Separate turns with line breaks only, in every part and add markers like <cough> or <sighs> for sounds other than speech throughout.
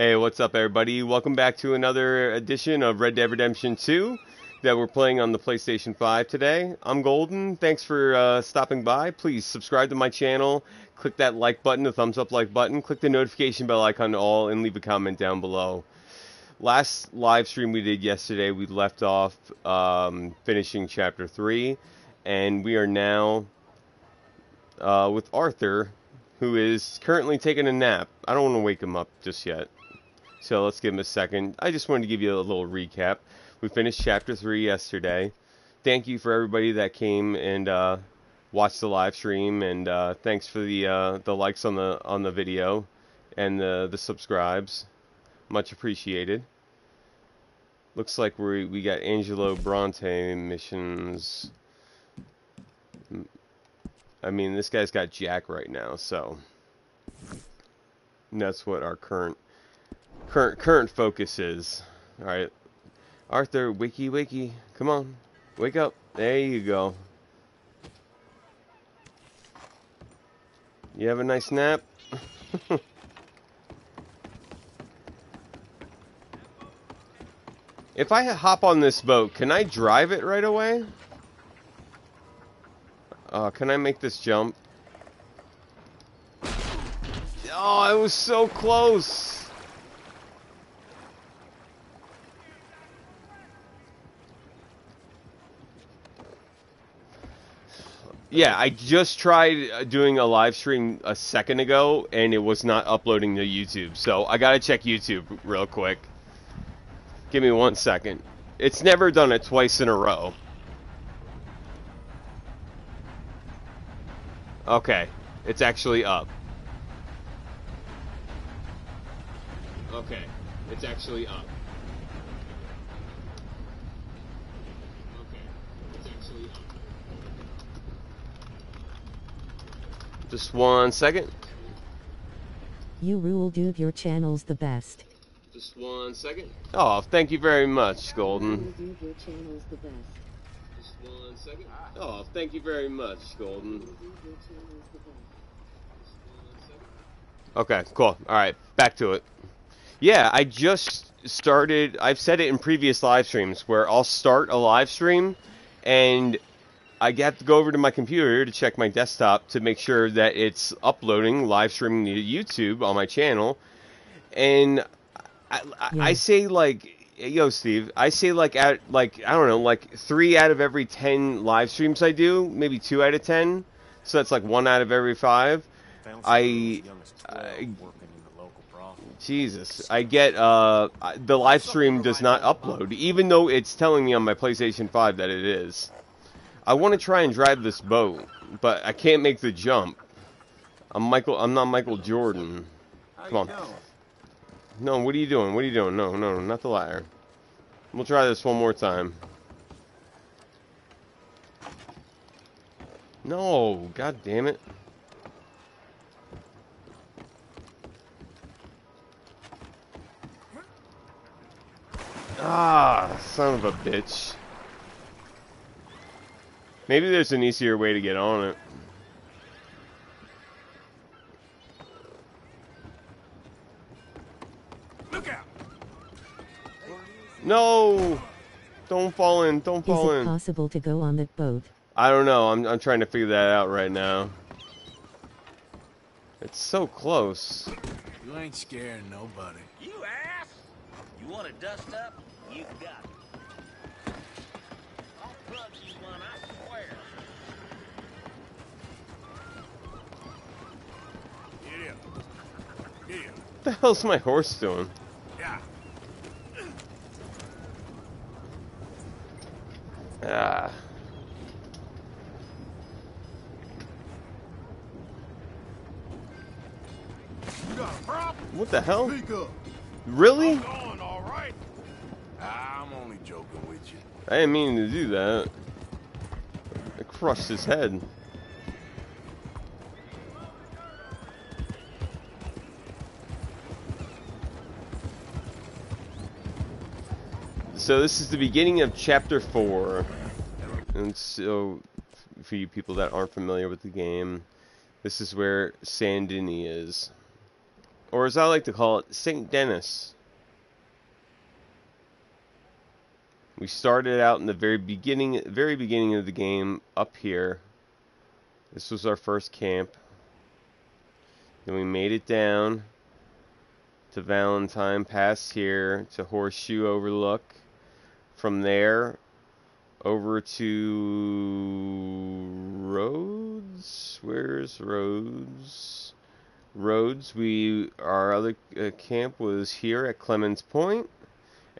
Hey, what's up, everybody? Welcome back to another edition of Red Dead Redemption 2 that we're playing on the PlayStation 5 today. I'm Golden. Thanks for uh, stopping by. Please subscribe to my channel. Click that like button, the thumbs up like button. Click the notification bell icon to all and leave a comment down below. Last live stream we did yesterday, we left off um, finishing Chapter 3, and we are now uh, with Arthur, who is currently taking a nap. I don't want to wake him up just yet. So let's give him a second. I just wanted to give you a little recap. We finished chapter three yesterday. Thank you for everybody that came and uh, watched the live stream, and uh, thanks for the uh, the likes on the on the video and the the subscribes. Much appreciated. Looks like we we got Angelo Bronte missions. I mean, this guy's got Jack right now, so that's what our current current current focus is. All right, Arthur, wiki wiki, come on, wake up. There you go. You have a nice nap. <laughs> if I hop on this boat, can I drive it right away? Uh, can I make this jump? Oh, it was so close. Yeah, I just tried uh, doing a live stream a second ago, and it was not uploading to YouTube. So I gotta check YouTube real quick. Give me one second. It's never done it twice in a row. Okay, it's actually up. Okay, it's actually up. Okay, it's actually up. Just one second.
You rule dude your channel's the best.
Just one second. Oh, thank you very much, Golden.
Dude your channel's the best.
Just one second. Oh, thank you very much, Golden. Okay, cool. All right, back to it. Yeah, I just started. I've said it in previous live streams where I'll start a live stream and I have to go over to my computer to check my desktop to make sure that it's uploading, live streaming to YouTube on my channel. And I, I,
Yeah.
I say like, yo, Steve, I say like at like I don't know, like three out of every ten live streams I do, maybe two out of ten. So that's like one out of every five. I, I Jesus, I get uh the live stream does not upload, even though it's telling me on my PlayStation 5 that it is. I want to try and drive this boat, but I can't make the jump. I'm Michael. I'm not Michael Jordan. Come on. No, what are you doing? What are you doing? No, no, not the ladder. We'll try this one more time. No, god damn it. Ah, son of a bitch. Maybe there's an easier way to get on it. Look out! No! Don't fall in, don't fall in.
Is
fall
it
in.
possible to go on that boat?
I don't know. I'm I'm trying to figure that out right now. It's so close.
You ain't scaring nobody.
You ass! You want to dust up? You got it. I'll plug you one, I swear.
Get in. Get in.
What the hell's my horse doing?
Yeah.
Ah.
You got a problem?
What the hell? Really?
Going right. I'm only joking with you.
I didn't mean to do that. I crushed his head. So this is the beginning of chapter four. And so, for you people that aren't familiar with the game, this is where Saint Denis is. or as I like to call it, St. Denis. We started out in the very beginning, very beginning of the game up here. This was our first camp. Then we made it down to Valentine, Pass here to Horseshoe Overlook. From there, over to Rhodes. Where's Rhodes? Rhodes. We our other uh, camp was here at Clemens Point,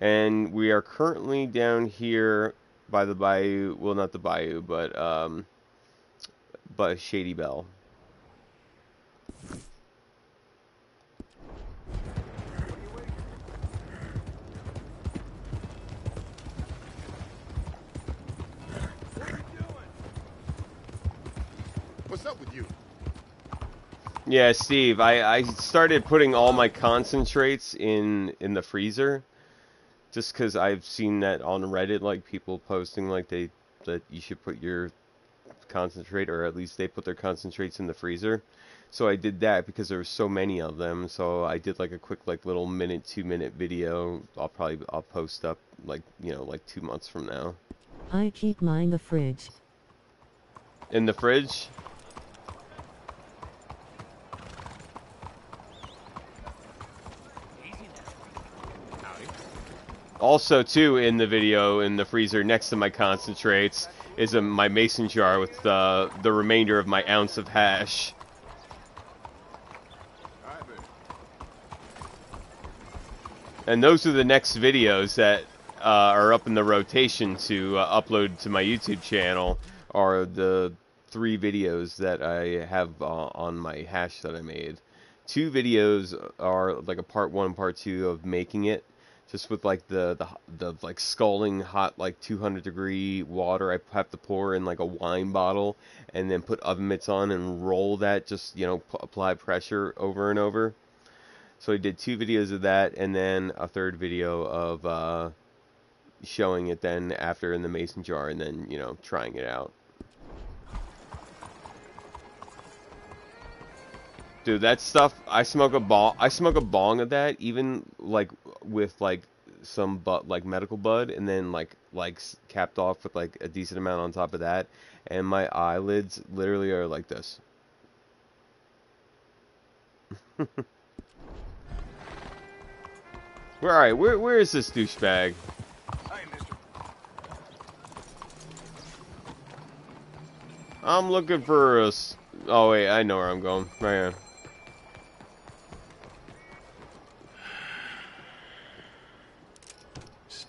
and we are currently down here by the bayou. Well, not the bayou, but um, but Shady
Belle. Up with you?
Yeah, Steve, I, I started putting all my concentrates in in the freezer just cuz I've seen that on Reddit like people posting like they that you should put your concentrate or at least they put their concentrates in the freezer. So I did that because there were so many of them. So I did like a quick like little minute, 2 minute video. I'll probably I'll post up like, you know, like 2 months from now.
I keep mine in the fridge.
In the fridge? Also, too, in the video, in the freezer next to my concentrates, is a, my mason jar with uh, the remainder of my ounce of hash. And those are the next videos that uh, are up in the rotation to uh, upload to my YouTube channel. Are the three videos that I have uh, on my hash that I made. Two videos are like a part one, part two of making it, just with like the the, the like scalding hot like 200 degree water. I have to pour in like a wine bottle and then put oven mitts on and roll that. Just you know p- apply pressure over and over. So I did two videos of that, and then a third video of uh, showing it then after in the mason jar, and then you know trying it out. Dude, that stuff. I smoke a bong. I smoke a bong of that, even like with like some but like medical bud, and then like like capped off with like a decent amount on top of that, and my eyelids literally are like this. <laughs> Where all right? Where where is this douchebag? I'm looking for a. s- Oh wait, I know where I'm going. Right here.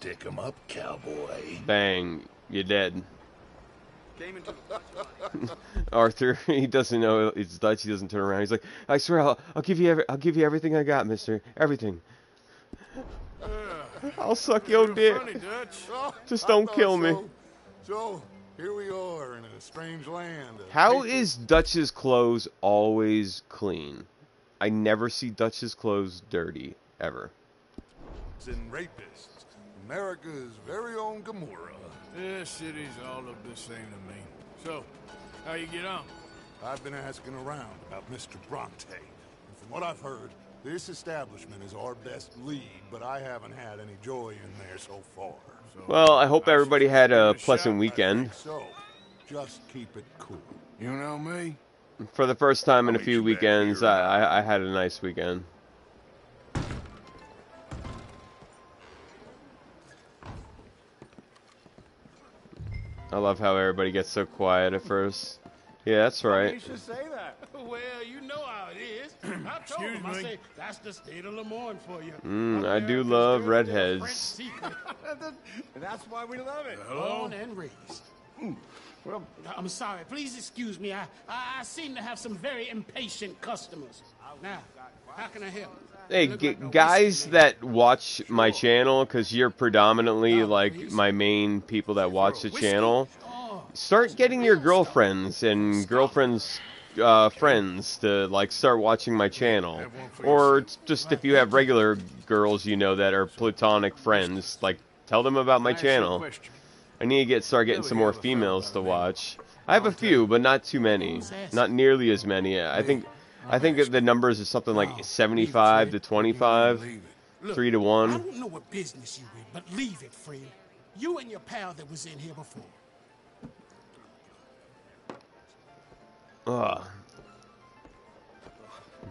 Stick 'em up, cowboy.
Bang! You're dead. <laughs> Arthur, <laughs> he doesn't know it's Dutch. He doesn't turn around. He's like, I swear, I'll, I'll give you, every, I'll give you everything I got, Mister. Everything. Uh, I'll suck your dick.
Funny, Dutch. <laughs>
Oh,
Just
don't
thought
kill me.
So. So, here we are in a strange land. of
How
hatred.
is Dutch's clothes always clean? I never see Dutch's clothes dirty ever.
and rapists? America's very own Gomorrah.
This city's all of the same to me. So, how you get on?
I've been asking around about Mr. Bronte. And from what I've heard, this establishment is our best lead, but I haven't had any joy in there so far.
So,
Well, I hope everybody had a
Give it a
pleasant
shot.
weekend.
So, just keep it cool.
You know me?
For the first time in a
I'll meet
few weekends. I, I, I had a nice weekend. I love how everybody gets so quiet at first. Yeah, that's right.
You should say that. <laughs> well, you know how it is. <clears throat> I told
Excuse
him, I
me.
say, that's the state of Lemoyne for you.
Mm, I do love redheads. <laughs>
That's why we love it.
Born and raised. Hmm. Well, I'm sorry. Please excuse me. I, I, I seem to have some very impatient customers. Now, how can I help?
Hey, g- guys that watch my channel, because you're predominantly like my main people that watch the channel,
Oh,
start getting your girlfriends and girlfriends' uh, friends to like start watching my channel, or just if you have regular girls you know that are platonic friends, like tell them about my
Ask you a
channel. I need to get start getting some more females to watch. I have a few, but not too many. Not nearly as many. I think I think the numbers is something like 75 to 25,
Look,
3 to
one.
I
don't know what business you in, but leave it, friend. You and your pal that was in here before.
Ugh.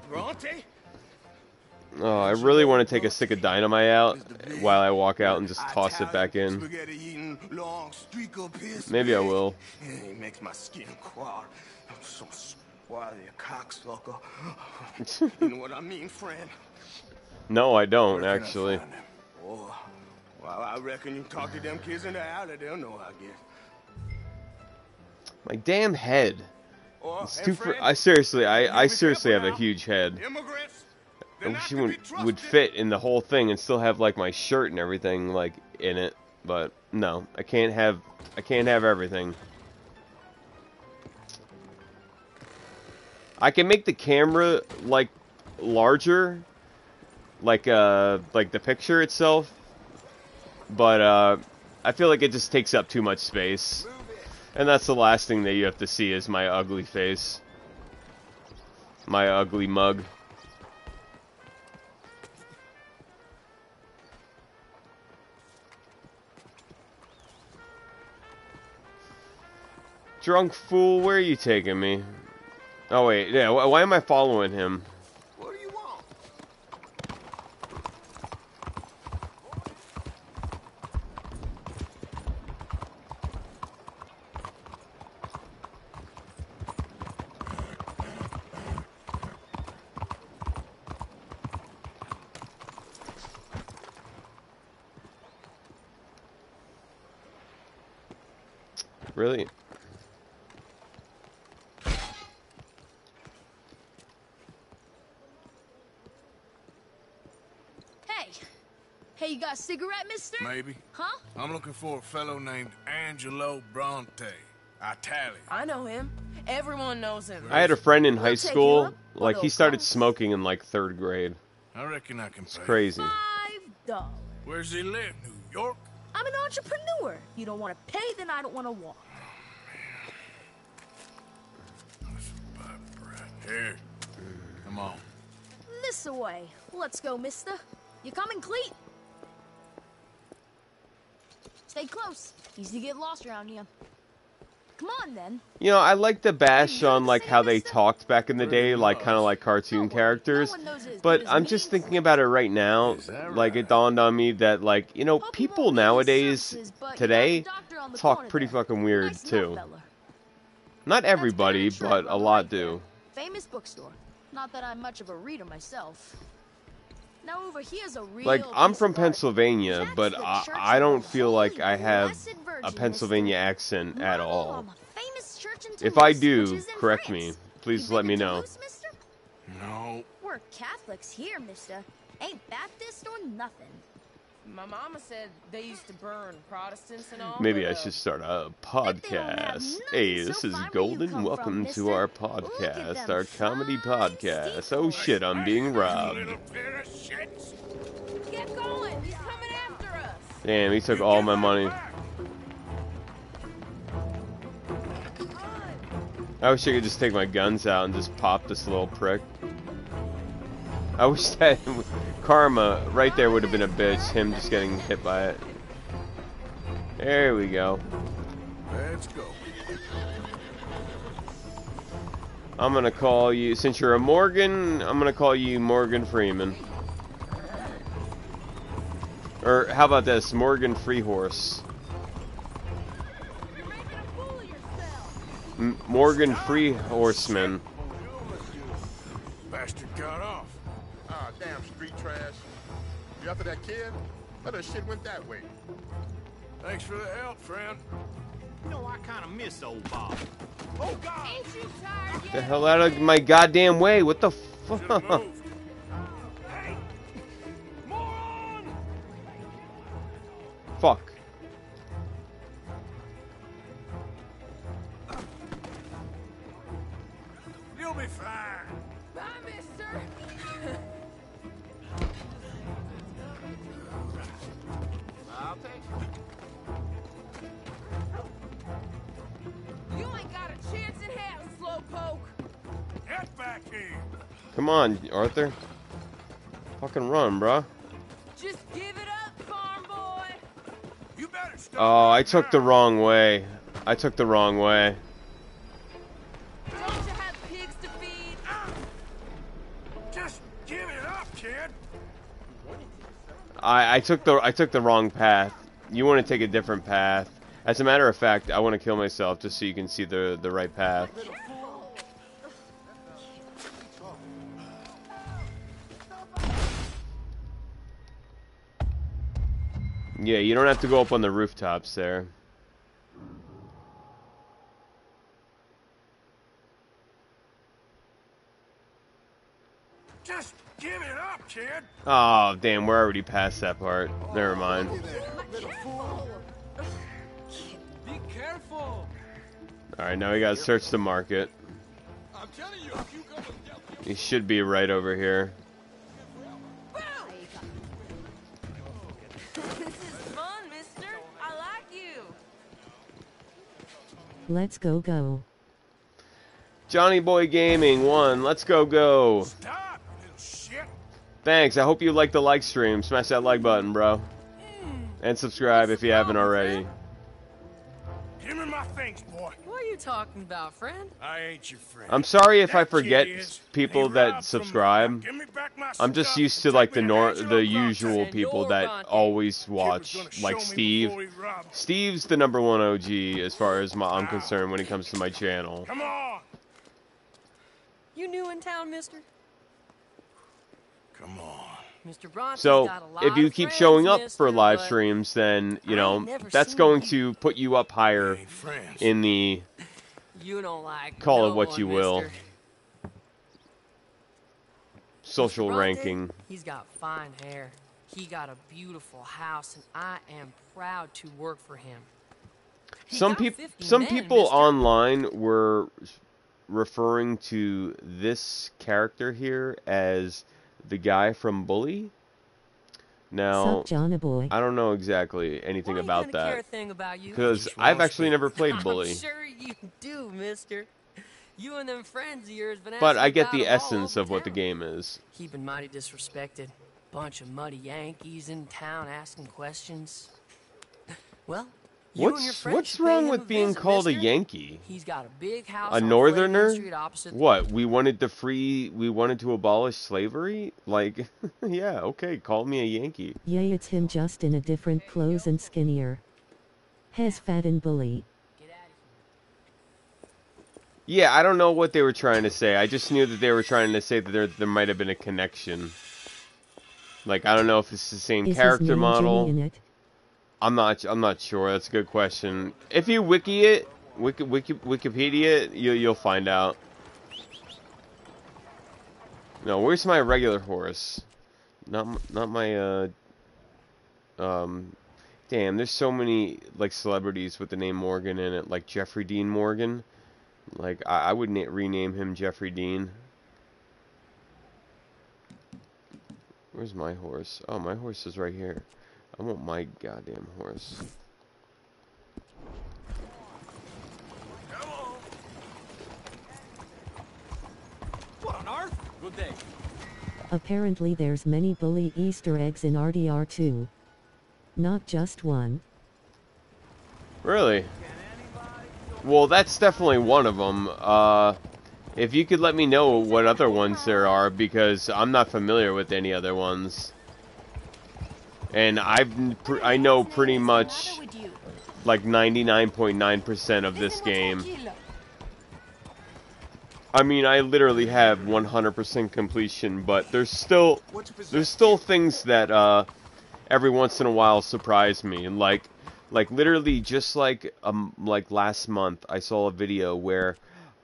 Bronte?
Oh, I really want to take a stick of dynamite out while I walk out and just toss it back in.
Spaghetti eating, long streak of piss.
Maybe I will.
It makes my skin crawl. I'm so swarthy, a cocksucker. <laughs> you know what I mean, friend?
No, I don't
can I
actually.
Oh, well, I reckon you talk to them kids in the alley, they'll know, I guess.
My damn head.
Oh,
It's too. Fr-
friend,
I seriously, I, I seriously have
careful
a huge head.
immigrants,
I wish it would, would fit in the whole thing and still have like my shirt and everything like in it, but no, I can't have. I can't have everything. I can make the camera like larger, like uh like the picture itself, but uh I feel like it just takes up too much space. And that's the last thing that you have to see is my ugly face. My ugly mug. Drunk fool, where are you taking me? Oh wait, yeah, why am I following him?
What do you want?
Really?
Hey. Hey, you got a cigarette, mister?
Maybe.
Huh?
I'm looking for a fellow named Angelo Bronte. Italian.
I know him. Everyone knows him.
I had a friend in high
We'll
school, like he started
close.
smoking in like third grade.
I reckon I can
It's
pay.
crazy.
Five dollars.
Where's he live? New York?
I'm an entrepreneur. You don't want to pay, then I don't want to walk.
Oh, Here. Come on.
This away. Let's go, mister. You coming, Cleet? Stay close. Easy to get lost around here. Come on, then.
You know, I like the bash on like how they talked back in the day, like kind of like cartoon characters.
no one knows it as
But I'm just thinking about it right now. Like it dawned on me that like you know people nowadays
services, but you got
today
the doctor on the
talk pretty fucking weird too. Not everybody, but a lot do.
Famous bookstore. Not that I'm much of a reader myself. Now over here's a real
Like I'm from. Pennsylvania,
That's
but I, I don't feel like I have a Pennsylvania accent at all.
Rome, a famous church in
If I do,
which is in
correct
France.
me. Please
You
let me know.
Toulouse.
No.
We're Catholics here, mister. Ain't Baptist or nothing.
My mama said they used to burn Protestants and all.
Maybe I should start a
Bet they don't have
podcast.
nothing
Hey,
so
this is
fine where you
Golden. Welcome
from,
to
mister.
our podcast,
them
our comedy
fine
podcast. Oh shit, I'm being robbed.
little pair of shits.
Get going! He's coming after us!
Damn, he took all my money. I wish I could just take my guns out and just pop this little prick. I wish that <laughs> karma right there would have been a bitch, him just getting hit by it. There we go.
Let's go.
I'm gonna call you, since you're a Morgan, I'm gonna call you Morgan Freeman. Or how about this, Morgan Freehorse?
You're making a fool of yourself!
M- Morgan Freehorseman.
Bastard got off.
Damn street trash. You after that kid? Thought that shit went that way.
Thanks for the help, friend.
You know, I kind of miss old Bob. Oh, God!
Ain't you tired
The hell out of my goddamn way, what the fuck?
moved. <laughs>
Hey! Moron!
Fuck. Took the wrong way. I took the wrong way.
Don't you have pigs to feed?
Just give it up, kid.
I, I took the I took the wrong path. You want to take a different path. As a matter of fact, I want to kill myself just so you can see the the right path. Yeah, you don't have to go up on the rooftops there.
Just give it up, kid.
Oh, damn, we're already past that part. Never mind.
Be careful.
Alright, now we gotta search the market.
I'm telling you, if you go with Del-
He should be right over here.
Let's go go.
Johnny Boy Gaming, one. Let's go, go.
Stop, little shit.
Thanks. I hope you like the like stream. Smash that like button, bro. Hmm. And subscribe if you haven't already.
Give me my things,
talking about, friend?
I ain't your friend.
I'm sorry if I
That kid
forget people
and he robbed
that subscribe.
Give me back my
I'm just used to like the
me
nor the usual people that
Bronte.
always watch, like Steve.
before he robbed me.
Steve's the number one OG as far as my, I'm concerned when it comes to my channel.
Come on.
You new in town, mister?
Come on.
Mr. Bronte's
So
got a lot
if you keep
friends,
showing up
mister,
for live streams, then you know that's going
you.
to put you up higher in the
You don't like
Call it what you will. social ranking.
He's got fine hair. He got a beautiful house, and I am proud to work for him. He
Some people some
men,
people
mister.
online were referring to this character here as the guy from Bully. Now,
Sup, Johnny boy.
I don't know exactly anything
Why
about
you gonna
that
thing about you?
because I've actually never <laughs> played
I'm
Bully.
sure you do, mister. You and them friends of yours been
But I get
about
the
'em all
essence
over
of what the game is.
Keeping mighty disrespected. Bunch of muddy Yankees in town asking questions. <laughs> Well, you
What's what's wrong with being
visit,
called a. Yankee?
He's got a big house
A northerner?
Street opposite the-
What? We wanted to free we wanted to abolish slavery? Like <laughs> yeah, okay, call me a Yankee.
Yay, it's him just in a different clothes and skinnier. Has fat and bully.
Get outta here.
Yeah, I don't know what they were trying to say. I just knew that they were trying to say that there there might have been a connection. Like I don't know if it's the same
Is
character model. I'm not I'm not sure. That's a good question. If you wiki it, wiki, wiki Wikipedia it, you you'll find out. No, where's my regular horse? Not not my uh um damn, there's so many like celebrities with the name Morgan in it, like Jeffrey Dean Morgan. Like I, I would na- rename him Jeffrey Dean. Where's my horse? Oh, my horse is right here. I want my goddamn horse.
What on earth? Good day.
Apparently there's many bully Easter eggs in RDR2. Not just one.
Really? Well, that's definitely one of them. Uh, if you could let me know what other ones there are, because I'm not familiar with any other ones. And I've I know pretty much like 99.9% of this game. I mean, I literally have 100% completion, but there's still there's still things that uh, every once in a while surprise me, and like like literally just like um like last month, I saw a video where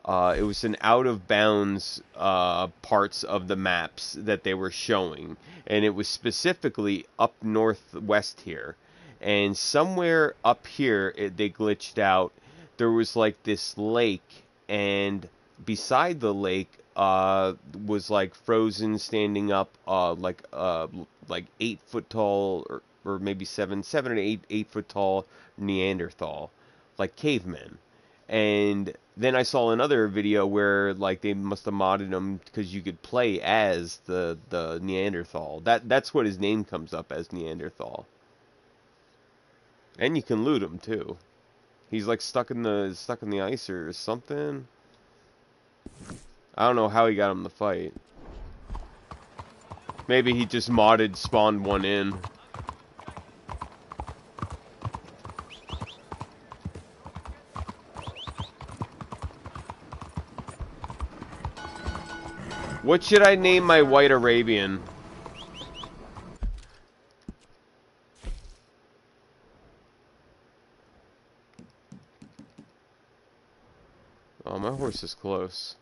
uh, it was an out of bounds uh, parts of the maps that they were showing, and it was specifically up northwest here, and somewhere up here it, they glitched out. There was like this lake, and beside the lake uh, was like frozen, standing up, uh, like uh, like eight foot tall, or, or maybe seven, seven or eight eight foot tall Neanderthal, like cavemen, and then I saw another video where like they must have modded him because you could play as the the Neanderthal. That that's what his name comes up as Neanderthal. And you can loot him too. He's like stuck in the stuck in the ice or something. I don't know how he got him to fight. Maybe he just modded spawned one in. What should I name my white Arabian? Oh, my horse is close.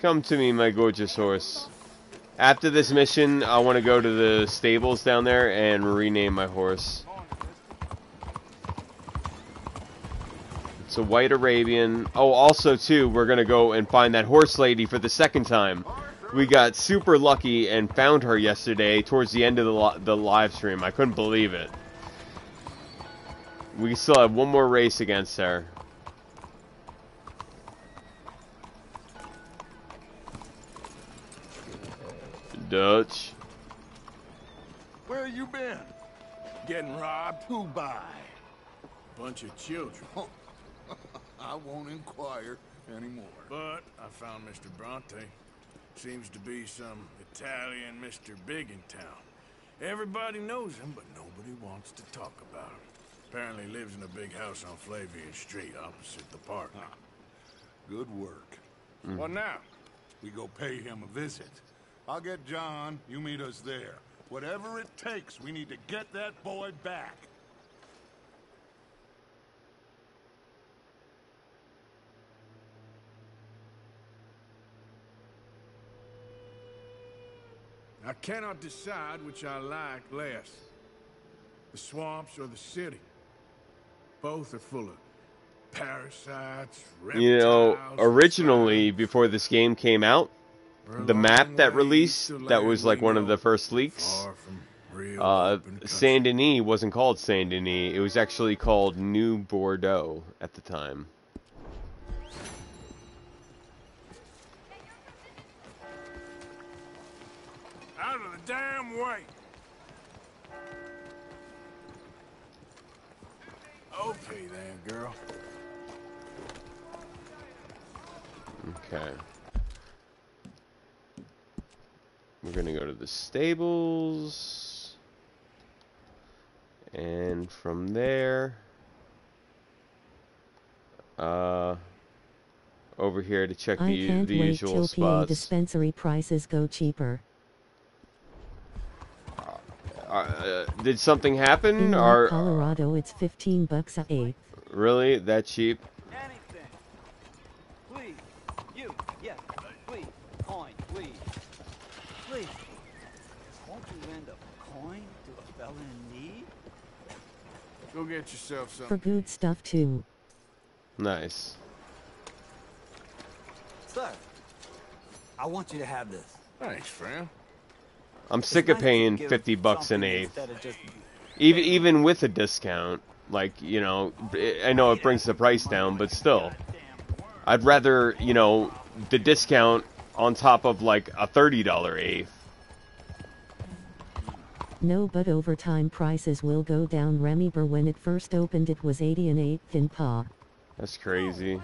Come to me, my gorgeous horse. After this mission, I want to go to the stables down there and rename my horse. It's a white Arabian. Oh, also, too, we're going to go and find that horse lady for the second time. We got super lucky and found her yesterday towards the end of the, li the live stream. I couldn't believe it. We still have one more race against her. Dutch.
Where you been?
Getting robbed?
Who by?
Bunch of children.
Oh, <laughs> I won't inquire anymore.
But I found Mr. Bronte. Seems to be some Italian Mr. Big in town. Everybody knows him, but nobody wants to talk about him. Apparently lives in a big house on Flavian Street, opposite the park.
Good work.
What now?
We go pay him a visit. I'll get John, you meet us there. Whatever it takes, we need to get that boy back.
I cannot decide which I like less. The swamps or the city. Both are full of parasites, reptiles,
You know, originally, before this game came out, the map that released, that was like one of the first leaks, uh, Saint Denis wasn't called Saint Denis. It was actually called New Bordeaux at the time.
Out of the damn way! Okay then, girl.
Okay. We're gonna go to the stables. And from there, uh, over here to check
I
the,
can't
the
wait
usual
till PA dispensary prices go cheaper.
Uh, did something happen?
In
Or
Colorado, it's 15 bucks a eighth.
really that cheap?
Anything. Please. You. Yes. Please. Coin. Please. Please. Won't you lend a coin to a fella in need?
Go get yourself
some.
For
good stuff too.
Nice.
Sir. I want you to have this.
Thanks, friend.
I'm sick of paying 50 bucks an
something
eighth.
just
Even even with a discount, like you know, I know it brings the price down, but still, I'd rather you know the discount on top of like a thirty dollar eighth.
No, but over time prices will go down. Remy, Remember when it first opened, it was 80 an eighth in Pa.
That's crazy.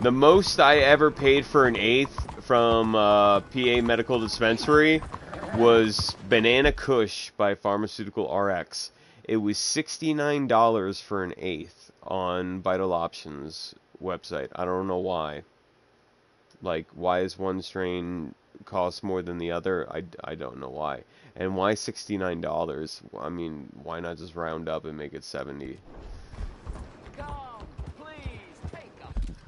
The most I ever paid for an eighth from uh, PA Medical Dispensary was Banana Kush by Pharmaceutical RX. It was $69 for an eighth on Vytal Options website. I don't know why. Like, why is one strain cost more than the other? I, I don't know why. And why $69? I mean, why not just round up and make it 70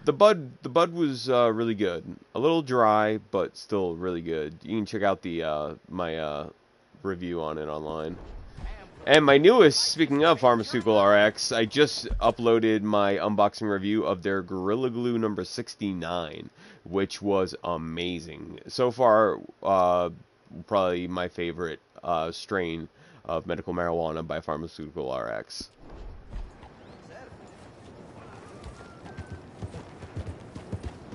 The bud, the bud was uh, really good. A little dry, but still really good. You can check out the uh, my uh, review on it online. And my newest, speaking of Pharmaceutical RX, I just uploaded my unboxing review of their Gorilla Glue number 69, which was amazing. So far, uh, probably my favorite uh, strain of medical marijuana by Pharmaceutical RX.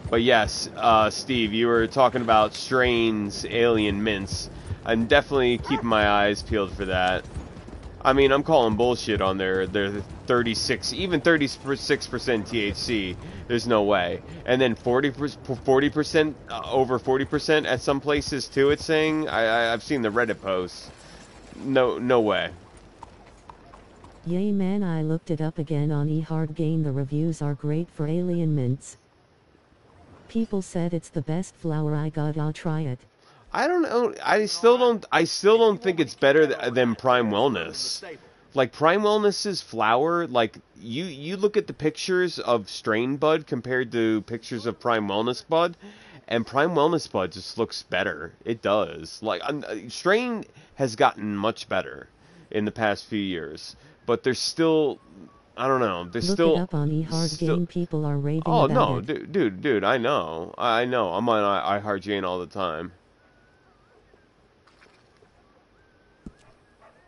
But yes, uh, Steve, you were talking about strains, alien mints. I'm definitely keeping my eyes peeled for that. I mean, I'm calling bullshit on their their 36, even 36% THC. There's no way. And then 40 40 percent uh, over 40 percent at some places too. It's saying I, I I've seen the Reddit posts. No no way.
Yay man I looked it up again on iHeartJane the reviews are great for alien mints. People said it's the best flower I got I'll try it.
I don't know. I still don't. I still don't think it's better th- than Prime Wellness. Like Prime Wellness's flower, like you you look at the pictures of Strain Bud compared to pictures of Prime Wellness Bud, and Prime Wellness Bud just looks better. It does. Like um, Strain has gotten much better in the past few years, but there's still I don't know. There's
Look
still
it up on iHeartJane.
still-
People are raving
Oh no,
it.
dude, dude, dude, I know, I know. I'm on I iHeartJane all the time.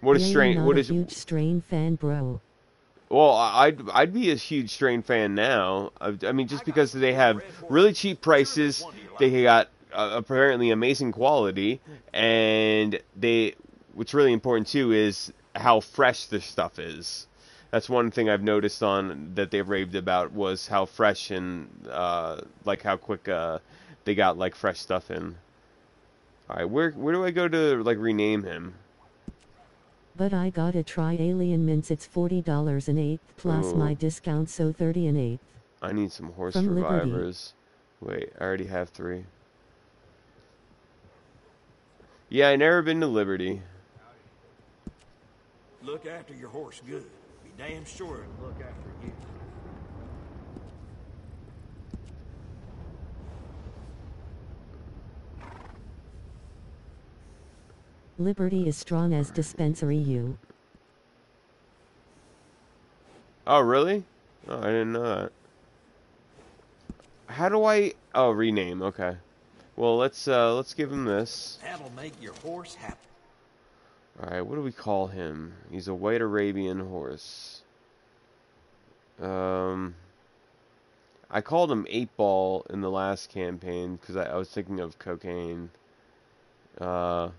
What is strain? What
a
is?
huge strain fan, bro.
Well, I'd I'd be a huge strain fan now. I, I mean, just because they have really cheap prices, they got uh, apparently amazing quality, and they what's really important too is how fresh the stuff is. That's one thing I've noticed on that they've raved about was how fresh and uh, like how quick uh, they got like fresh stuff in. All right, where where do I go to like rename him?
But I gotta try alien mints. It's forty dollars an eighth plus
Ooh.
my discount, so thirty an eighth.
I need some horse
From Liberty.
survivors. Wait, I already have three. Yeah, I never been to Liberty.
Look after your horse good. Be damn sure to look after you.
Liberty is strong as dispensary U.
Oh, really? Oh, I didn't know that. How do I? Oh, rename. Okay. Well, let's uh, let's give him this.
That'll make your horse happy.
All right. What do we call him? He's a white Arabian horse. Um, I called him Eight Ball in the last campaign because I, I was thinking of cocaine. Uh.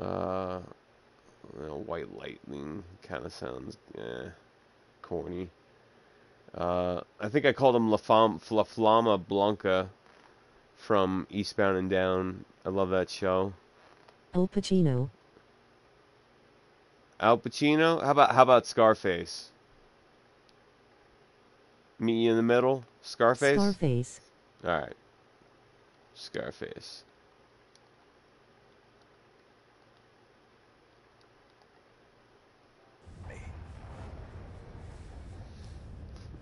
Uh. you know, white lightning kind of sounds eh, corny. Uh, I think I called him La, Fam- La Flama Blanca from Eastbound and Down. I love that show.
Al Pacino.
Al Pacino. How about how about Scarface? Meet you in the middle. Scarface.
Scarface.
All right. Scarface.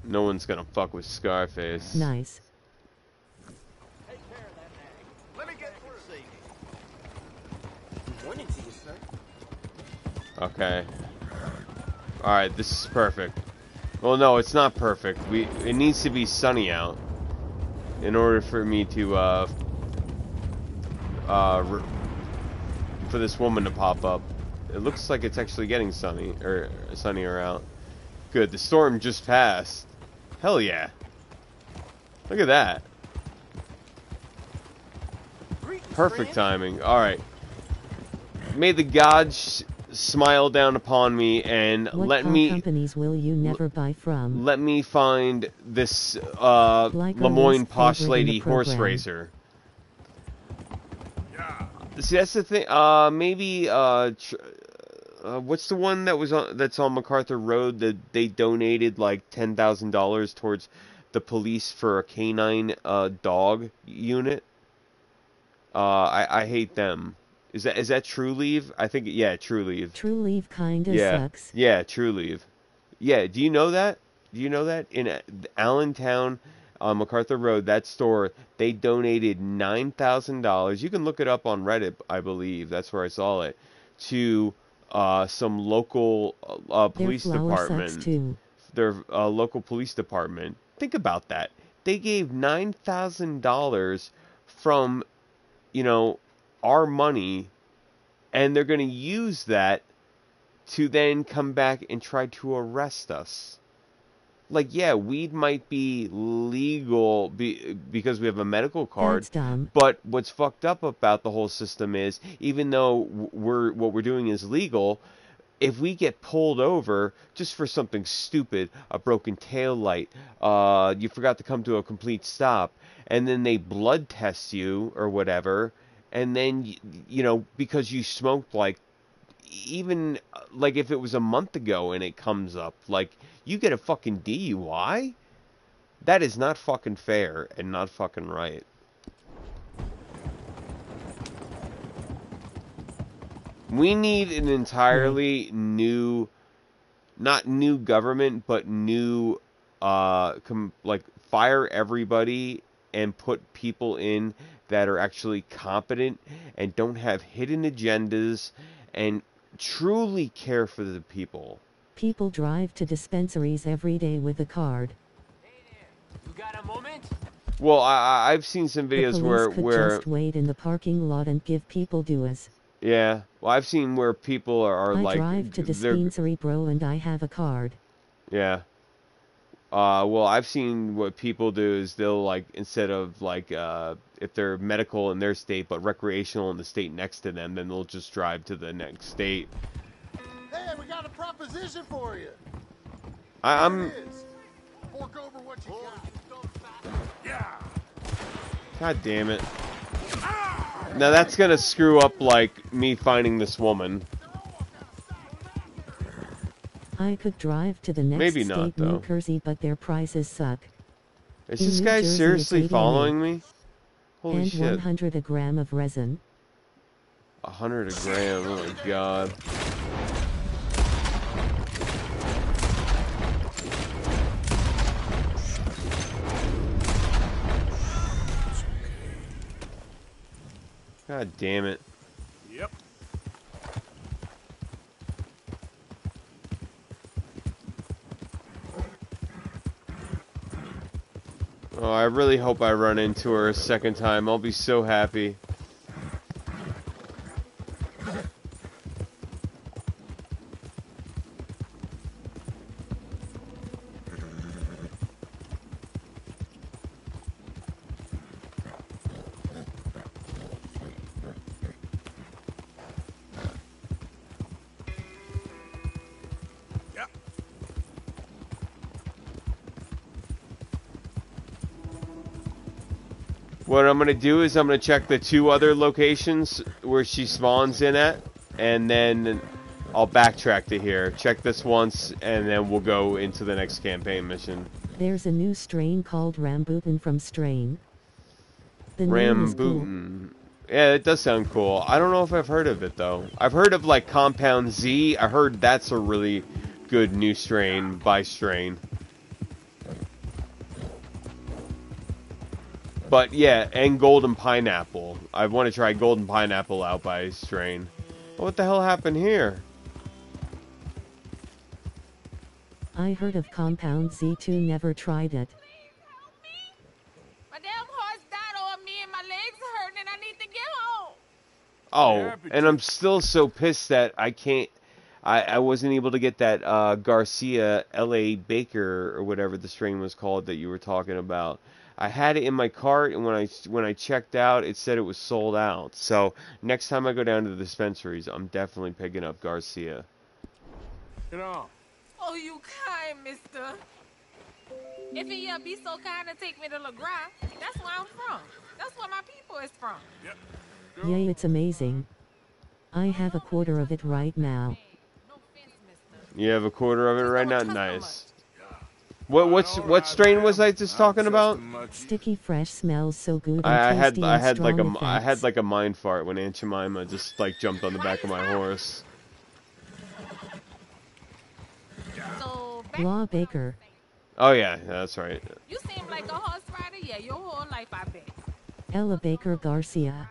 No one's gonna fuck with Scarface.
Nice.
Let me get through.
Morning to you, sir.
Okay. Alright, this is perfect. Well, no, it's not perfect. We It needs to be sunny out in order for me to, uh, uh, for this woman to pop up. It looks like it's actually getting sunny, or sunnier out. Good, the storm just passed. Hell yeah. Look at that. Perfect timing. Alright. May the gods smile down upon me and
What
let
car
me
companies will you never buy from?
let me find this uh,
Like
Lemoyne Posh Lady horse
program.
racer. See, that's the thing. Uh, maybe uh, tr- uh, what's the one that was on that's on MacArthur Road that they donated like ten thousand dollars towards the police for a canine uh dog unit. Uh, I I hate them. Is that is that Trulieve? I think yeah, Trulieve.
True Leave kinda
yeah.
sucks.
Yeah, Trulieve. Yeah, do you know that? Do you know that in uh, Allentown on MacArthur Road, that store, they donated nine thousand dollars. You can look it up on Reddit, I believe. That's where I saw it. To uh, some local uh, police
flour
department, their uh, local police department. Think about that. They gave nine thousand dollars from, you know, our money, and they're going to use that to then come back and try to arrest us. Like, yeah, weed might be legal be, because we have a medical card.
That's dumb.
But what's fucked up about the whole system is, even though we're what we're doing is legal, if we get pulled over just for something stupid, a broken tail light, uh, you forgot to come to a complete stop, and then they blood test you or whatever, and then you know because you smoked like even uh, like if it was a month ago and it comes up, like you get a fucking DUI. That is not fucking fair and not fucking right. We need an entirely new, not new government, but new, uh, com- like fire everybody and put people in that are actually competent and don't have hidden agendas and truly care for the people.
People drive to dispensaries every day with a card.
You got a moment?
Well, I, I- I've seen some videos where
could
where
just wait in the parking lot and give people dues.
yeah, well, I've seen where people are, are
I
like
drive to dispensary, bro, and I have a card.
Yeah. Uh, well, I've seen what people do is they'll like instead of like uh, if they're medical in their state but recreational in the state next to them, then they'll just drive to the next state.
Hey, we got a proposition for you.
I, I'm
Here it is. Fork over what you got. Yeah.
God damn it. Now that's gonna screw up like me finding this woman.
I could drive to the next
Maybe
state,
not,
New. Jersey, but their prices suck.
Is
In
this
New
guy
Jersey,
seriously following me? Holy
and
shit.
100 a gram of resin.
A hundred a gram, oh my god. God damn it.
Yep.
Oh, I really hope I run into her a second time. I'll be so happy. I'm gonna do is I'm gonna check the two other locations where she spawns in at, and then I'll backtrack to here. Check this once, and then we'll go into the next campaign mission.
There's a new strain called Rambutan from Strain. The is cool.
Yeah, it does sound cool. I don't know if I've heard of it though. I've heard of like Compound Z. I heard that's a really good new strain by strain. But yeah, and Golden Pineapple. I want to try Golden Pineapple out by strain. What the hell happened here?
I heard of Compound Z2, never tried it.
My damn horse died on me and my legs are hurting and I need to get home.
Oh, and I'm still so pissed that I can't. I, I wasn't able to get that uh, Garcia L.A. Baker or whatever the strain was called that you were talking about. I had it in my cart, and when I when I checked out, it said it was sold out. So next time I go down to the dispensaries, I'm definitely picking up Garcia.
Get on.
Oh, you kind, mister. If you uh, be so kind to take me to Lagras, that's where I'm from. That's where my people is from. Yep.
Yay, it's amazing. I have a quarter of it right now.
You have a quarter of it right now. Nice. What what's what strain was I just talking about?
Sticky fresh smells so good and
I, I had I had like a
strong
I had like a mind fart when Aunt Jemima just like jumped on the back of my horse.
Law Baker.
Oh yeah, that's right.
you seem like a horse rider? Yeah, your whole life, I bet.
Ella Baker Garcia.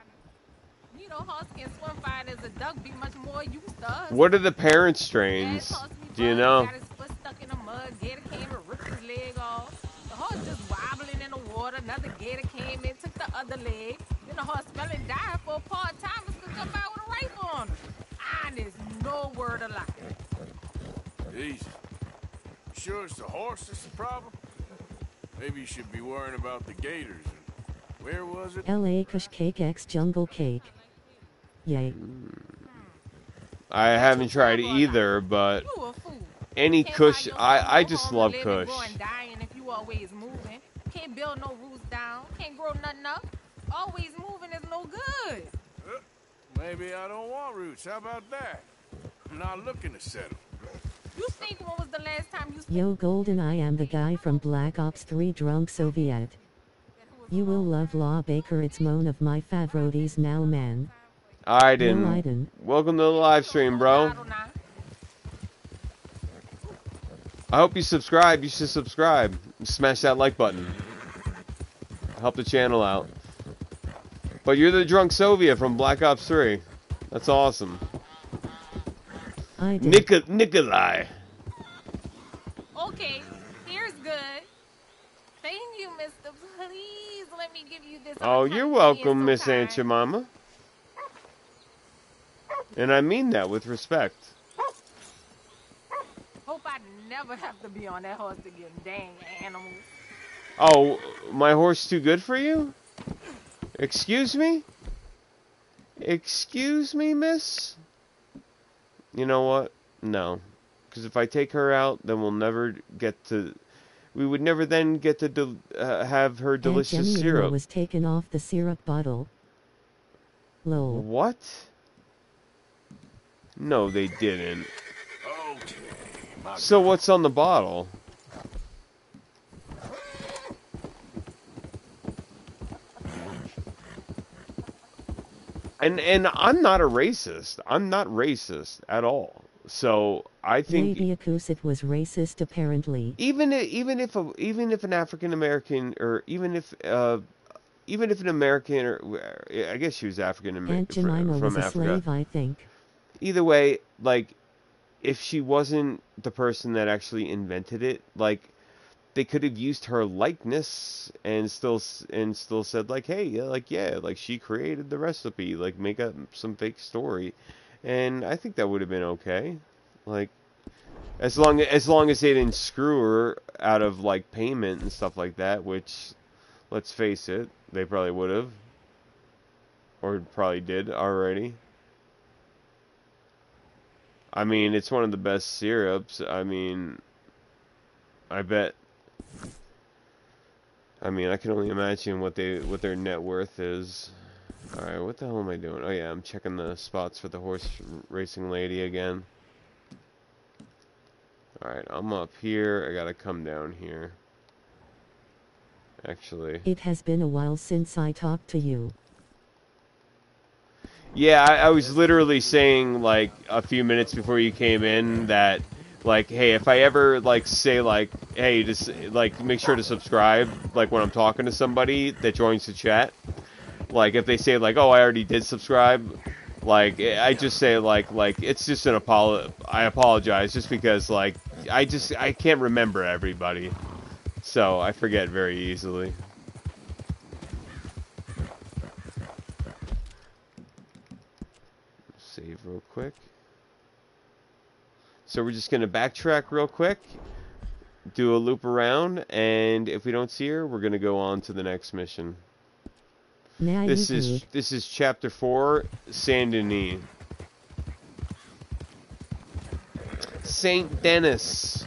You know, horse can swim far as a duck, be much more used to us.
What are the parent strains? Do you know?
Another gator came in, took the other leg. Then the horse fell and died for a part time and stuck up with a rifle on ah, him. Honest, no word of lie.
Easy. Sure it's the horse that's the problem? Maybe you should be worrying about the gators. Where was it?
LA Kush Cake X Jungle Cake. Yay.
I haven't tried either, but any Kush, I I just love Kush.
Can't build no roots down. Can't grow nothing up. Always moving is no good.
Uh, maybe I don't want roots. How about that? I'm not looking to settle.
You think when was the last time you
Yo Golden I am the guy from Black Ops 3 Drunk Soviet. You will love Law Baker it's moan of my fat roadies now man.
I
No,
didn't.
I didn't.
Welcome to the live stream, bro. I hope you subscribe. You should subscribe. Smash that like button. Help the channel out. But you're the drunk Soviet from Black Ops 3. That's awesome.
I did.
Nik- Nikolai.
Okay, here's good. Thank you, mister. Please let me give you this.
Oh, you're welcome, Miss Aunt Jemima. And I mean that with respect.
Hope I never have to be on that horse again. Dang animals.
Oh, my horse too good for you? Excuse me? Excuse me, miss? You know what? No. Because if I take her out, then we'll never get to... We would never then get to del- uh, have her
Aunt
delicious
Jemima
syrup.
was taken off the syrup bottle. Lol.
What? No, they didn't. Okay, So what's on the bottle? And and I'm not a racist. I'm not racist at all. So I think
Lady Akusit was racist apparently.
even even if a, even if an African American or even if uh even if an American or I guess she was African American from
was a
Africa
slave I think.
either way, like if she wasn't the person that actually invented it, like they could have used her likeness and still and still said like, hey, like yeah, like she created the recipe, like make up some fake story, and I think that would have been okay, like as long as long as they didn't screw her out of like payment and stuff like that, which let's face it, they probably would have, or probably did already. I mean, it's one of the best syrups. I mean, I bet. I mean, I can only imagine what they what their net worth is. All right, what the hell am I doing? Oh yeah, I'm checking the spots for the horse racing lady again. All right, I'm up here. I gotta come down here. Actually,
It has been a while since I talked to you.
Yeah, I, I was literally saying like a few minutes before you came in that like, hey, if I ever like say like, hey, just like make sure to subscribe like when I'm talking to somebody that joins the chat. Like if they say like, oh, I already did subscribe, like eh, I just say like like it's just an apolo. I apologize just because like I just I can't remember everybody, so I forget very easily. Save real quick. So we're just gonna backtrack real quick, do a loop around, and if we don't see her, we're gonna go on to the next mission.
Now
This is this is chapter four, Saint Denis. Saint Denis.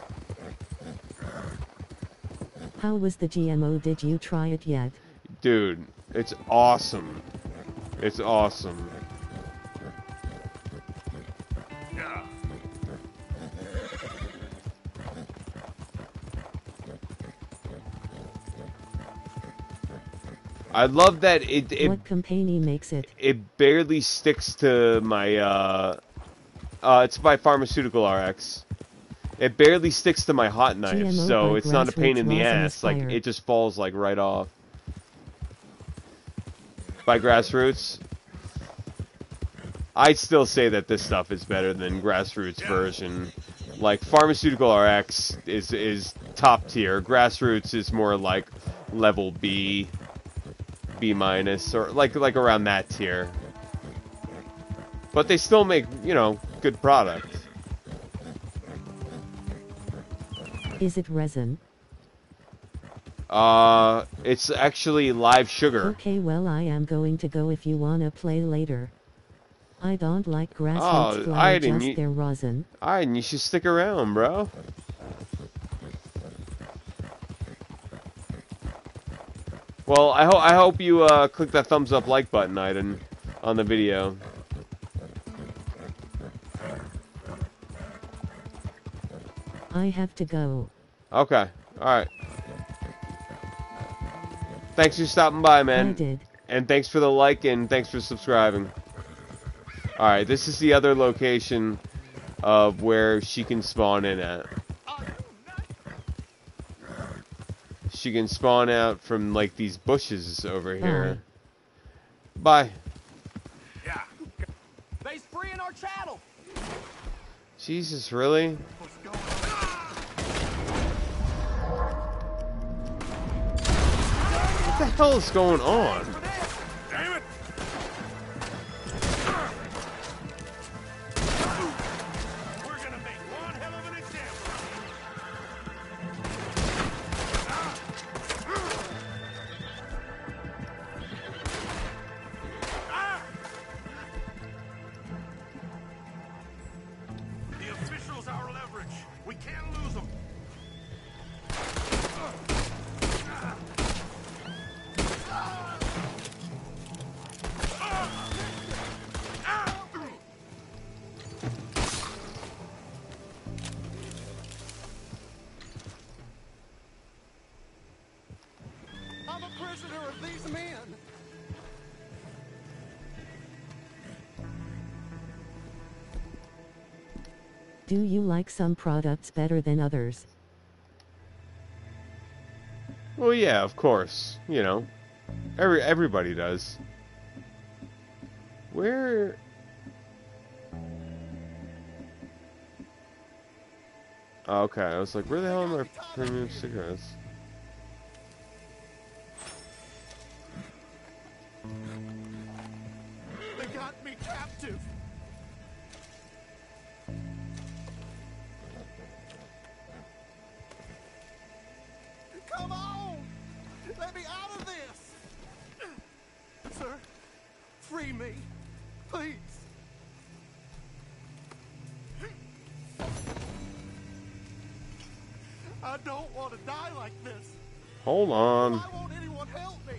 How was the GMO? Did you try it yet?
Dude, it's awesome. It's awesome. I love that it it
what company makes it?
it barely sticks to my uh uh it's by pharmaceutical rx it barely sticks to my hot knife
GMO
so it's not a pain in the ass like it just falls like right off by grassroots I'd still say that this stuff is better than grassroots version. Like pharmaceutical RX is is top tier. Grassroots is more like level B, B minus, or like like around that tier. But they still make you know good product.
Is it resin?
Uh, it's actually live sugar.
Okay, well, I am going to go if you wanna play later. I don't like grassroots
Oh,
flour,
Aiden,
just their.
Alright, and you should stick around, bro. Well, I hope I hope you uh, click that thumbs up like button, Aiden, on the video.
I have to go.
Okay, alright. Thanks for stopping by, man.
I did.
And thanks for the like and thanks for subscribing. Alright, this is the other location of where she can spawn in at. She can spawn out from like these bushes over hmm. here. Bye.
They's free in our chattel.
Jesus, really? What the hell is going on?
Do you like some products better than others?
Well, yeah, of course. You know, every everybody does. Where? Okay, I was like, where the hell are my premium cigarettes?
Don't want to die like this.
Hold on.
Why won't anyone help me?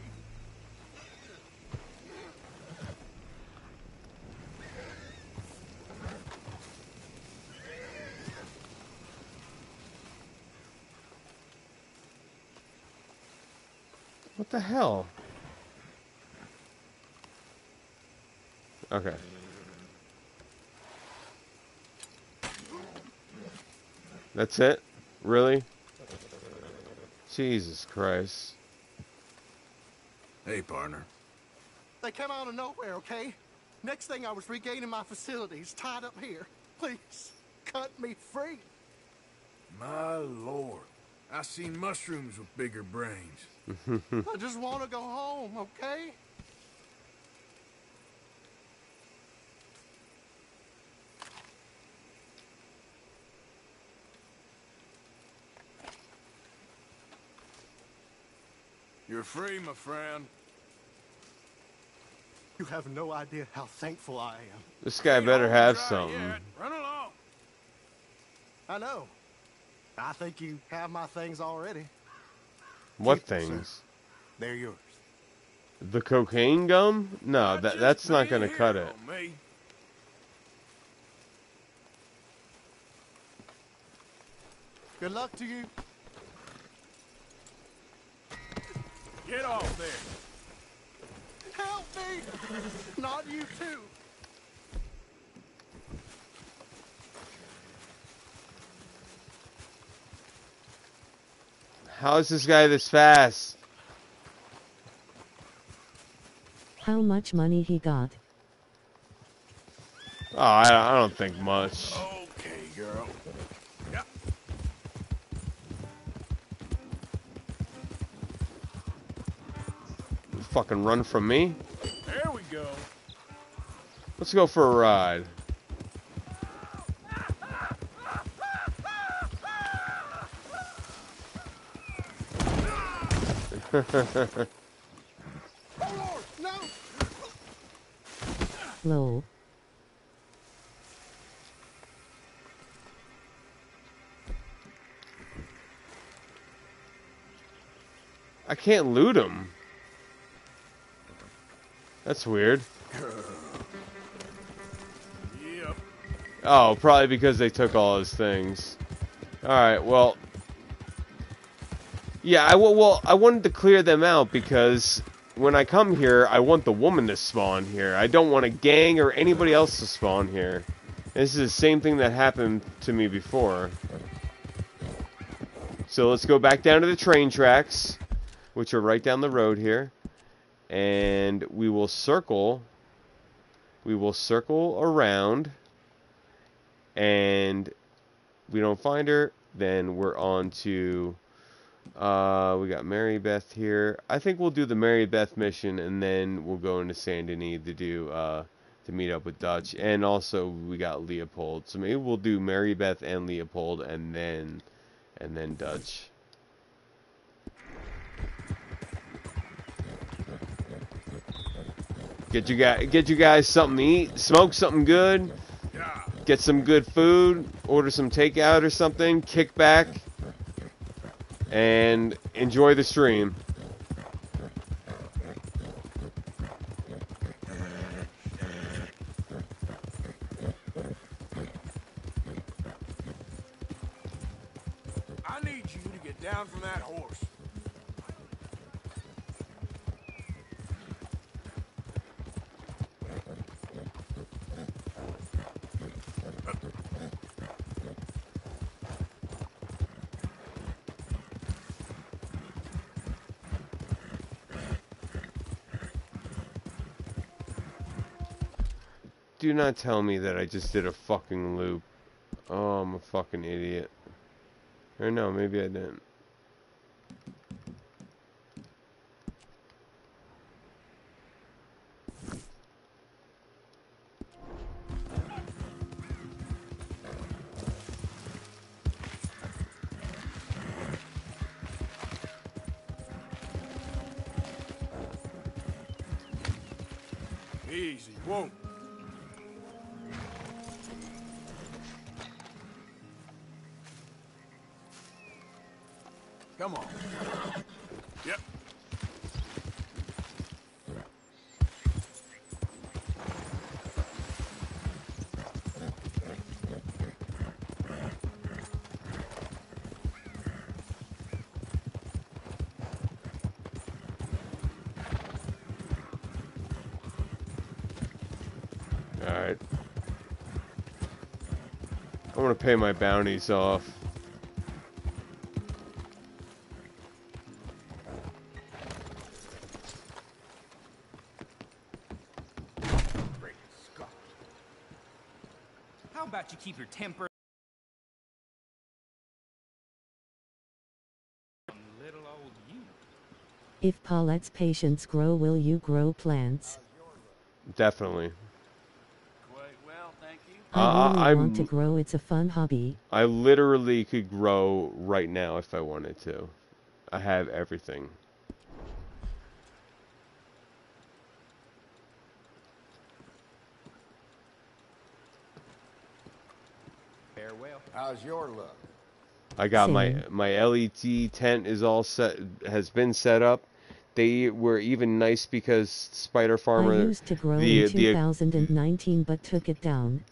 What the hell? Okay. That's it? Really? Jesus Christ.
Hey, partner.
They came out of nowhere, okay? Next thing I was regaining my facilities, tied up here. Please, cut me free.
My lord. I seen mushrooms with bigger brains. <laughs>
I just want to go home, okay?
You're free, my friend.
You have no idea how thankful I am.
This guy better have something.
Run along.
I know. I think you have my things already.
What
Keep them,
things?
They're yours.
The cocaine gum? No, that that's not gonna cut it.
Me.
Good luck to you.
Get off there.
Help me! Not you too.
How is this guy this fast?
How much money he got?
Oh, I, I don't think much.
Okay, girl.
Fucking run from me.
There we go.
Let's go for a ride.
Lol.
I can't loot him. That's weird.
Yep.
Oh, probably because they took all his things. Alright, well... Yeah, I will, well, I wanted to clear them out because when I come here, I want the woman to spawn here. I don't want a gang or anybody else to spawn here. This is the same thing that happened to me before. So let's go back down to the train tracks, which are right down the road here. And we will circle. We will circle around. And we don't find her, then we're on to uh, we got Mary Beth here. I think we'll do the Mary Beth mission, and then we'll go into Saint Denis to do uh, to meet up with Dutch, and also we got Leopold. So maybe we'll do Mary Beth and Leopold, and then and then Dutch. Get you guys get you guys something to eat, smoke something good, get some good food, order some takeout or something, kick back and enjoy the stream.
I need you to get down from that horse.
Do not tell me that I just did a fucking loop. Oh, I'm a fucking idiot. Or no, maybe I didn't. Pay my bounties off.
How about you keep your temper? Little old you.
If Paulette's patience grow will you grow plants?
Definitely.
I
Uh,
really
I'm-
want to grow it's a fun hobby.
I literally could grow right now if I wanted to. I have everything.
Farewell. How's your look?
I got my
Same.
my LET tent is all set has been set up. They were even nice because Spider Farmer
I used to grow
the
in
the
2019 but took it down.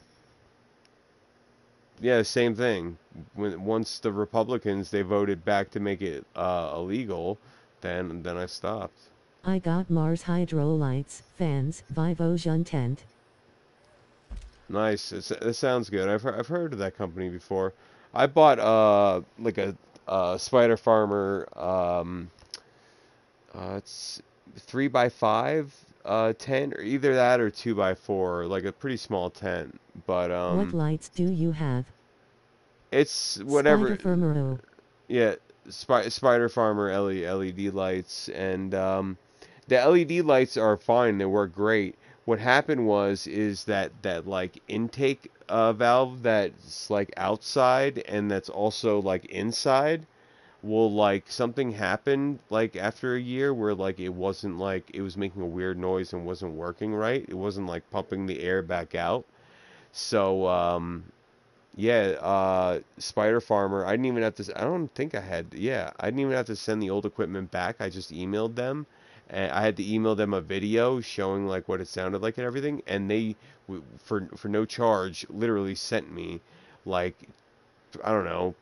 Yeah same thing. When once the Republicans they voted back to make it uh, illegal, then then I stopped.
I got Mars Hydro lights, fans, Vivosun tent.
Nice. It's, it sounds good. I've I've heard of that company before. I bought uh like a uh, Spider Farmer um uh, it's three by five uh, tent, or either that or two by four, like a pretty small tent. But um,
what lights do you have?
it's whatever.
Spider Firmero.
Yeah, Spi- Spider Farmer LE- LED lights, and um, the LED lights are fine. They work great. What happened was is that that like intake uh, valve that's like outside and that's also like inside will like something happened like after a year where like it wasn't like it was making a weird noise and wasn't working right. It wasn't like pumping the air back out. So um yeah, uh, Spider Farmer. I didn't even have to. I don't think I had. Yeah, I didn't even have to send the old equipment back. I just emailed them, and I had to email them a video showing like what it sounded like and everything. And they, for for no charge, literally sent me, like, I don't know,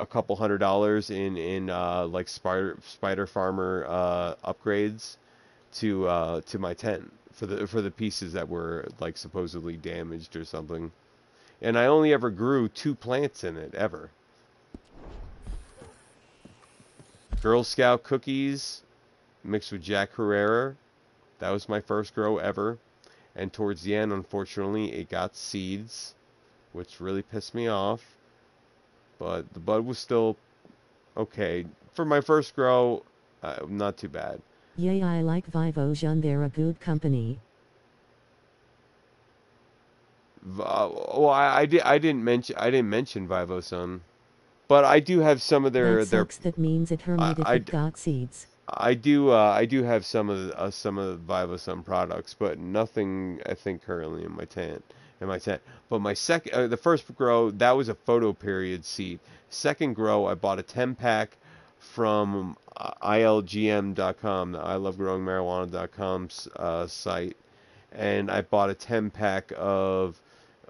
a couple hundred dollars in in uh, like Spider Spider Farmer uh, upgrades to uh, to my tent for the for the pieces that were like supposedly damaged or something and I only ever grew two plants in it ever. Girl Scout cookies mixed with Jack Herer. That was my first grow ever. And towards the end, unfortunately, it got seeds, which really pissed me off. But the bud was still okay. For my first grow, uh, not too bad.
Yeah, I like Vivosun, they're a good company.
Uh, well, I, I, di- I didn't mention I didn't mention Vivosun, but I do have some of their
that
their
sucks, that means it hermit if
I
it got seeds.
I do uh, I do have some of the, uh, some of the Vivosun products, but nothing I think currently in my tent in my tent. But my second uh, the first grow that was a photo period seed. Second grow I bought a 10 pack from uh, ilgm.com, the I love growing marijuana.com uh, site, and I bought a 10 pack of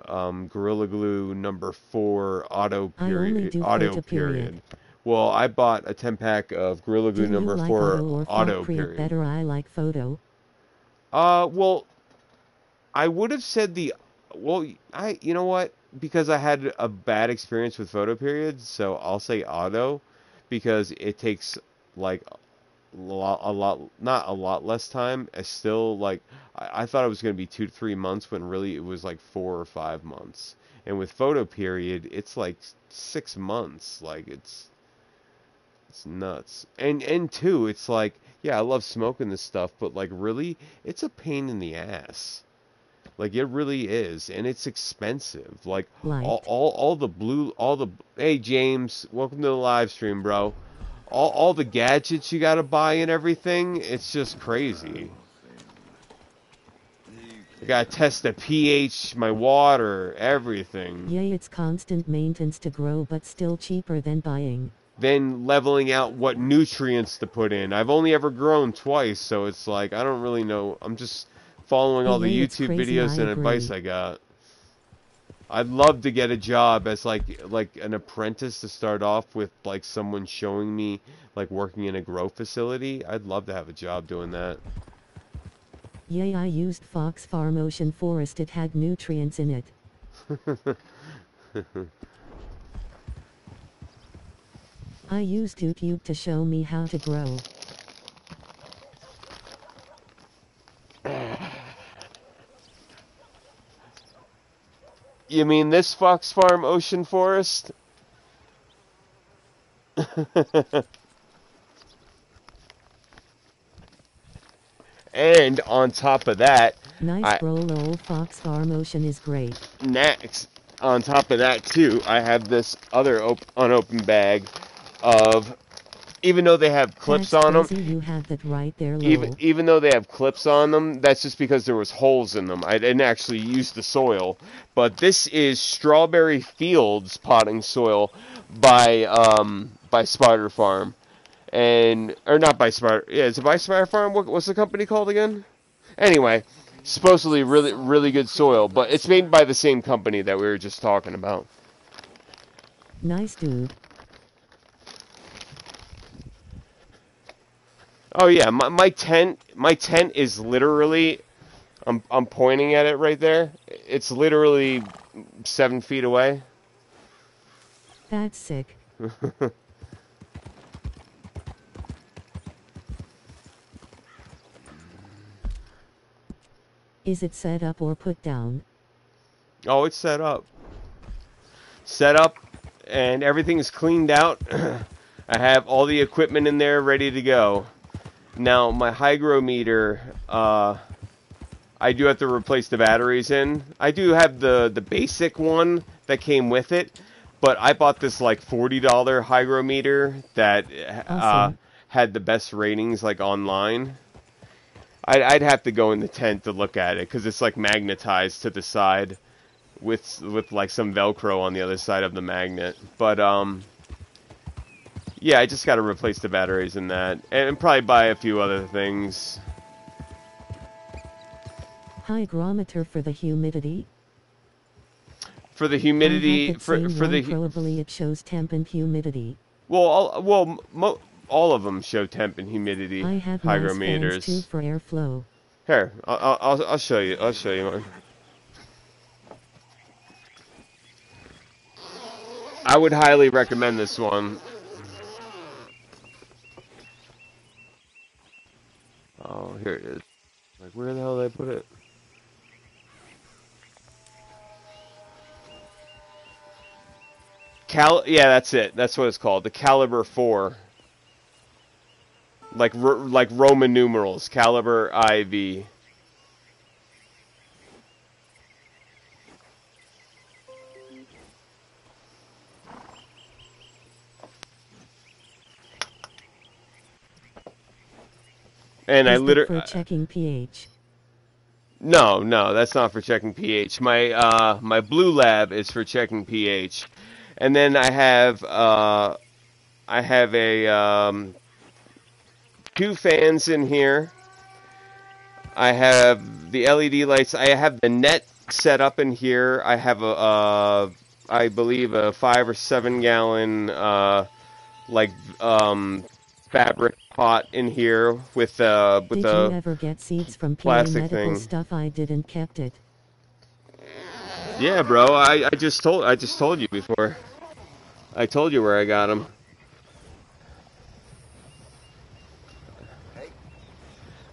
um, Gorilla Glue number four auto period auto period.
period.
Well, I bought a 10 pack of Gorilla
Do
Glue
you
number
like
four
auto
auto period.
better? I like photo.
Uh, well, I would have said the well, I you know what? Because I had a bad experience with photo periods, so I'll say auto because it takes like a lot, a lot not a lot less time. It's still like I, I thought it was going to be two to three months when really it was like four or five months. And with photo period, it's like six months. Like it's it's nuts. And and two, it's like, yeah, I love smoking this stuff, but like really, it's a pain in the ass. Like it really is, and it's expensive. Like all, all all the blue all the Hey James, welcome to the live stream, bro. All all the gadgets you got to buy and everything, it's just crazy. I got to test the pH, my water, everything.
Yay, it's constant maintenance to grow, but still cheaper than buying.
then leveling out what nutrients to put in. I've only ever grown twice, so it's like I don't really know. I'm just following all the YouTube videos and advice. I got. I'd love to get a job as like like an apprentice to start off with like someone showing me like working in a grow facility. I'd love to have a job doing that.
Yay, I used Fox Farm Ocean Forest, it had nutrients in it. <laughs> I used YouTube to show me how to grow.
You mean this Fox Farm Ocean Forest? <laughs> and on top of that,
Nice
I,
bro lol Fox Farm Ocean is great.
next, on top of that too, I have this other op- unopened bag of, even though they have clips
That's
on them,
you have that right there
even even though they have clips on them, that's just because there was holes in them. I didn't actually use the soil, but this is Strawberry Fields potting soil by um by Spider Farm, and or not by Spider. Yeah, is it by Spider Farm? What, what's the company called again? Anyway, supposedly really really good soil, but it's made by the same company that we were just talking about.
Nice dude.
Oh yeah, my, my tent my tent is literally I'm I'm pointing at it right there. It's literally seven feet away.
That's sick. <laughs> Is it set up or put down?
Oh, it's set up. Set up, and everything is cleaned out. <clears throat> I have all the equipment in there ready to go. Now, my hygrometer, uh, I do have to replace the batteries in. I do have the, the basic one that came with it, but I bought this like $40 hygrometer that uh, had the best ratings like online. I'd, I'd have to go in the tent to look at it because it's like magnetized to the side with with like some velcro on the other side of the magnet but um yeah i just got to replace the batteries in that and probably buy a few other things
Hygrometer for the humidity.
for the humidity for for the
probably it shows temp and humidity.
well all, well mo- all of them show temp and humidity
I have
hygrometers
too for airflow.
here I'll, I'll i'll show you i'll show you one I would highly recommend this one. Oh, here it is. Like, where the hell did I put it? Cal, yeah, that's it. That's what it's called. The Caliber Four. Like, like Roman numerals. Caliber IV. And I
Is
literally
for checking pH.
no, no, that's not for checking pH. My uh, my Blue Lab is for checking pH, and then I have uh, I have a um, two fans in here. I have the LED lights. I have the net set up in here. I have a uh, I believe a five or seven gallon uh, like um, fabric pot in here with uh, with
Did
a
you ever get seeds from PA
plastic
Medical
thing.
stuff? I didn't kept it.
Yeah, bro. I, I just told I just told you before. I told you where I got them.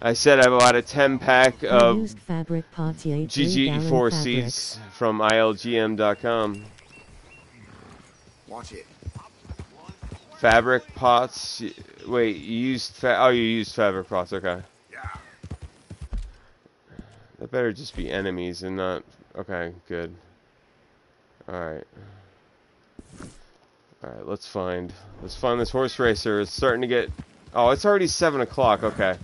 I said I bought a 10 pack of
used fabric pots, yay, three gallon
GG4 seeds from ILGM.com.
Watch it.
Fabric pots. Wait, you used fa- oh you used fabric pots. Okay. Yeah. That better just be enemies and not. Okay, good. All right. All right, let's find let's find this horse racer. It's starting to get. Oh, it's already seven o'clock. Okay,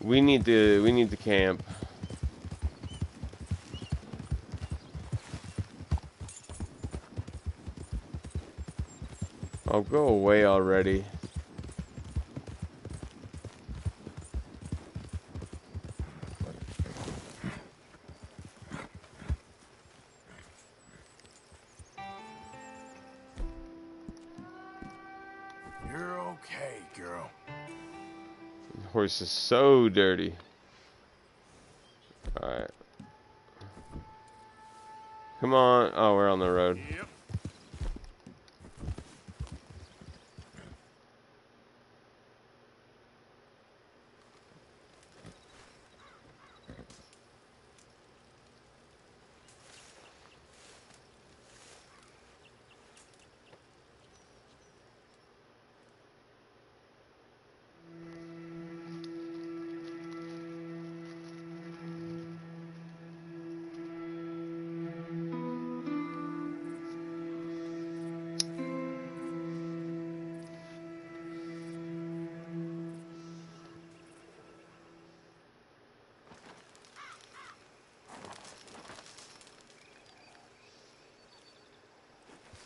we need to we need to camp. Oh, go away already.
You're okay, girl.
The horse is so dirty. Alright. Come on. Oh, we're on the road. Yeah,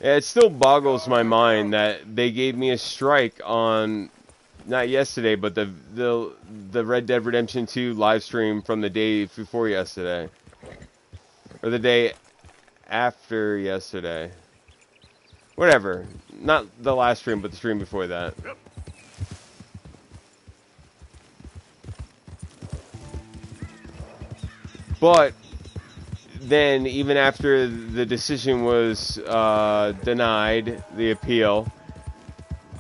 it still boggles my mind that they gave me a strike on not yesterday, but the the the Red Dead Redemption 2 live stream from the day before yesterday. Or the day after yesterday. Whatever. Not the last stream, but the stream before that. But then, even after the decision was uh, denied, the appeal,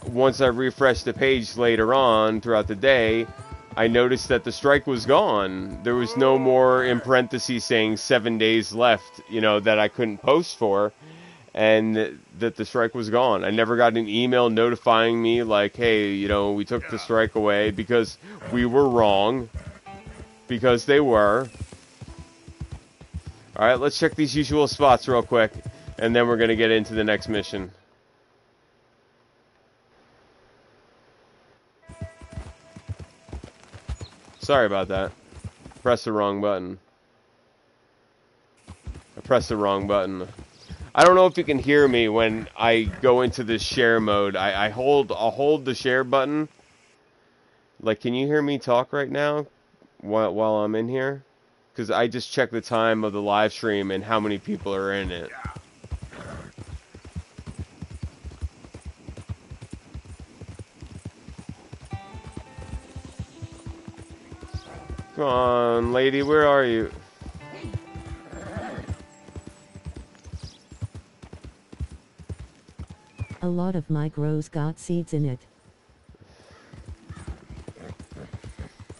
once I refreshed the page later on throughout the day, I noticed that the strike was gone. There was no more in parentheses saying seven days left, you know, that I couldn't post for, and that the strike was gone. I never got an email notifying me, like, hey, you know, we took the strike away because we were wrong. Because they were. Alright, let's check these usual spots real quick, and then we're going to get into the next mission. Sorry about that. Press the wrong button. I pressed the wrong button. I don't know if you can hear me when I go into this share mode. I, I hold I'll hold the share button. Like, can you hear me talk right now while, while I'm in here? Because I just checked the time of the live stream and how many people are in it. Come on, lady, where are you?
A lot of my grows got seeds in it.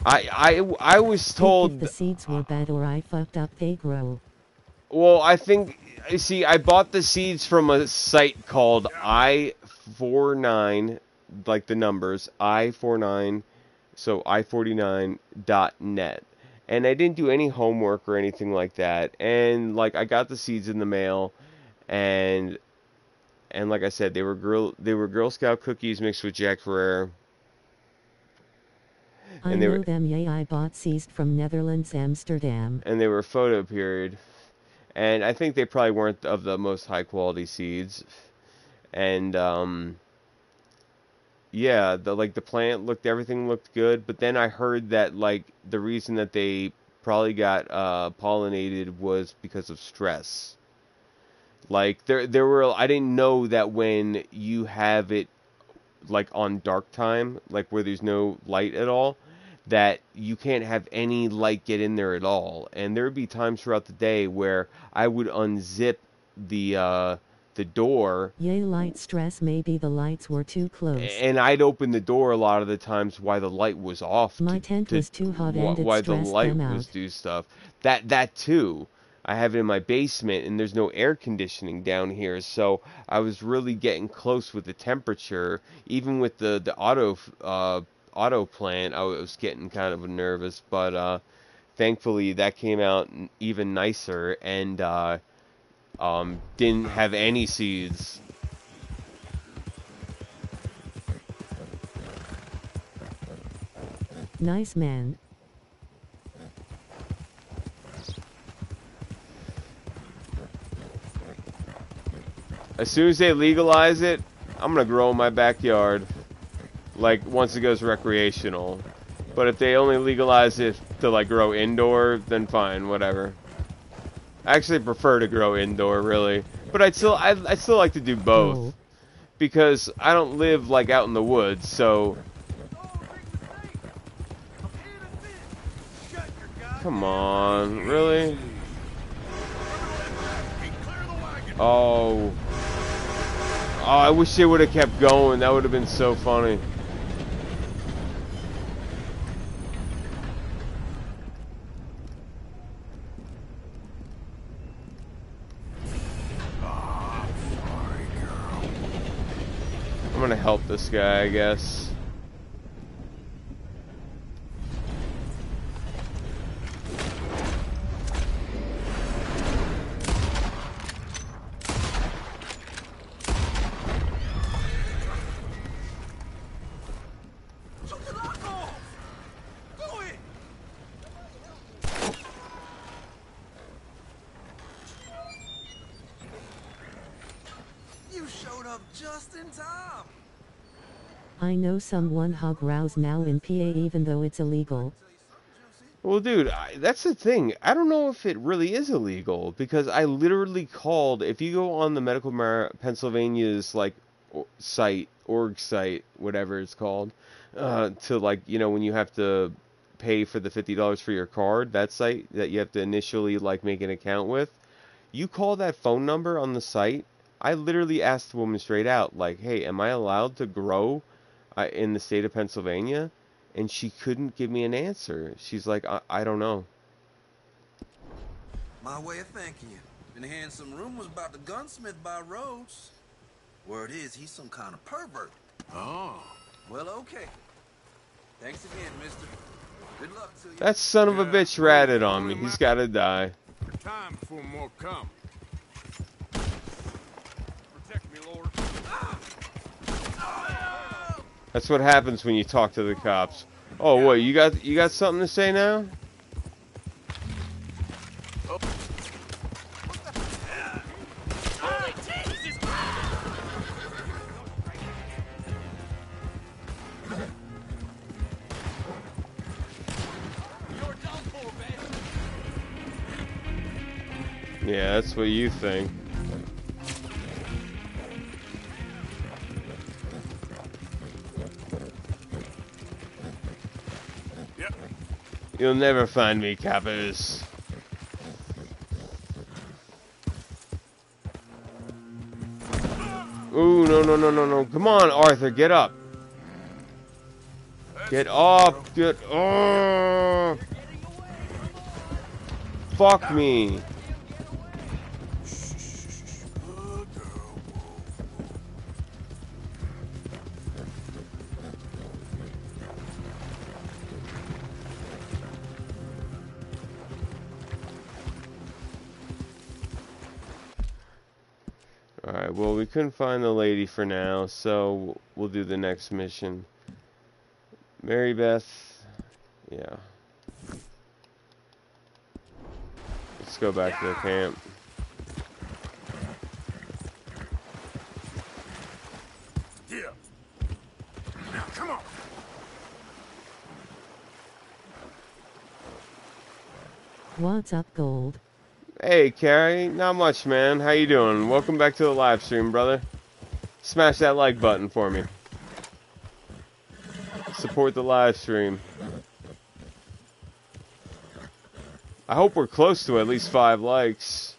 I I I was told
the seeds were bad or I fucked up they grow.
Well, I think you see I bought the seeds from a site called i49 like the numbers i49 so i49.net. And I didn't do any homework or anything like that. And like I got the seeds in the mail and and like I said, they were girl they were Girl Scout cookies mixed with Jack Herer.
I know were, them, yay, I bought seeds from Netherlands, Amsterdam.
And they were photo period. And I think they probably weren't of the most high quality seeds. And um yeah, the like the plant looked everything looked good, but then I heard that like the reason that they probably got uh, pollinated was because of stress. Like there there were I didn't know that when you have it like on dark time, like where there's no light at all, that you can't have any light get in there at all. And there would be times throughout the day where I would unzip the uh the door.
Yay, light stress. Maybe the lights were too close.
And I'd open the door a lot of the times while the light was off.
My to, tent
to,
was too hot and
wh- why the light was
out.
do stuff. That that too. I have it in my basement, and there's no air conditioning down here, so I was really getting close with the temperature. Even with the the auto uh, auto plant, I was getting kind of nervous, but uh, thankfully that came out even nicer, and uh, um, didn't have any seeds.
Nice man.
As soon as they legalize it, I'm gonna grow in my backyard. Like once it goes recreational. But if they only legalize it to like grow indoor, then fine, whatever. I actually prefer to grow indoor, really. But I'd still, I, I still like to do both.
Oh.
Because I don't live, like, out in the woods, so... Come on, really? Oh. Oh, I wish they would have kept going. That would have been so funny. Help this guy, I guess.
I know someone hog rouse now in PA even though it's illegal.
Well, dude, I, that's the thing. I don't know if it really is illegal because I literally called. If you go on the Medical Mar- Pennsylvania's like site, org site, whatever it's called, uh, to like you know when you have to pay for the fifty dollars for your card, that site that you have to initially like make an account with, you call that phone number on the site. I literally asked the woman straight out, like, "Hey, am I allowed to grow in the state of Pennsylvania?" and she couldn't give me an answer. She's like, I, I don't know.
My way of thanking you. Been hearing some rumors about the gunsmith by Rhodes. Word is he's some kind of pervert.
Oh.
Well, okay. Thanks again, mister. Good luck to you.
That son of a bitch ratted on me. He's gotta die.
Time before more come.
Protect me, Lord.
That's what happens when you talk to the cops. Oh wait, you got you got something to say now? Yeah, that's what you think. You'll never find me, coppers. Ooh, no, no, no, no, no. Come on, Arthur, get up. Get up, get up. Fuck me. Couldn't find the lady for now, so we'll do the next mission. Mary Beth, yeah. Let's go back to the camp.
Yeah. Now, come on.
What's up, Gold?
Hey, Carrie, not much, man. How you doing? Welcome back to the live stream, brother. Smash that like button for me. Support the live stream. I hope we're close to at least five likes.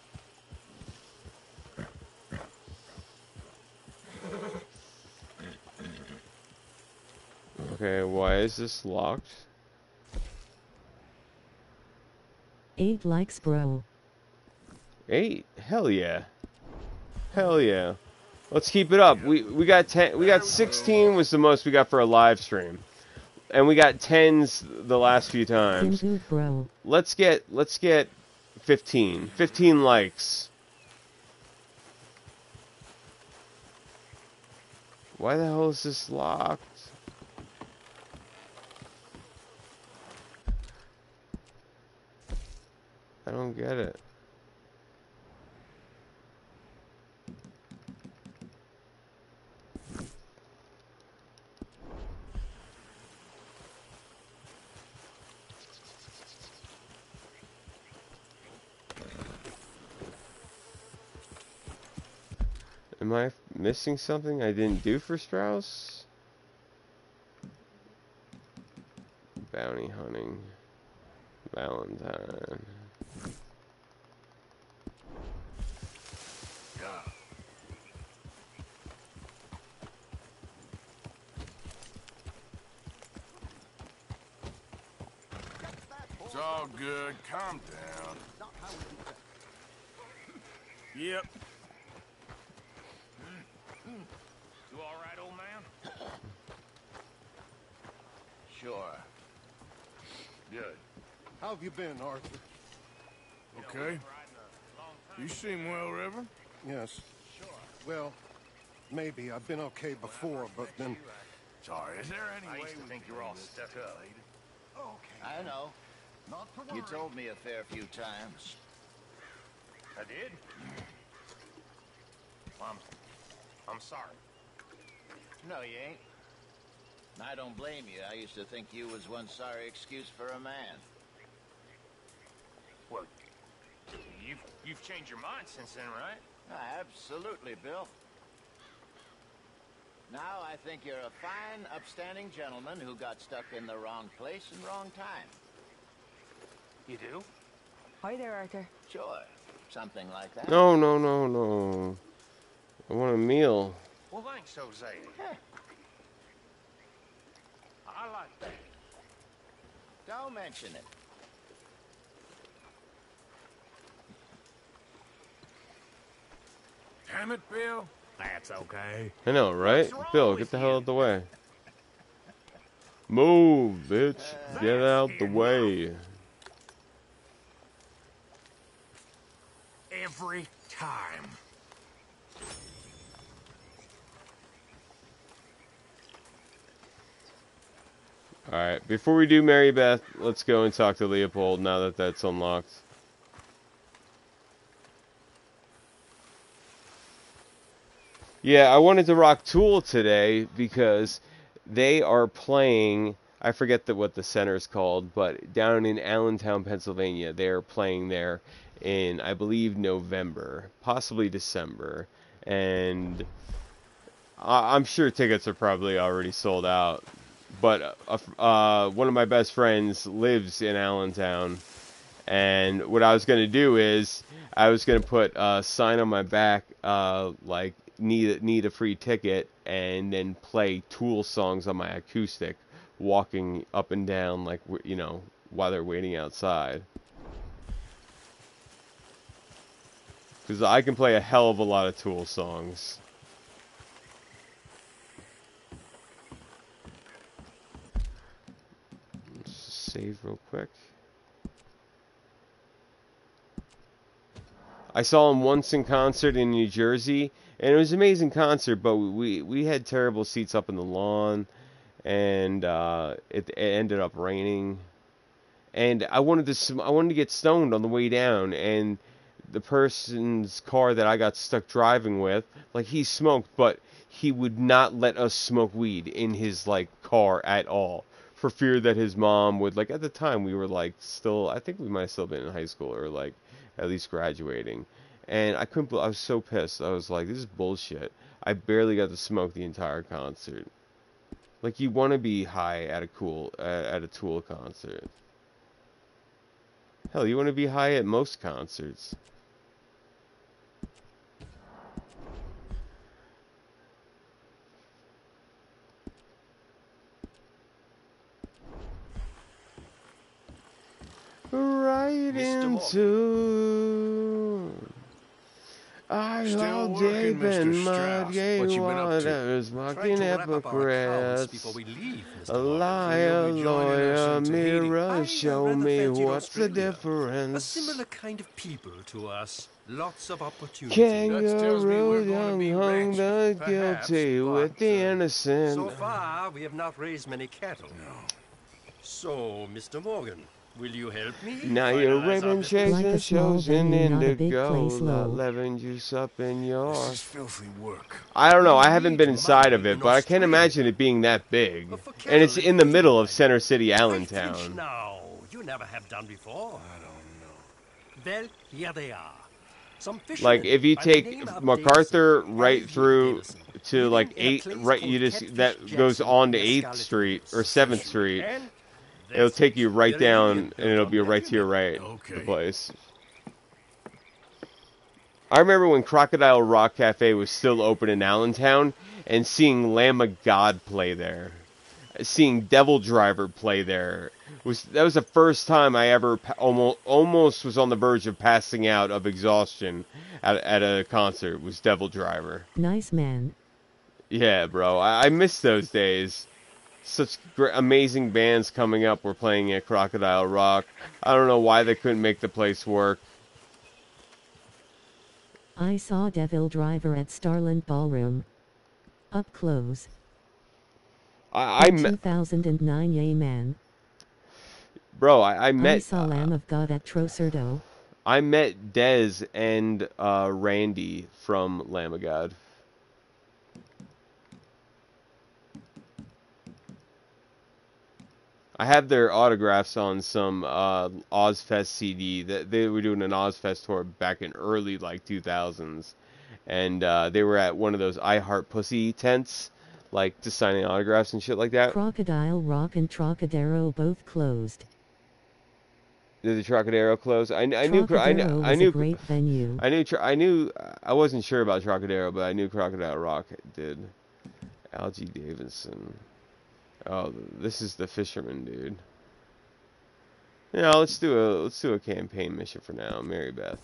Okay, why is this locked?
Eight likes, bro.
Eight? Hell yeah. Hell yeah. Let's keep it up. We we got ten. We got 16 was the most we got for a live stream, and we got tens the last few times.
Tim Boot, bro.
Let's get let's get 15. 15 likes. Why the hell is this locked? I don't get it. Am I missing something I didn't do for Strauss? Bounty hunting. Valentine.
It's all good. Calm down. Yep.
You all right, old man? <coughs>
Sure.
Good.
How have you been, Arthur?
Okay. You seem well, Reverend.
Yes. Sure. Well, maybe. I've been okay before, but then...
Uh, Sorry, is there any
I
way
used to
we
think you were all
bring this
stuck
to
up.
later?
I know. You told me a fair few times.
I did? Hmm. Well, I'm, I'm sorry.
No, you ain't. I don't blame you. I used to think you was one sorry excuse for a man.
Well, you've, you've changed your mind since then, right?
Absolutely, Bill. Now I think you're a fine, upstanding gentleman who got stuck in the wrong place and wrong time.
You do?
Hi there, Arthur.
Sure. Something like that.
No, no, no, no. I want a meal.
Well, thanks, Jose. I like that. Don't mention it.
Damn it, Bill. That's okay.
I know, right? Bill, get the hell out of the way. Move, bitch. Uh, get out the way.
Every time.
Alright, before we do Mary Beth, let's go and talk to Leopold now that that's unlocked. Yeah, I wanted to rock Tool today because they are playing. I forget the, what the center is called, but down in Allentown, Pennsylvania, they're playing there in, I believe, November, possibly December, and I, I'm sure tickets are probably already sold out. But uh, uh, one of my best friends lives in Allentown, and what I was gonna do is I was gonna put a sign on my back, uh, like need need a free ticket, and then play Tool songs on my acoustic, walking up and down like you know while they're waiting outside. Because I can play a hell of a lot of Tool songs. Save real quick. I saw him once in concert in New Jersey, and it was an amazing concert. But we we had terrible seats up in the lawn, and uh, it, it ended up raining. And I wanted to I wanted to get stoned on the way down, and the person's car that I got stuck driving with, like he smoked, but he would not let us smoke weed in his like car at all for fear that his mom would like at the time we were like still I think we might have still been in high school or like at least graduating. And I couldn't I was so pissed. I was like this is bullshit. I barely got to smoke the entire concert. Like you want to be high at a cool uh, at a Tool concert. Hell, you want to be high at most concerts. Right into I
Still
all day been
Strauss.
mudgay
What you been up to?
waters, mocking
to wrap up our accounts
hypocrites.
before we leave,
A liar, lawyer, mirror, show me what's the
Australia. A
difference.
similar kind of people to us. Lots of opportunity.
Kangaroo young hung the guilty uh, with the innocent.
So far, we have not raised many cattle. No. So, Mr. Morgan, will you help me?
Now you're
Finalize our
ribbon
business?
chasing
Like a
shows in
venue, not a big
indigo.
place,
Let
low.
lemon juice up in your.
This is filthy work.
I don't know. I haven't been inside of it, but I can't imagine it being that big. And it's in the middle of Center City, Allentown.
No, you never have done before. I don't know. Well, here they are. Some fishermen
Like if you take
name of
MacArthur right through to like eight, right, you just that goes on to Eighth Street or Seventh Street. It'll take you right down, and it'll be right to your right. Okay. The place. I remember when Crocodile Rock Cafe was still open in Allentown, and seeing Lamb of God play there, seeing Devil Driver play there was that was the first time I ever almost almost was on the verge of passing out of exhaustion at at a concert. Was Devil Driver?
Nice man.
Yeah, bro, I, I miss those days. Such gr amazing bands coming up were playing at Crocodile Rock. I don't know why they couldn't make the place work.
I saw Devil Driver at Starland Ballroom. Up close.
I, I met,
2009 Yay Man.
bro, I, I
I saw Lamb of God at Trocadero.
I met Dez and uh, Randy from Lamb of God. I have their autographs on some uh, Ozzfest CD. That they were doing an Ozzfest tour back in early like 2000s, and uh, they were at one of those I Heart Pussy tents, like just signing autographs and shit like that.
Crocodile Rock and Trocadero both closed.
Did the Trocadero close? I, I knew I, kn-
Trocadero
I
was
knew
a great venue.
I knew I knew I wasn't sure about Trocadero, but I knew Crocodile Rock did. Algie Davidson. Oh, this is the fisherman dude. Yeah, let's do a let's do a campaign mission for now, Mary Beth.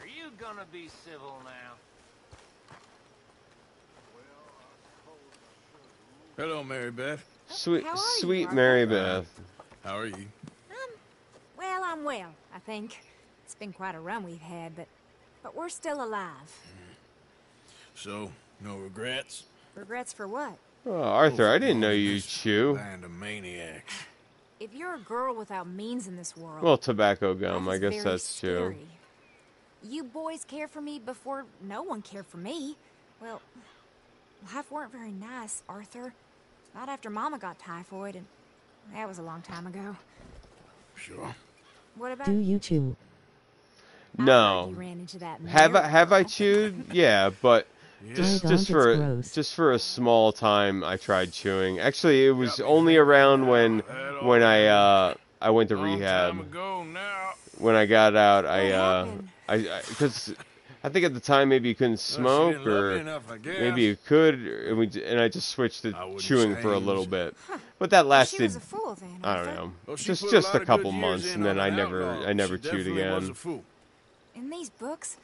Are you gonna be civil now?
Hello, Mary Beth.
Sweet
how are you,
sweet
Arthur?
Mary Beth.
How are you?
Um, well, I'm well, I think. It's been quite a run we've had, but but we're still alive.
So, no regrets?
Regrets for what?
Oh, Arthur, I didn't know you chew.
Land of maniacs.
If you're a girl without means in this world,
Well, tobacco gum. I guess
very
that's true.
You boys cared for me before no one cared for me. Well, life weren't very nice, Arthur. Not after Mama got typhoid, and that was a long time ago.
Sure.
What about
Do you chew?
No.
you ran into that
Have I have I chewed? Yeah, but <laughs> just
Hold
just
it's
for
gross.
just for a small time I tried chewing. Actually, it was only around when when I uh I went to rehab.
Go now.
When I got out, I uh I because I think at the time maybe you couldn't smoke
didn't
or
enough,
maybe you could and we and I just switched to
wouldn't
chewing for a little bit. But that
She
lasted
was a fool then,
I don't know.
Well, she
just
a
just a couple months and then I never. I never
She
chewed
definitely was
again.
a fool.
In these books,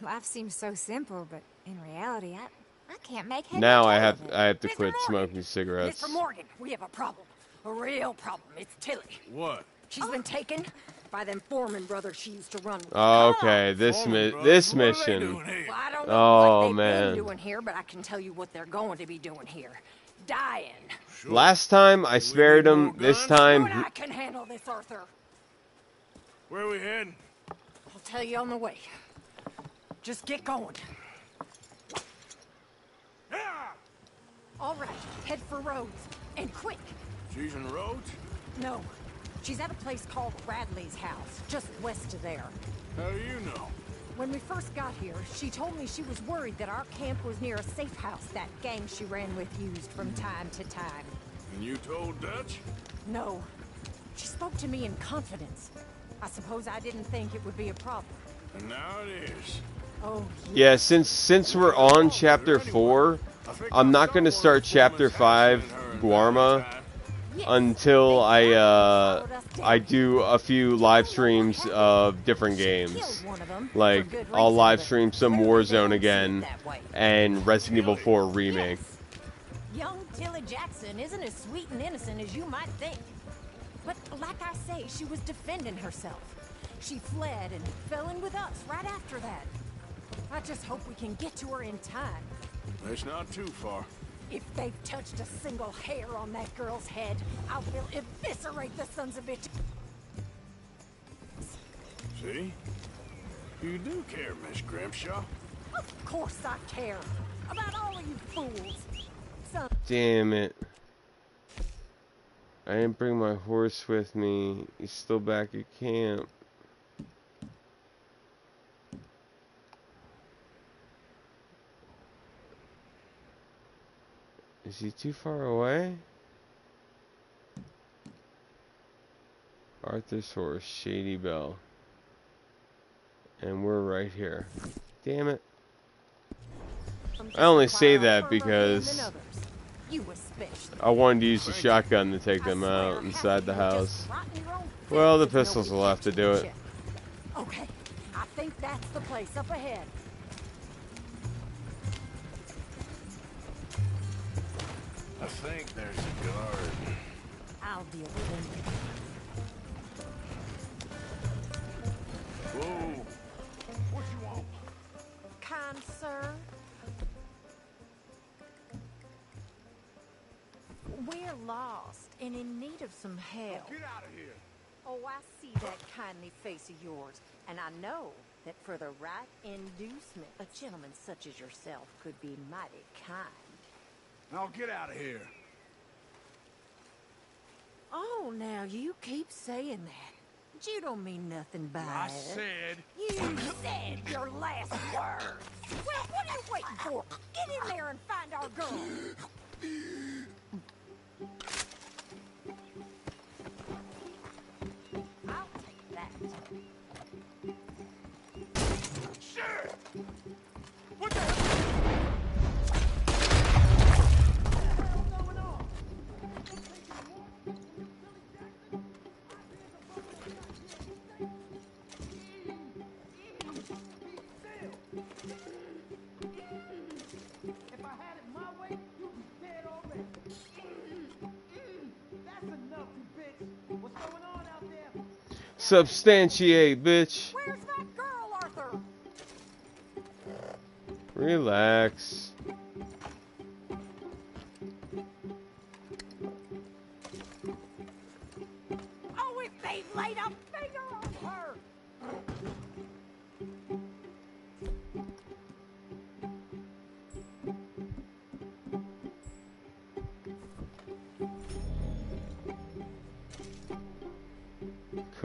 life seems so simple, but in reality, I, I can't make head
Now I have. I have to quit smoking cigarettes.
Mr. Morgan, we have a problem. A real problem. It's Tilly.
What?
She's been taken by them Foreman brothers she used to run with.
Oh, okay, this mi- this mission.
Well, I don't know
Oh
what they've
man.
been doing here, but I can tell you what they're going to be doing here. Dying.
Last time I spared him. This time,
You I can handle this, Arthur.
Where are we heading?
I'll tell you on the way. Just get going. All right, head for Rhodes. And quick.
She's in the Rhodes?
No. She's at a place called Radley's house, just west of there.
How do you know?
When we first got here, she told me she was worried that our camp was near a safe house that gang she ran with used from time to time.
And you told Dutch?
No. She spoke to me in confidence. I suppose I didn't think it would be a problem.
And now it is.
Oh,
yeah. Since since we're on chapter four, I'm not gonna start chapter five, Guarma, until I uh I do a few live streams of different games. Like I'll live stream some Warzone again and Resident Evil 4 remake.
Young Tilly Jackson isn't as sweet and innocent as you might think. But like I say, she was defending herself. She fled and fell in with us right after that. I just hope we can get to her in time.
It's not too far.
If they've touched a single hair on that girl's head, I will eviscerate the sons of bitches.
See? You do care, Miss Grimshaw.
Of course I care. About all of you fools. Son
Damn it. I didn't bring my horse with me. He's still back at camp. Is he too far away? Arthur's horse, Shady Belle. And we're right here. Damn it. I only say that because I wanted to use the shotgun to take them out inside the house. Well, the pistols will have to do it.
Okay, I think that's the place up ahead.
Think there's a guard.
I'll deal with him.
Whoa. What you want?
Kind sir. We're lost and in need of some help.
Get out of here.
Oh, I see that kindly face of yours, and I know that for the right inducement, a gentleman such as yourself could be mighty kind.
Now get out of here.
Oh, now you keep saying that. But you don't mean nothing by it.
I said.
You said your last words. Well, what are you waiting for? Get in there and find our girl.
Substantiate, bitch.
Where's that girl, Arthur?
Relax.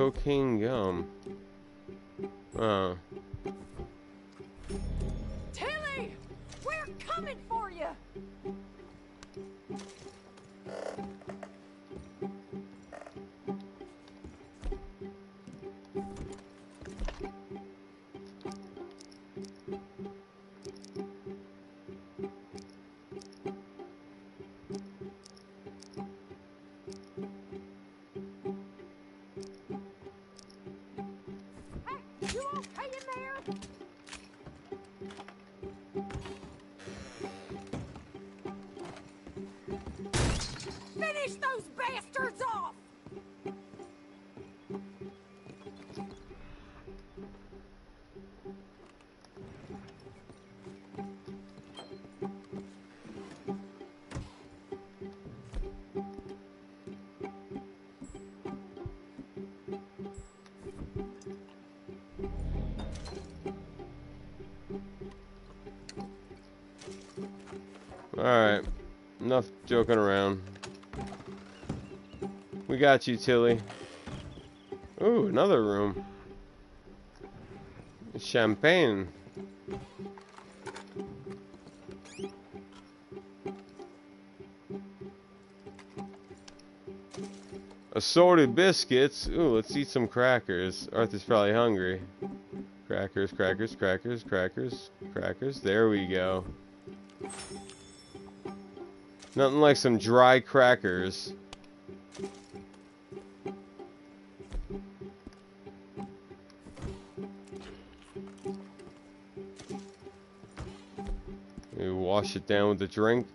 Cocaine gum. Oh. Joking around. We got you, Tilly. Ooh, another room. Champagne. Assorted biscuits. Ooh, let's eat some crackers. Arthur's probably hungry. Crackers, crackers, crackers, crackers, crackers. There we go. Nothing like some dry crackers. Maybe wash it down with a drink.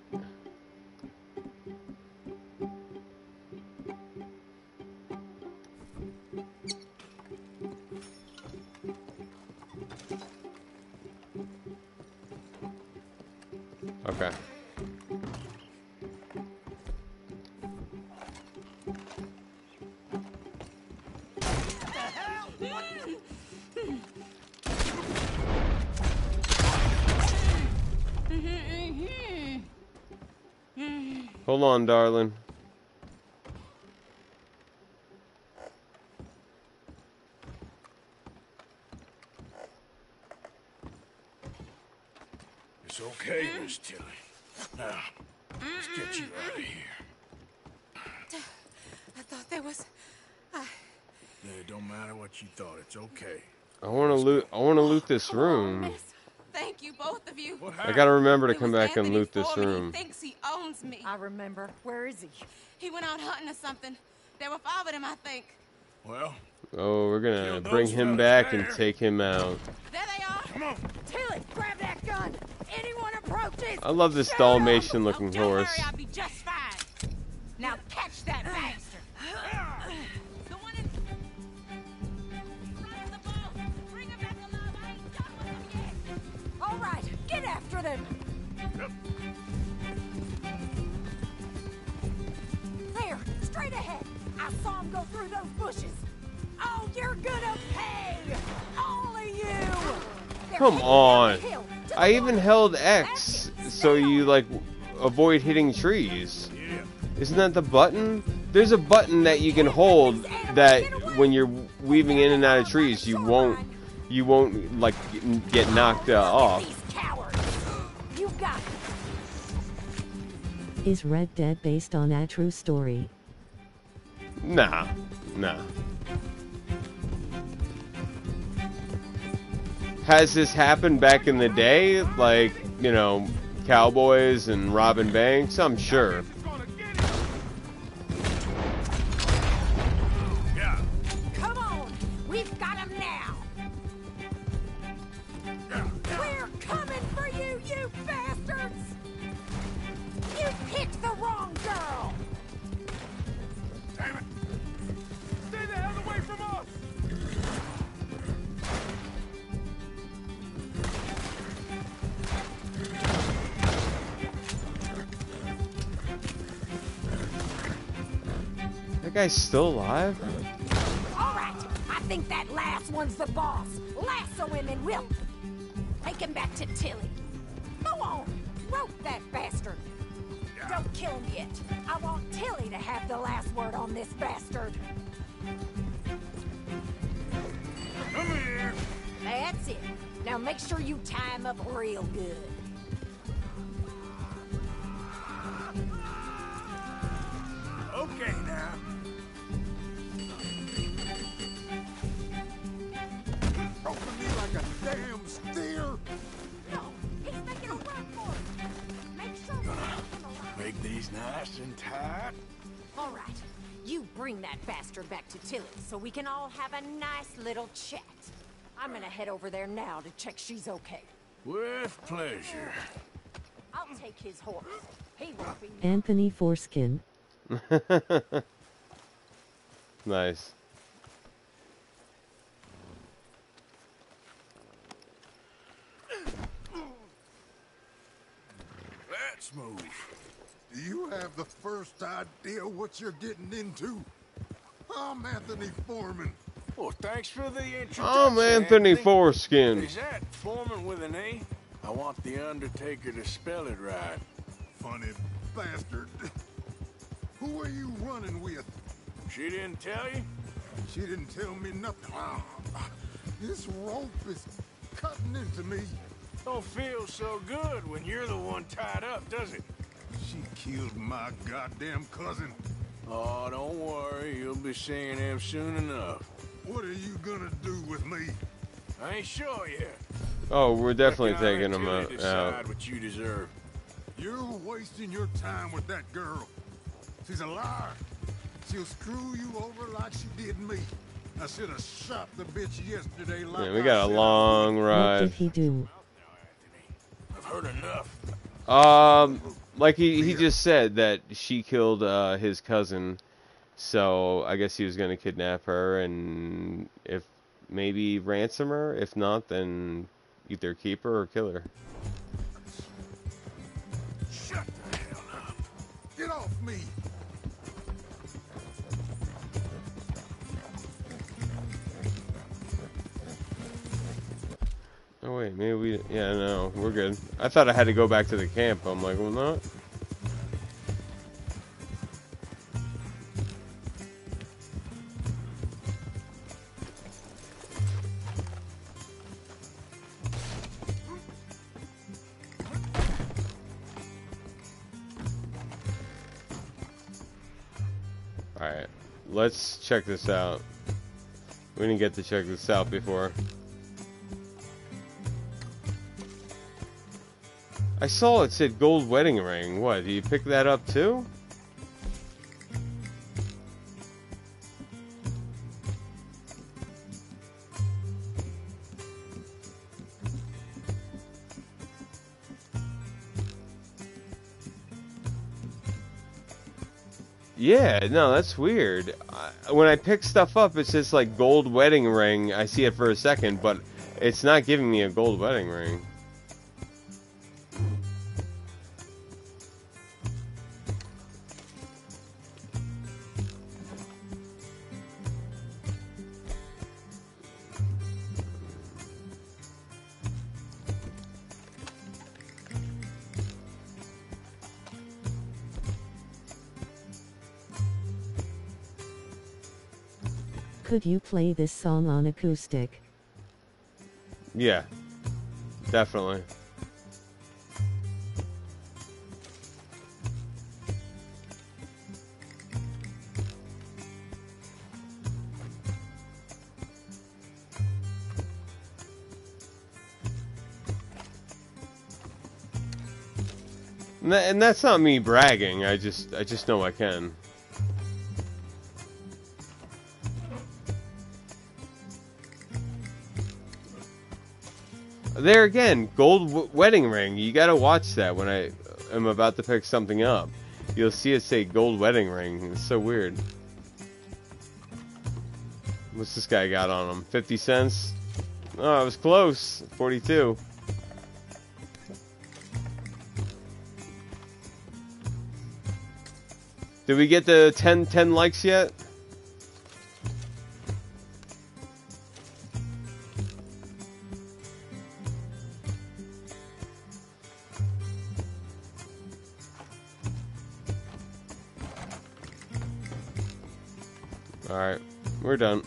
This room.
thank you, both of you.
I gotta remember to
It
come
was
back and loot this room.
He thinks he owns me.
I remember. Where is he?
He went out hunting or something. There were five of them, I think.
Well,
Oh, we're gonna bring him
fellas
back and take him out.
There they are.
Come on.
Tilly, grab that gun! Anyone approaches!
I love this! Dalmatian looking
Don't worry,
horse.
I'll I
saw him go through those bushes. Oh, you're gonna pay! All of you! They're
Come on.
the hill to the
I even held X so you like avoid hitting trees. Isn't that the button? There's a button that you can hold that when you're weaving in and out of trees, you won't you won't like get knocked uh, off.
You got it.
Is Red Dead based on a true story?
Nah, nah. Has this happened back in the day? Like, you know, cowboys and robbing banks? I'm sure. That guy's still alive?
All right, I think that last one's the boss. Lasso him and we'll take him back to Tilly. Go on, rope that bastard. Don't kill him yet. I want Tilly to have the last word on this bastard.
Come here.
That's it. Now make sure you tie him up real good.
Okay now.
Alive.
Nice and tight.
All right, you bring that bastard back to Tilly so we can all have a nice little chat. I'm gonna head over there now to check she's okay.
With pleasure.
I'll take his horse. He won't be.
Anthony Foreskin. <laughs>
nice.
Let's move.
Do you have the first idea what you're getting into? I'm Anthony Foreman.
Well, thanks for the introduction.
I'm Anthony Foreskin.
Is that Foreman with an A? I want the Undertaker to spell it right.
Funny bastard. <laughs> Who are you running with?
She didn't tell you?
She didn't tell me nothing. Ah, This rope is cutting into me.
Don't feel so good when you're the one tied up, does it?
She killed my goddamn cousin.
Oh, don't worry. You'll be seeing him soon enough.
What are you gonna do with me?
I ain't sure yet.
Oh, we're definitely taking him out.
decide what you deserve.
You're wasting your time with that girl. She's a liar. She'll screw you over like she did me. I should have shot the bitch yesterday like
Yeah, we got a
said I
long
What did he do?
I've heard enough.
Um, like he, he just said that she killed uh, his cousin, so I guess he was gonna kidnap her and if maybe ransom her. If not, then either keep her or kill her. Oh wait, maybe we. Yeah, no, we're good. I thought I had to go back to the camp. I'm like, well, not. Alright, let's check this out. We didn't get to check this out before. I saw it said gold wedding ring. What, do you pick that up too? Yeah, no, that's weird. I, when I pick stuff up, it says like gold wedding ring. I see it for a second, but it's not giving me a gold wedding ring.
Could you play this song on acoustic?
Yeah, definitely. And, that's not me bragging. I just, I just know I can. There again, gold w- wedding ring. You gotta watch that when I am about to pick something up. You'll see it say gold wedding ring. It's so weird. What's this guy got on him? 50 cents? Oh, it was close. 42. Did we get the 10, 10 likes yet? We're done.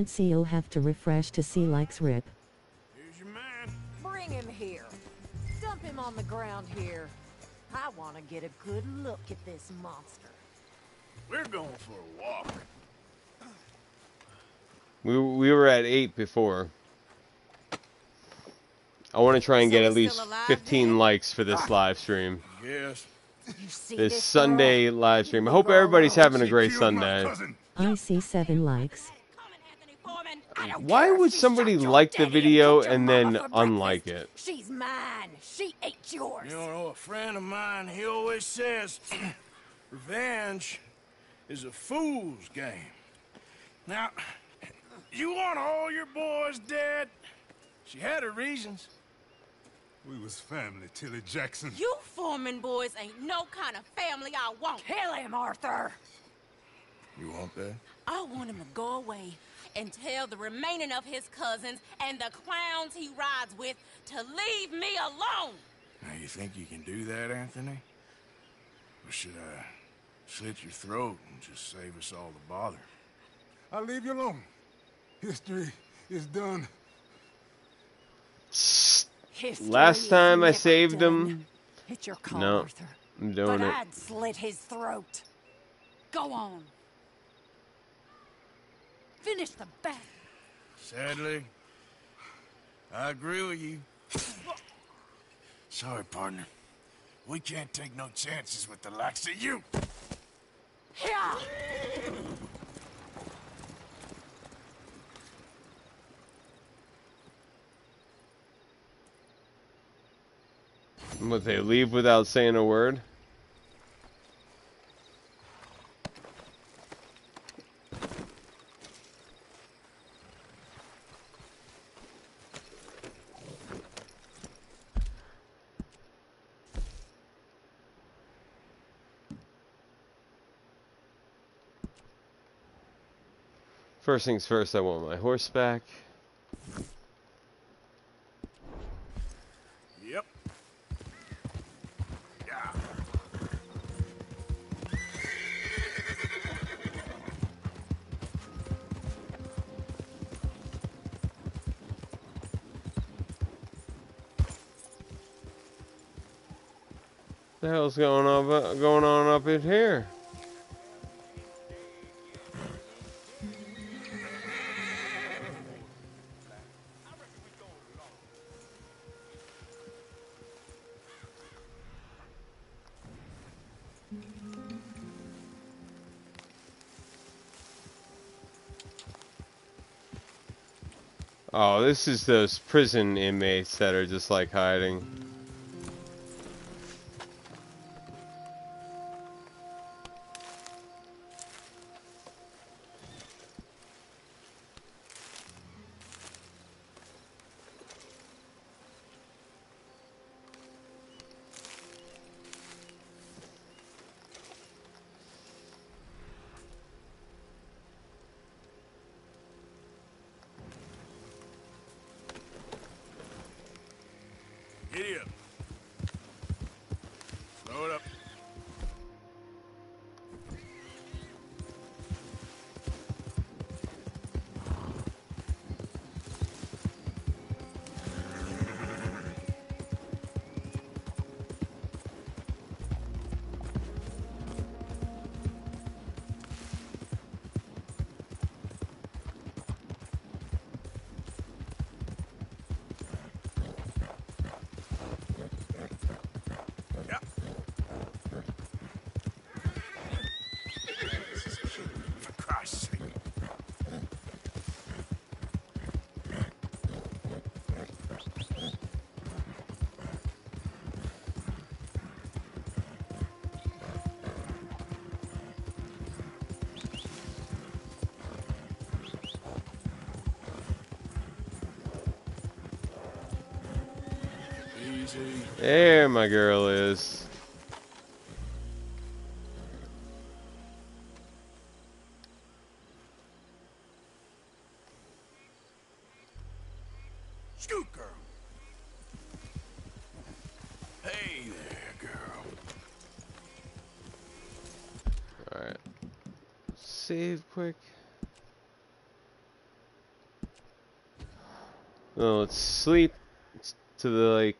Can't see you'll have to refresh to see likes rip.
Here's your man.
Bring him here. Dump him on the ground here. I want to get a good look at this monster.
We're going for a walk.
We, we were at 8 before. I want to try and get at least 15 likes for this live stream.
Yes.
This Sunday live stream. I hope everybody's having a great Sunday.
I see 7 likes.
Why would somebody like the video and then unlike it?
She's mine. She ate yours.
You know, a friend of mine, he always says, revenge is a fool's game. Now, you want all your boys dead? She had her reasons.
We was family, Tilly Jackson.
You Foreman boys ain't no kind of family I want.
Kill him, Arthur.
You want that?
I want him to go away and tell the remaining of his cousins and the clowns he rides with to leave me alone.
Now, you think you can do that, Anthony? Or should I slit your throat and just save us all the bother?
I'll leave you alone. History is done.
History
Last time I saved
done.
him.
It's your call,
No,
Arthur.
I'm doing
but
it.
I'd slit his throat. Go on. Finish the battle.
Sadly, I agree with you. Sorry, partner. We can't take no chances with the likes of you.
Yeah.
Would they leave without saying a word? First things first, I want my horse back.
Yep. Yeah.
The hell's going on going on up in here? This is those prison inmates that are just like hiding. Sleep to the like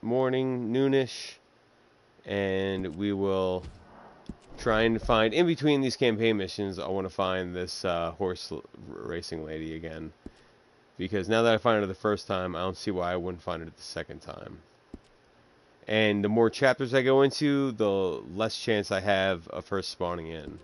morning, noonish, and we will try and find in between these campaign missions. I want to find this uh, horse racing lady again because now that I find her the first time, I don't see why I wouldn't find her the second time. And the more chapters I go into, the less chance I have of her spawning in.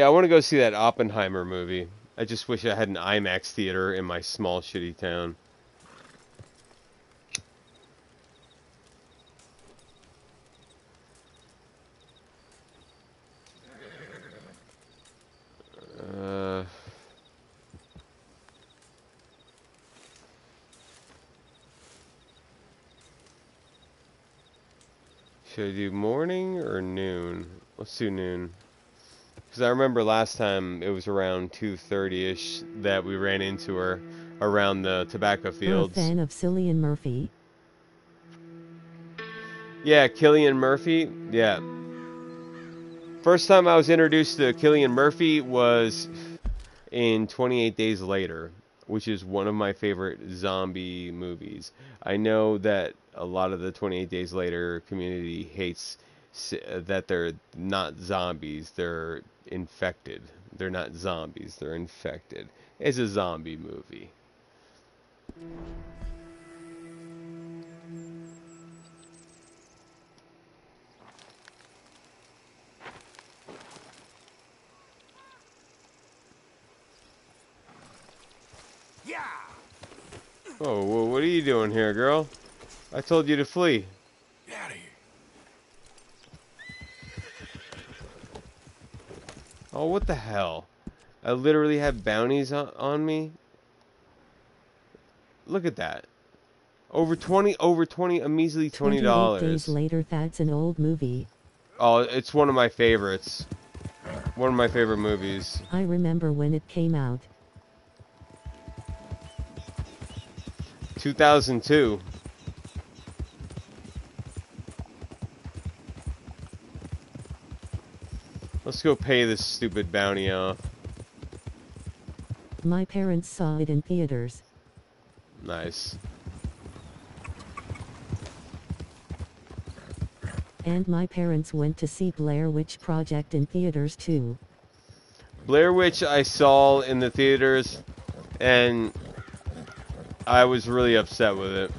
Yeah,
I want to go see that Oppenheimer movie. I just wish I had an IMAX theater in my small shitty town. Uh, should I do morning or noon? Let's do noon. Remember last time it was around 2.30ish that we ran into her around the tobacco
You're a
fields.
fan of Cillian Murphy?
Yeah, Cillian Murphy. Yeah. First time I was introduced to Cillian Murphy was in 28 Days Later, which is one of my favorite zombie movies. I know that a lot of the 28 Days Later community hates that they're not zombies, they're infected. They're not zombies, they're infected. It's a zombie movie.
Yeah.
Oh, wha- what are you doing here, girl? I told you to flee.
Get out of here.
Oh, what the hell? I literally have bounties on, on me. Look at that. Over 20, over 20, a measly $20.
28 Days Later, that's an old movie.
Oh, it's one of my favorites. One of my favorite movies.
I remember when it came out.
2002. Let's go pay this stupid bounty off.
My parents saw it in theaters.
Nice.
And my parents went to see Blair Witch Project in theaters too.
Blair Witch I saw in the theaters, and I was really upset with it.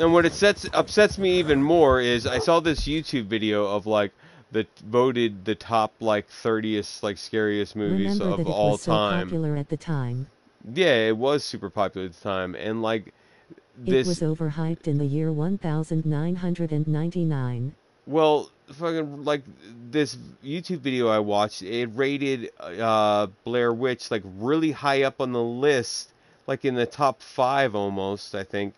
And what it sets upsets me even more is I saw this YouTube video of like the voted the top like 30th like scariest movies
Remember
of
that it
all
was so
time.
popular at the time.
Yeah, it was super popular at the time, and like this.
It was overhyped in the year 1999.
Well, fucking like this YouTube video I watched, it rated uh, Blair Witch like really high up on the list, like in the top five almost, I think,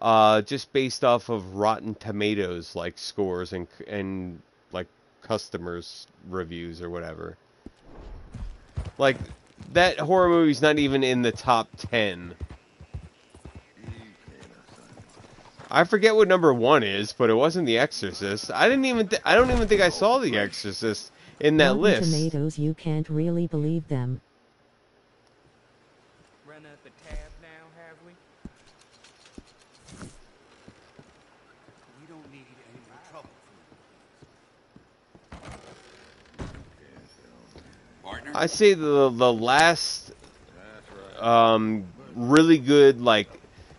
uh, just based off of Rotten Tomatoes like scores and and like customers reviews or whatever. Like that horror movie's not even in the top ten. I forget what number one is, but it wasn't The Exorcist. I didn't even. Th- I don't even think I saw The Exorcist in that
Rotten
list.
Tomatoes, you can't really believe them.
Run up a tab now, have we?
We don't need any more trouble.
I say the the last um, really good like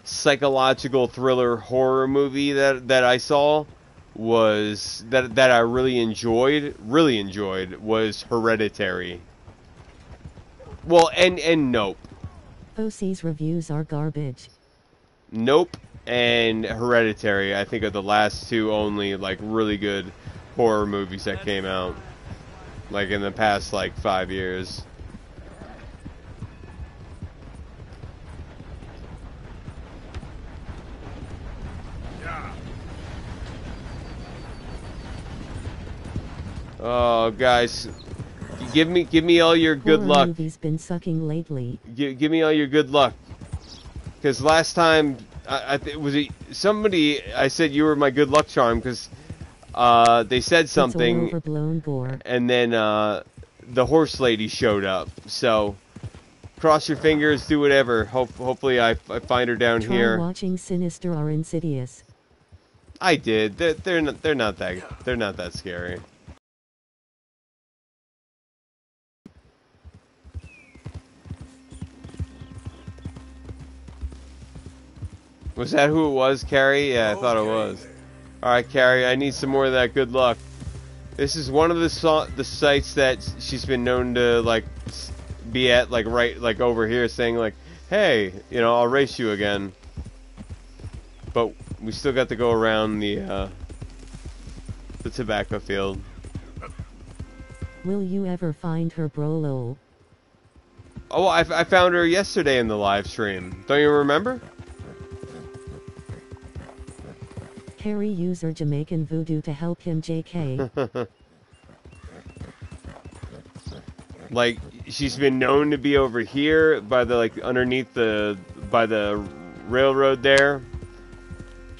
psychological thriller horror movie that that I saw was that that I really enjoyed, really enjoyed was Hereditary. Well, and and Nope.
OC's reviews are garbage.
Nope and Hereditary, I think are the last two only like really good horror movies that came out like in the past like 5 years. Oh, guys, give me give me all your good
Horror
luck.
Movie's been sucking lately.
Give, give me all your good luck. Because last time, I, I th- was it somebody? I said you were my good luck charm because uh, they said something, and then uh, the horse lady showed up. So cross your fingers, do whatever. Hope hopefully I, I find her down
Try
here.
watching Sinister or Insidious.
I did. They're, they're not they're not that they're not that scary. Was that who it was, Carrie? Yeah, I thought it was. All right, Carrie, I need some more of that good luck. This is one of the so- the sites that she's been known to like be at, like right like over here, saying like, "Hey, you know, I'll race you again." But we still got to go around the uh, the tobacco field.
Will you ever find her brolo?
Oh, I, I found her yesterday in the live stream. Don't you remember?
Harry user Jamaican voodoo to help him JK.
like she's been known to be over here by the like underneath the by the railroad there.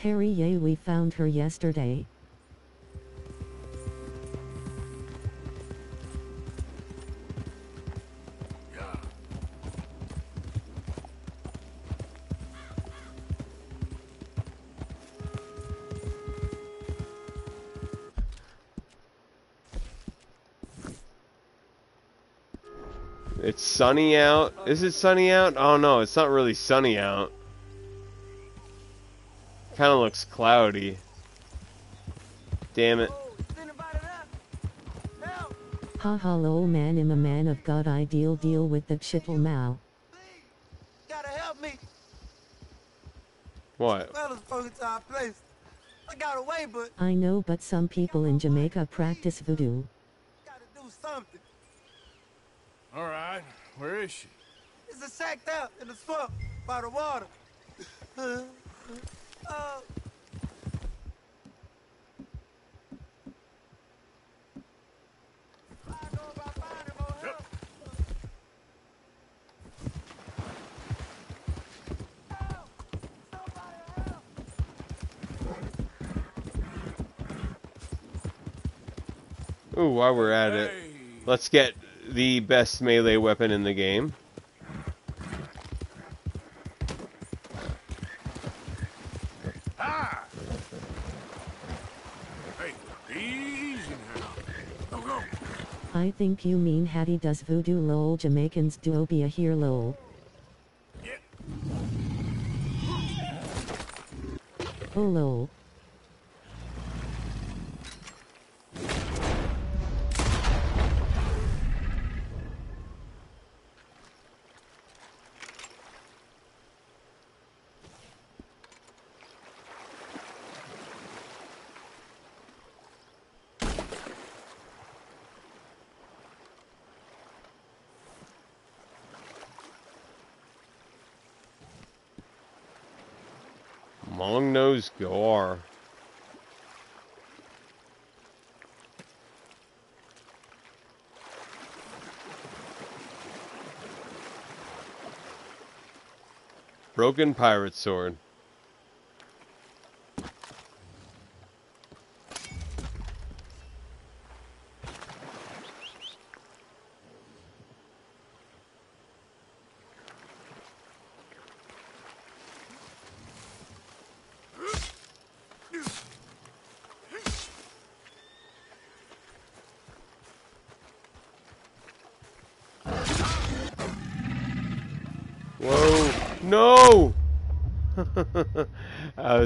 Harry yay we found her yesterday.
It's sunny out. Is it sunny out? Oh no, it's not really sunny out. Kind of looks cloudy. Damn it.
Haha lol man am a man of God I deal deal with the chittle oh, now.
Gotta help me.
What?
Fellas broke into our place. I got away, but
I know but some people in Jamaica practice voodoo.
do something.
All right, where is she?
It's a sacked out in the swamp by the water. Uh, uh,
Ooh, while we're at it, let's get the best melee weapon in the game.
Ah! Hey, easy now. Go, go.
I think you mean Hattie does voodoo lol Jamaicans do obeah here lol. Oh lol.
Gar. Broken pirate sword.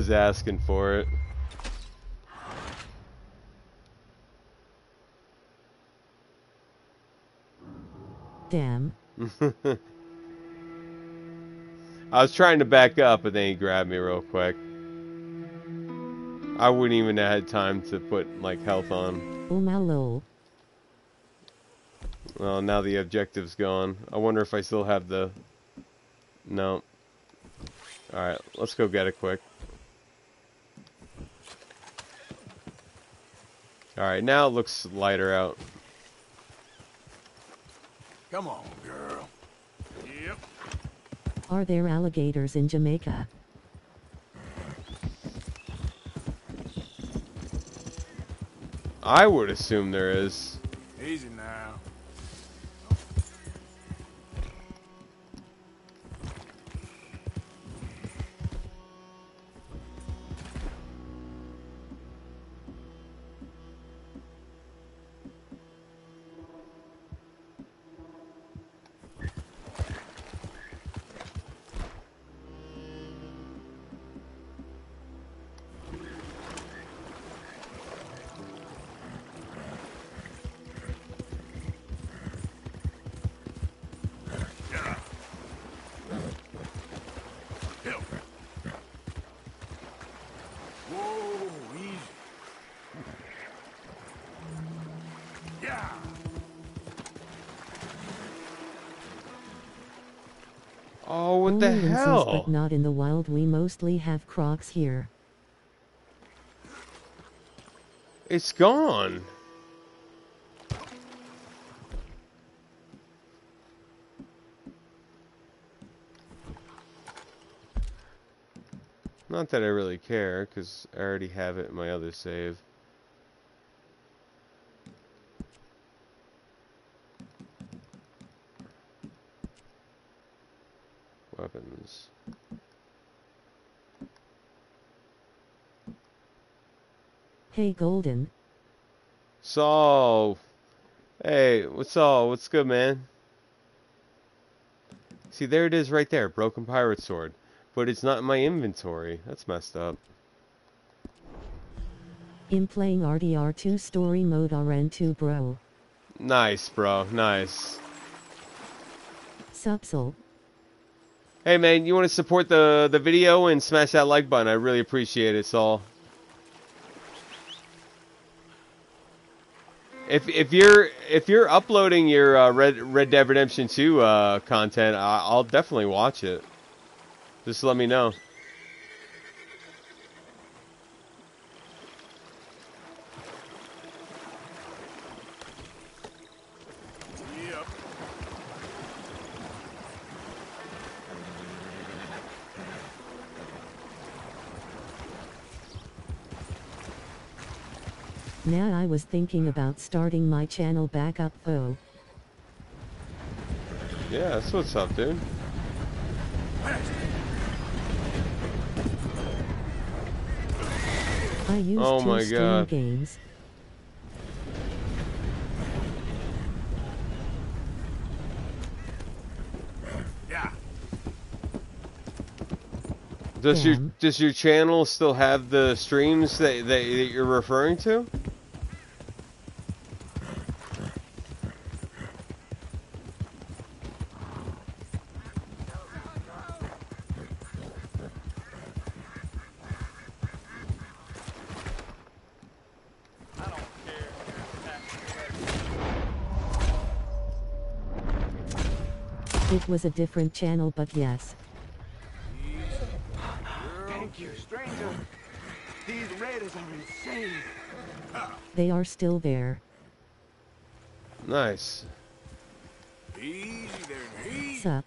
Was asking for it.
Damn. <laughs>
I was trying to back up, but then he grabbed me real quick. I wouldn't even have had time to put, like, health on.
Oh my lol.
Well, now the objective's gone. I wonder if I still have the... No. Alright, let's go get it quick. Alright, now it looks lighter out.
Come on, girl. Yep.
Are there alligators in Jamaica?
I would assume there is.
Easy
Oh, what the
Only
hell?
but not in the wild. We mostly have crocs here.
It's gone. Not that I really care, because I already have it in my other save.
Hey Golden,
Saul. Hey, what's Saul? What's good, man? See, there it is right there. Broken pirate sword. But it's not in my inventory. That's messed up.
I'm playing RDR2 story mode RN2 bro.
Nice, bro. Nice.
Supsel.
Hey, man, you want to support the, the video and smash that like button? I really appreciate it, Saul. If if you're if you're uploading your uh, Red Red Dead Redemption 2 uh, content, I, I'll definitely watch it. Just let me know.
Now I was thinking about starting my channel back up though.
Yeah, that's what's up, dude.
I used
Oh
to
my
stream
God.
games.
Yeah.
Does your does your channel still have the streams that that, that you're referring to?
Was a different channel but yes.
Thank you, stranger. These raiders are insane.
They are still there.
Nice.
Easy there, easy.
Sup?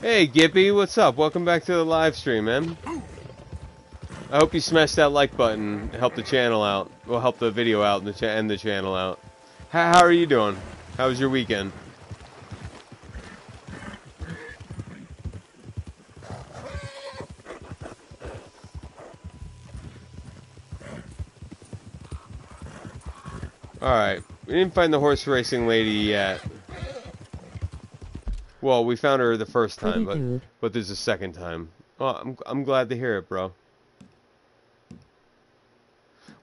Hey, Gippy, what's up? Welcome back to the live stream, man. I hope you smash that like button. Help the channel out. Will help the video out and the, cha- and the channel out. How, how are you doing? How was your weekend? Alright. We didn't find the horse racing lady yet. Well, we found her the first time, but
good.
but there's a second time. Well, I'm I'm glad to hear it, bro.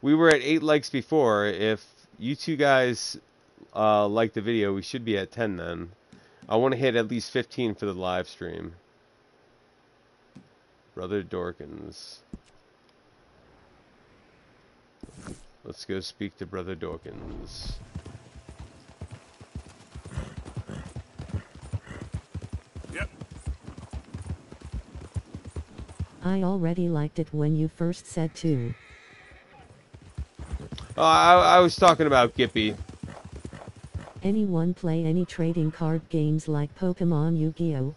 We were at eight likes before. If you two guys uh, like the video, we should be at ten then. I want to hit at least 15 for the live stream. Brother Dorkins. Let's go speak to Brother Dorkins.
I already liked it when you first said to.
Oh, I, I was talking about Gippy.
Anyone play any trading card games like Pokemon Yu-Gi-Oh?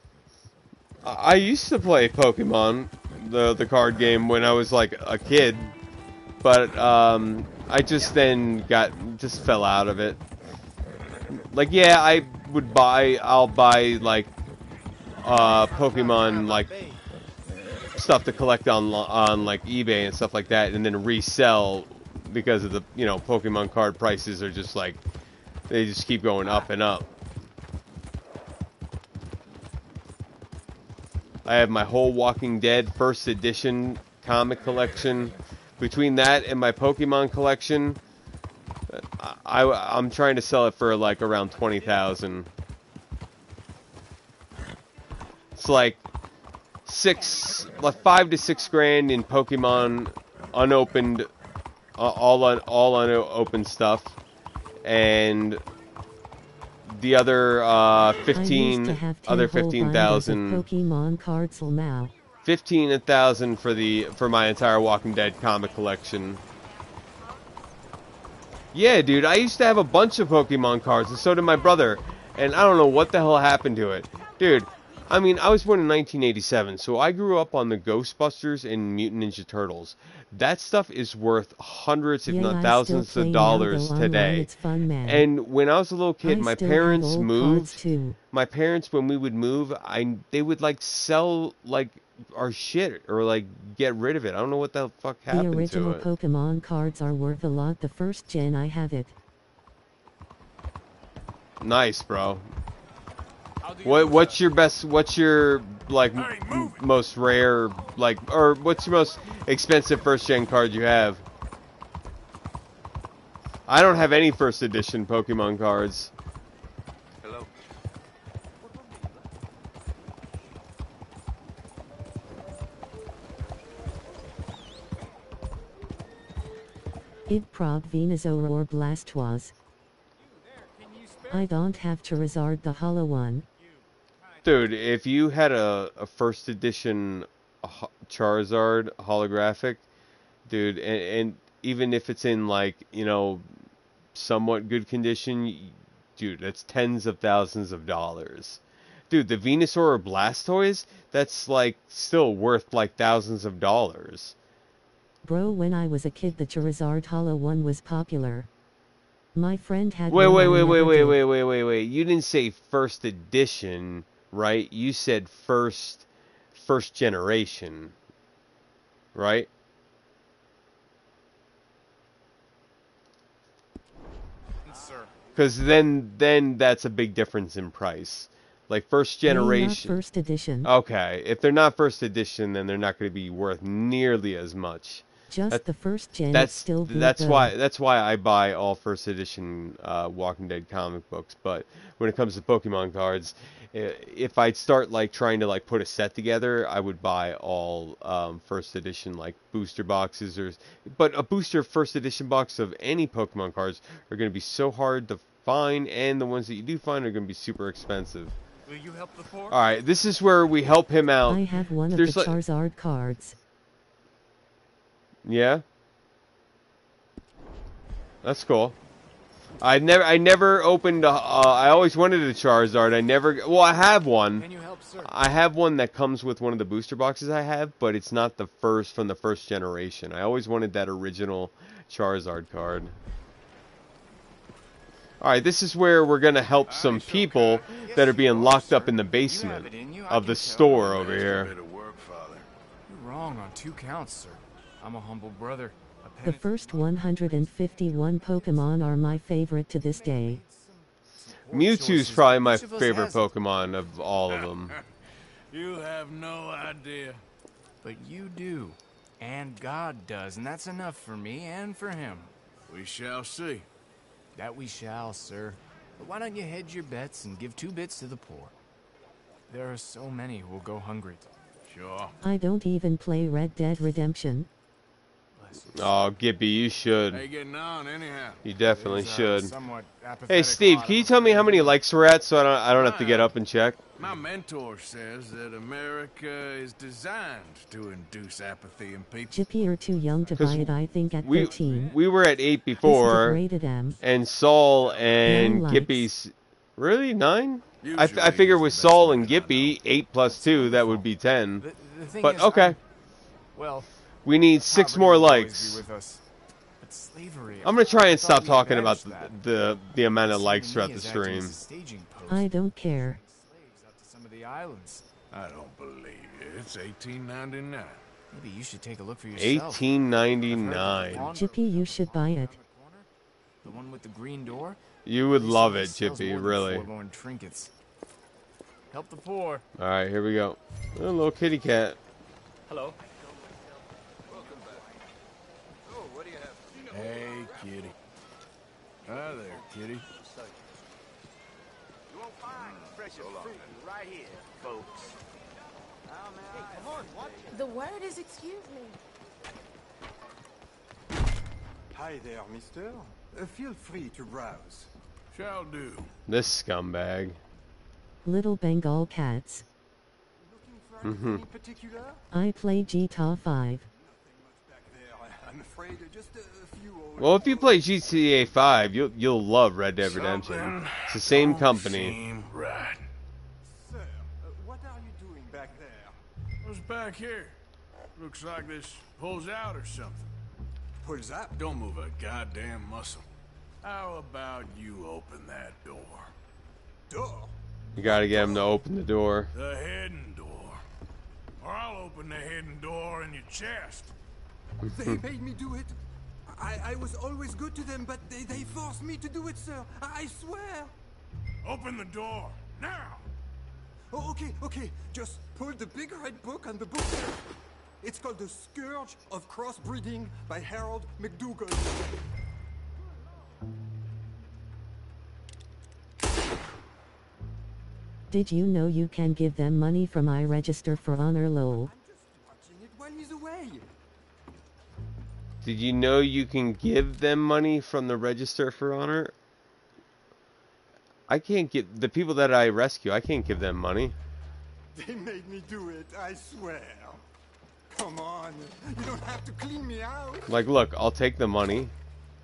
I I used to play Pokemon, the the card game, when I was like a kid, but um, I just then got just fell out of it. Like, yeah, I would buy. I'll buy like uh, Pokemon like stuff to collect on on like eBay and stuff like that, and then resell because of the you know Pokemon card prices are just like they just keep going up and up. I have my whole Walking Dead first edition comic collection. Between that and my Pokemon collection, I, I am trying to sell it for like around twenty thousand. It's like six, like five to six grand in Pokemon unopened, uh, all on all unopened stuff, and the other uh,
I used to
fifteen, other fifteen
binders. Pokemon cards now.
Fifteen thousand for the for my entire Walking Dead comic collection. Yeah, dude, I used to have a bunch of Pokemon cards, and so did my brother. And I don't know what the hell happened to it, dude. I mean, I was born in 1987, so I grew up on the Ghostbusters and Mutant Ninja Turtles. That stuff is worth hundreds, if
Yeah,
not thousands of dollars today.
fun.
And when I was a little kid,
I
my parents moved. My parents, when we would move, I they would like sell like our shit or like get rid of it. I don't know what the fuck
The
happened to it.
The original Pokemon cards are worth a lot. The first gen I have it.
Nice, bro. What what's your best? What's your like m- most rare like or what's your most expensive first gen card you have? I don't have any first edition Pokemon cards.
Id Prob Venusaur or Blastoise. I don't have Charizard the hollow one.
Dude, if you had a, a first edition Charizard holographic, dude, and, and even if it's in like, you know, somewhat good condition, dude, that's tens of thousands of dollars. Dude, the Venusaur or Blastoise, that's like still worth like thousands of dollars.
Bro, when I was a kid, the Charizard hollow one was popular. My friend had
Wait,
one
wait,
I
wait, wait, wait, wait, wait, wait, wait. You didn't say first edition, right? You said first first generation. Right? Cuz then then that's a big difference in price. Like first
They're not
generation.
first edition.
Okay, if they're not first edition, then they're not going to be worth nearly as much.
Just
That-
the first gen.
That's
it's still good
that's
though.
why that's why I buy all first edition uh, Walking Dead comic books. But when it comes to Pokemon cards, if I start like trying to like put a set together, I would buy all um, first edition like booster boxes or. But a booster first edition box of any Pokemon cards are going to be so hard to find, and the ones that you do find are going to be super expensive.
Will you help the poor?
All right, this is where we help him out.
I have one of
There's
the
like-
Charizard cards.
Yeah. That's cool. I never, I never opened. A, uh, I always wanted a Charizard. I never. Well, I have one.
Can you help, sir?
I have one that comes with one of the booster boxes I have, but it's not the first from the first generation. I always wanted that original Charizard card. All right, this is where we're gonna help some people that are being locked up in the basement of the store over here.
You're wrong on two counts, sir. I'm a humble brother. A
The first 151 Pokemon are my favorite to this day.
Mewtwo's probably my favorite Pokemon of all of them. <laughs>
You have no idea.
But you do. And God does, and that's enough for me and for him.
We shall see.
That we shall, sir. But why don't you hedge your bets and give two bits to the poor? There are so many who will go hungry.
Sure.
I don't even play Red Dead Redemption.
Oh, Gippy, you should.
How you getting on, anyhow?
You definitely
He's, uh,
should.
somewhat
Hey, Steve, can you tell me how many likes we're at so I don't I don't have to get up and check?
My mentor says that America is designed to induce apathy in people.
Chippy are too young to buy it, I think, at
We
13.
we were at eight before,
rated M.
and Saul and
Nine
Gippy's really nine. I, f- I figure with Saul and Gippy, eight plus two, that would be ten.
the thing
But
is,
okay,
I'm- Well,
we need six more likes.
be with us. But slavery.
I'm gonna try and stop talking about the, the the amount of likes throughout the
as acting as
stream.
a staging post.
I don't care.
Slaves out to some of the islands.
I don't believe it. It's 1899.
Maybe you should take a look for yourself.
1899.
Chippy, you should buy it.
The one with the green door.
You would love it,
sells
Chippy. Really.
Trinkets. Help the poor.
All right, here we go. A little kitty cat.
Hello.
Hey, kitty. Hi there, kitty.
You won't find fresh fruit right here, folks. Hey, come on, watch.
The word is excuse me.
Hi there, mister. Uh, feel free to browse.
Shall do.
This scumbag.
Little Bengal cats.
Mm
-hmm. Particular?
I play GTA 5.
I'm afraid uh, just a few old...
Well, if you play GTA 5, you'll you'll love Red Dead Redemption. It's the same company.
seem right.
Sir, uh, what are you doing back there?
What's back here? Looks like this pulls out or something.
Pulls up?
Don't move a goddamn muscle. How about you open that door?
Door?
You gotta get him to open the door.
The hidden door. Or I'll open the hidden door in your chest.
They made me do it. I, I was always good to them, but they, they forced me to do it, sir. I, I swear.
Open the door, now!
Oh, okay, okay. Just pull the big red book on the book. It's called The Scourge of Crossbreeding by Harold McDougall.
Did you know you can give them money from I register for honor lol?
Did you know you can give them money from the Register for Honor? I can't give the people that I rescue. I can't give them money.
They made me do it, I swear. Come on. You don't have to clean me out.
Like, look, I'll take the money.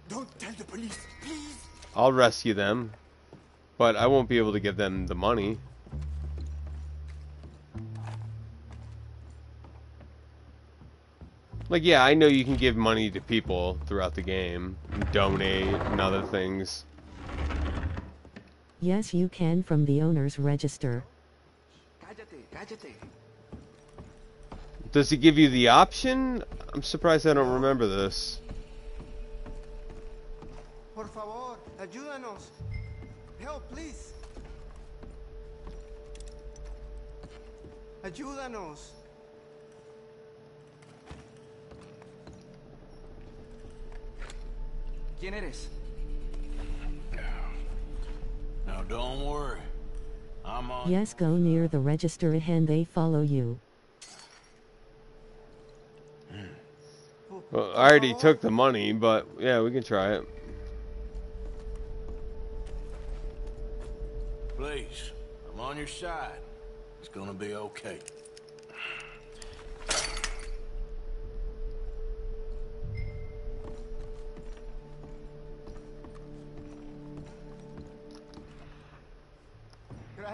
Don't tell the police, please.
I'll rescue them, but I won't be able to give them the money. Like, yeah, I know you can give money to people throughout the game, donate, and other things.
Yes, you can from the owner's register.
Cállate, cállate.
Does it give you the option? I'm surprised I don't remember this.
Por favor, ayúdanos. Help, please. Ayúdanos.
¿Quién eres?
Now don't worry. I'm on.
Yes, go near the register and they follow you.
Well, I already took the money, but yeah, we can try it.
Please, I'm on your side. It's gonna be okay.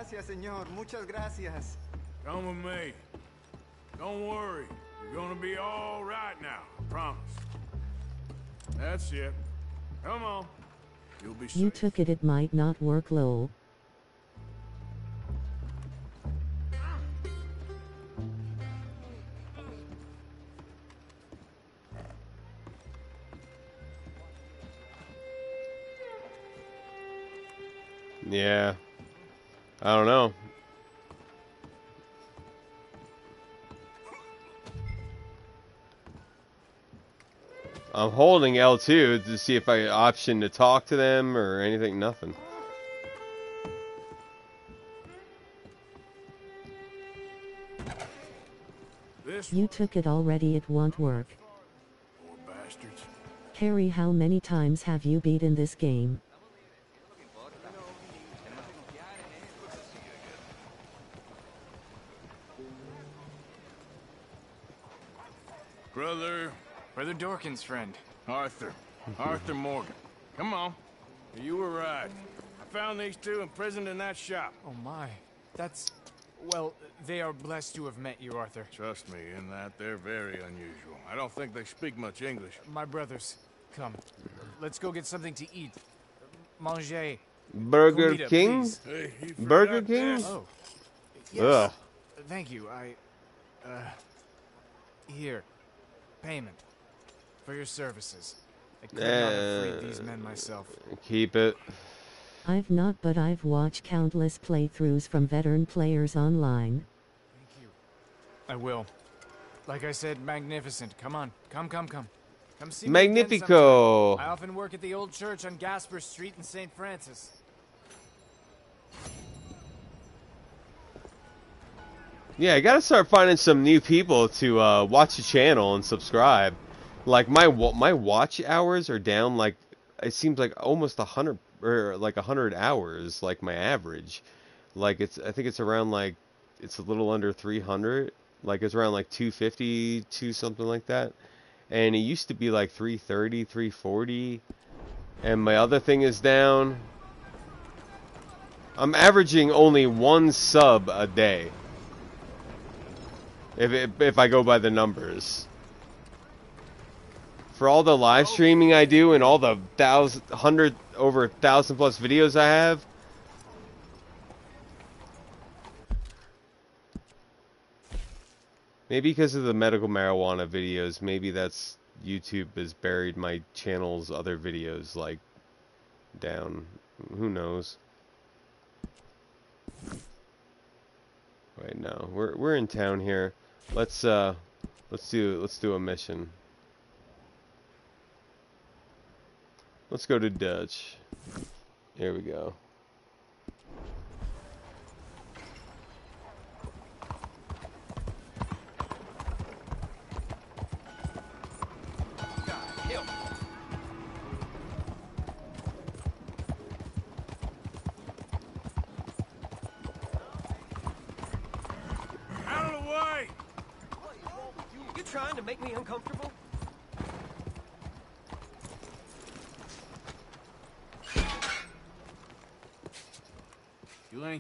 Gracias, señor. Muchas gracias.
Come with me. Don't worry. You're gonna be all right now. I promise. That's it. Come on. You'll be
You
safe.
took it, it might not work lol.
Yeah. I don't know. I'm holding L2 to see if I option to talk to them or anything. Nothing.
This
You took it already, it won't work.
poor bastards.
Carrie, how many times have you beaten this game?
Dorkins, friend.
Arthur. Arthur Morgan. Come on. You were right. I found these two imprisoned in that shop.
Oh my. That's... Well, they are blessed to have met you, Arthur.
Trust me, in that they're very unusual. I don't think they speak much English.
My brothers, come. Let's go get something to eat. Manger.
Burger
Comida,
King?
Hey,
Burger
forgot
King?
this?
Oh. Yes.
Ugh.
Thank you. I... Uh... Here. Payment. For your services. I could not have freed these men myself.
Keep it.
I've not, but I've watched countless playthroughs from veteran players online. Thank you.
I will. Like I said, magnificent. Come on. Come, come, come. Come see
Magnifico.
sometime. I often work at the old church on Gasper Street in St. Francis.
Yeah, I gotta start finding some new people to uh, watch the channel and subscribe. Like my my watch hours are down like it seems like almost a hundred or like a hundred hours, like my average. Like it's I think it's around like it's a little under three hundred. Like it's around like 250, two something like that. And it used to be like 330, 340. And my other thing is down. I'm averaging only one sub a day. If, if, if I go by the numbers. For all the live streaming I do and all the thousand, hundred, over thousand plus videos I have, maybe because of the medical marijuana videos, maybe that's YouTube has buried my channel's other videos like down. Who knows? Wait, no, we're we're in town here. Let's uh, let's do let's do a mission. Let's go to Dutch. Here we go.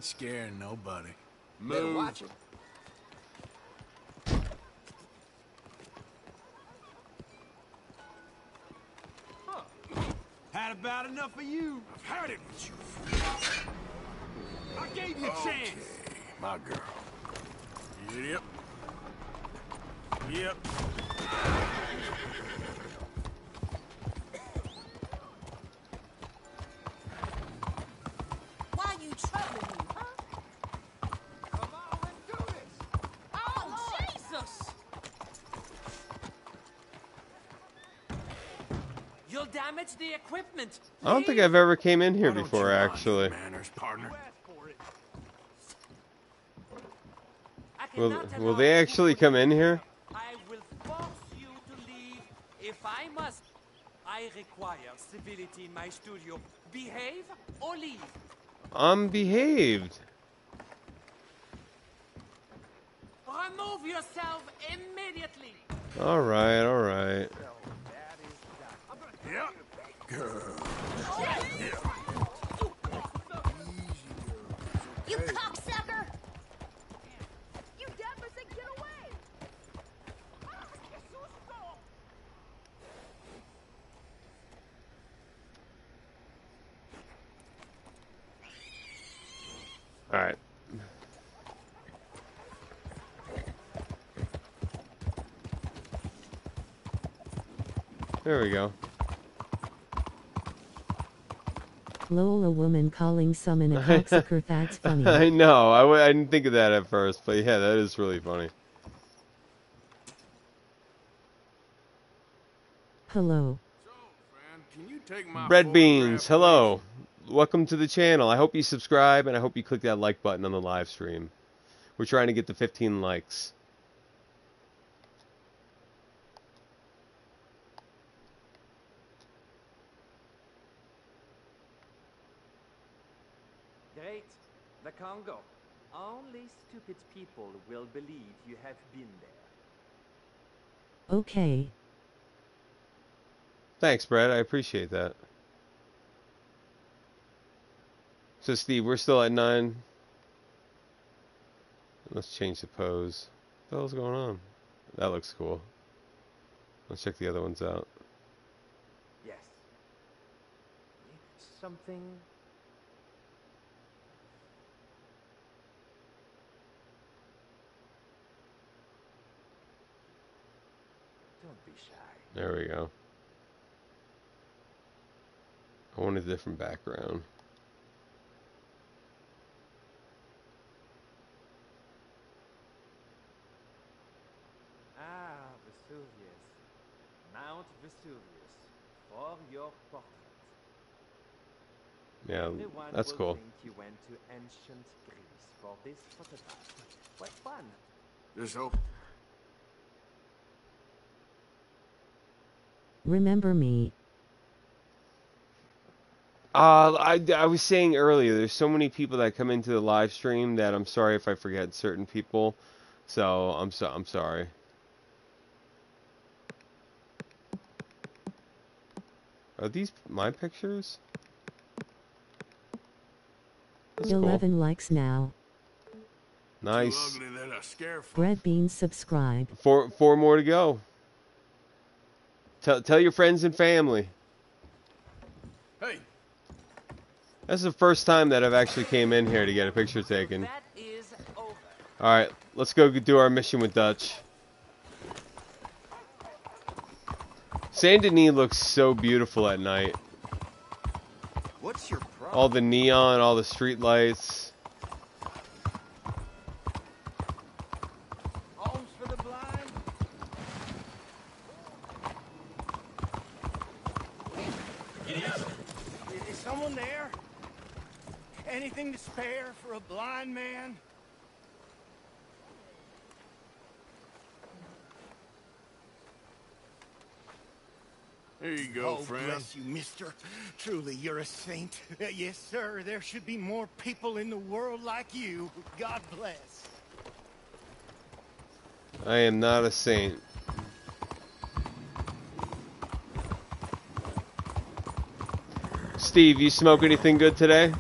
Ain't scaring nobody.
Better
Move.
watch it.
Had about enough of you.
I've had it with you.
I gave you a
Okay,
chance.
my girl. Yep. Yep.
Damage the equipment.
I don't think I've ever came in here before, actually.
Manners, partner.
Will Will they actually come in here?
I will force you to leave if I must. I require civility in my studio. Behave or leave.
I'm behaved.
Remove yourself immediately.
All right, all right.
You cocksucker! You get away!
All right. There we go.
Lol, a woman calling someone a <laughs> cocksucker, that's <laughs> funny.
I know. I w- I didn't think of that at first, but yeah, that is really funny.
Hello.
Can you take my
Red Beans, hello. Welcome to the channel. I hope you subscribe and I hope you click that like button on the live stream. We're trying to get the 15 likes.
Great. The Congo. Only stupid people will believe you have been there.
Okay.
Thanks, Brad. I appreciate that. So, Steve, we're still at 9. Let's change the pose. What the hell's going on? That looks cool. Let's check the other ones out.
Yes. Something. Don't be shy.
There we go. I want a different background.
Ah, Vesuvius. Mount Vesuvius. For your portrait.
Yeah,
Everyone
that's cool.
think you went to ancient Greece for this photograph. What fun.
Just hope.
Remember me.
Uh, I, I was saying earlier, there's so many people that come into the live stream that I'm sorry if I forget certain people. So I'm so I'm sorry. Are these my pictures? That's cool.
11 likes now.
Nice.
Ugly that I scare folks.
Bread beans subscribe.
Four four more to go. Tell tell your friends and family.
Hey,
That's the first time that I've actually came in here to get a picture taken.
That is over.
All right, let's go do our mission with Dutch. Saint Denis looks so beautiful at night.
What's your problem?
All the neon, all the street lights.
Homes for the blind? Is, is someone there? Anything to spare for a blind man?
here you go,
oh,
friend.
bless you, mister. Truly, you're a saint. Uh, <laughs> yes, sir. There should be more people in the world like you. God bless.
I am not a saint. Steve, you smoke anything good today?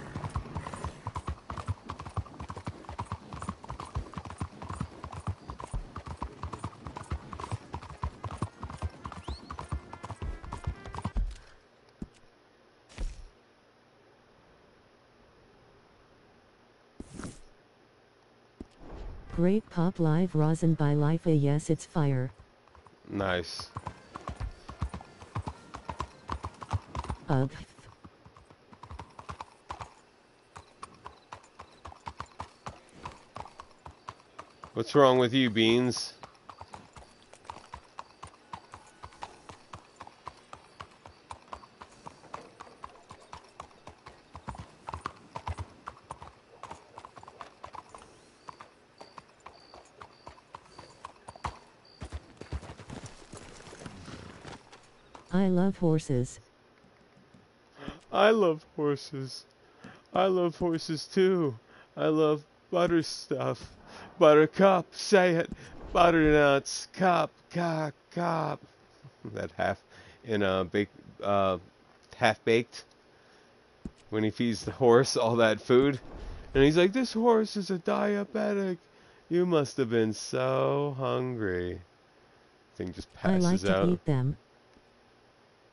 Great pop live rosin by Lifa. Eh, yes, it's fire.
Nice.
Ugh.
What's wrong with you, Beans?
I love horses.
I love horses. I love horses too. I love butter stuff. Buttercup, say it. Butternuts, cup, cock, cop. <laughs> That half in a bake, uh, half baked. When he feeds the horse all that food, and he's like, "This horse is a diabetic. You must have been so hungry." Thing just passes out.
I like to
out.
eat them.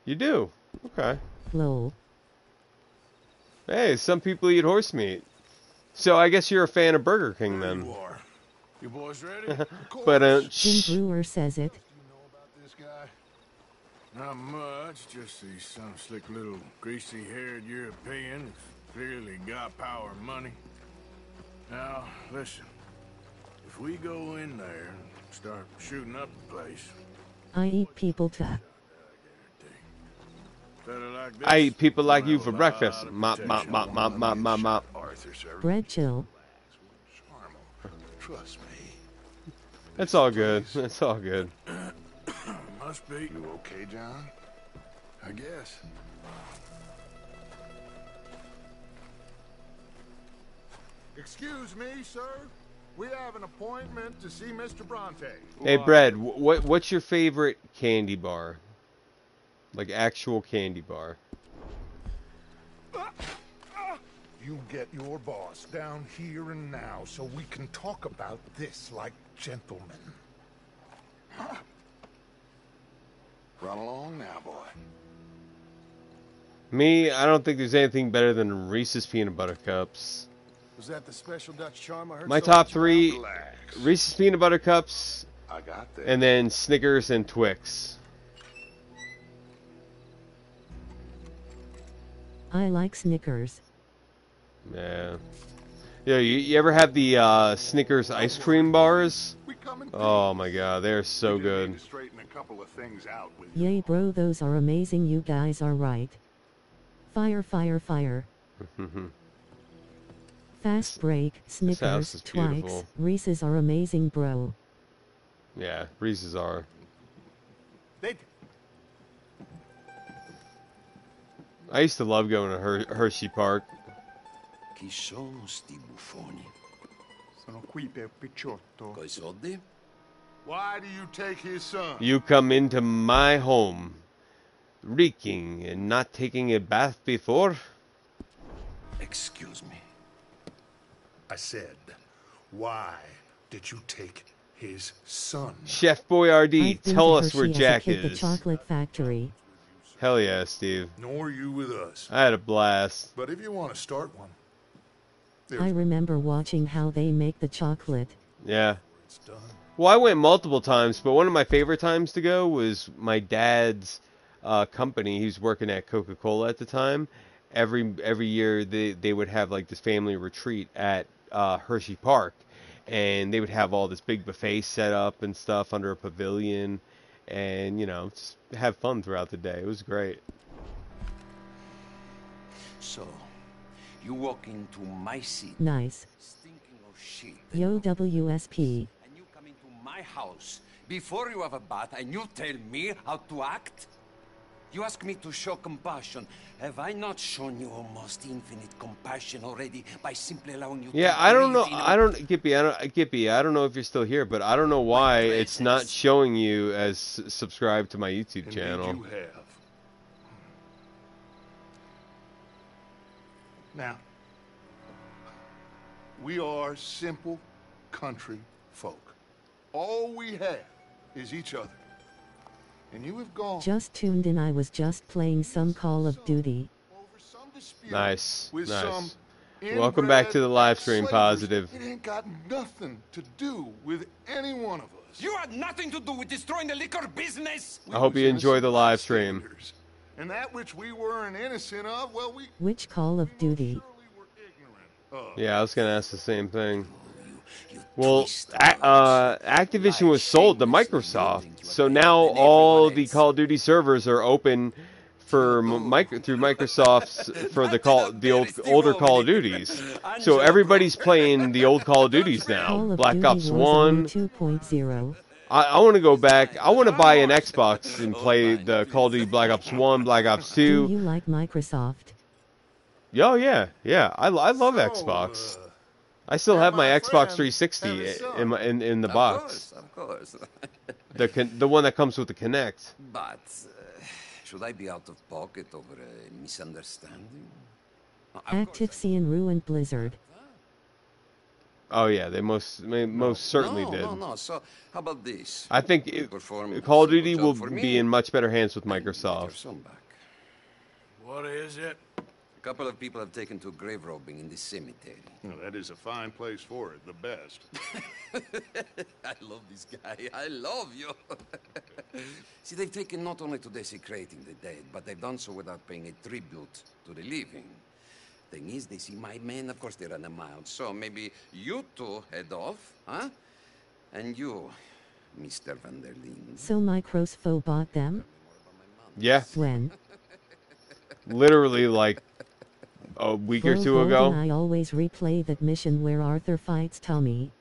You do? Okay.
Lol.
Hey, some people eat horse meat. So I guess you're a fan of Burger King then.
You are. You boys ready? <laughs>
but uh,
Jim Breuer says it.
this guy? Not much, just see some slick little greasy-haired European who's clearly got power and money. Now, listen. If we go in there and start shooting up the place,
I eat people too.
Better like.
I eat people like you for breakfast. Mop, mop, mop, mop, mop, mop, mop.
Bread chill.
Trust me.
It's all good. <laughs> It's all good. <coughs>
Must be.
You okay, John? I guess. Excuse me, sir. We have an appointment to see Mr. Bronte.
Hey, Brad, what what's your favorite candy bar? Like actual candy bar.
You get your boss down here and now so we can talk about this like gentlemen. Run along now, boy.
Me, I don't think there's anything better than Reese's peanut butter cups.
Was that the special Dutch charm I heard
My
so
top three? Reese's peanut butter cups,
I got this.
and then Snickers and Twix.
I like Snickers.
Yeah. Yeah, you, you ever have the uh, Snickers ice cream bars? Oh my god, they're so good.
Straighten a couple of things out with
Yay bro those are amazing you guys are right. Fire fire fire. <laughs> Fast break, Snickers,
is
Twix. Reese's are amazing bro.
yeah, Reese's are. I used to love going to Her- Hershey Park.
Chi sono sti buffoni?
Sono qui per Picciotto.
Coi soldi?
Why do you take his son?
You come into my home, reeking and not taking a bath before?
Excuse me.
I said, why did you take his son?
Chef Boyardee,
I've been
tell
to
us where
Hershey as a
Jack
kid, The
is.
chocolate factory.
Hell yeah, Steve.
Nor you with us.
I had a blast.
But if you want to start one,
I remember watching how they make the chocolate.
Yeah. Well, I went multiple times, but one of my favorite times to go was my dad's uh, company. He was working at Coca Cola at the time. Every every year they they would have like this family retreat at uh, Hershey Park, and they would have all this big buffet set up and stuff under a pavilion, and you know just have fun throughout the day. It was great.
So, you walk into my seat,
Nice.
stinking of shit,
Yo WSP.
and you come into my house before you have a bath, and you tell me how to act? You ask me to show compassion. Have I not shown you almost infinite compassion already by simply allowing you
Yeah,
to
I don't know. I don't, Gippy. I don't, Gippy. I don't know if you're still here, but I don't know why it's not showing you as s- subscribed to my YouTube channel.
you have. Now, we are simple country folk. All we have is each other. And you have gone
Just tuned in I was just playing some Call of Duty.
Nice,
with
nice.
some
Welcome back to the live stream.
slavers.
Positive.
It ain't got nothing to do with any one of us.
You had nothing to do with destroying the liquor business.
I hope you enjoy the live stream.
And that which we weren't innocent of, well, we.
Which Call of Duty?
Yeah, I was gonna ask the same thing. Well, uh, Activision was sold to Microsoft, so now all the Call of Duty servers are open for <laughs> m- mic- through Microsoft's for the call the old older Call of Duties. <laughs> So everybody's playing the old Call of Duties <laughs> now. Black Ops One.
2.0.
I, I want to go back. I want to buy an Xbox and play the Call of Duty Black Ops One, Black Ops Two.
Do you like Microsoft?
Oh yeah, yeah. I, I love Xbox. I still have my Xbox 360 in my in, in the
Of
box.
course, of course. <laughs>
The con- the one that comes with the Kinect.
but uh, should I be out of pocket over a misunderstanding?
Activision ruined Blizzard.
Oh yeah, they most they most certainly
no,
did.
No, no. So how about this?
I think it, Call of Duty will be in much better hands with Microsoft.
What is it?
A couple of people have taken to grave robbing in the cemetery.
Well, that is a fine place for it, the best. <laughs>
I love this guy. I love you. <laughs> See, they've taken not only to desecrating the dead, but they've done so without paying a tribute to the living. Thing is, they see my men, of course they run them out. So maybe you two head off, huh? And you, Mr. Van der Linde.
So Microsfo bought them?
Yeah.
When?
Literally like a week or
Well,
two
Golden,
ago.
I always replay that mission where Arthur fights Tommy.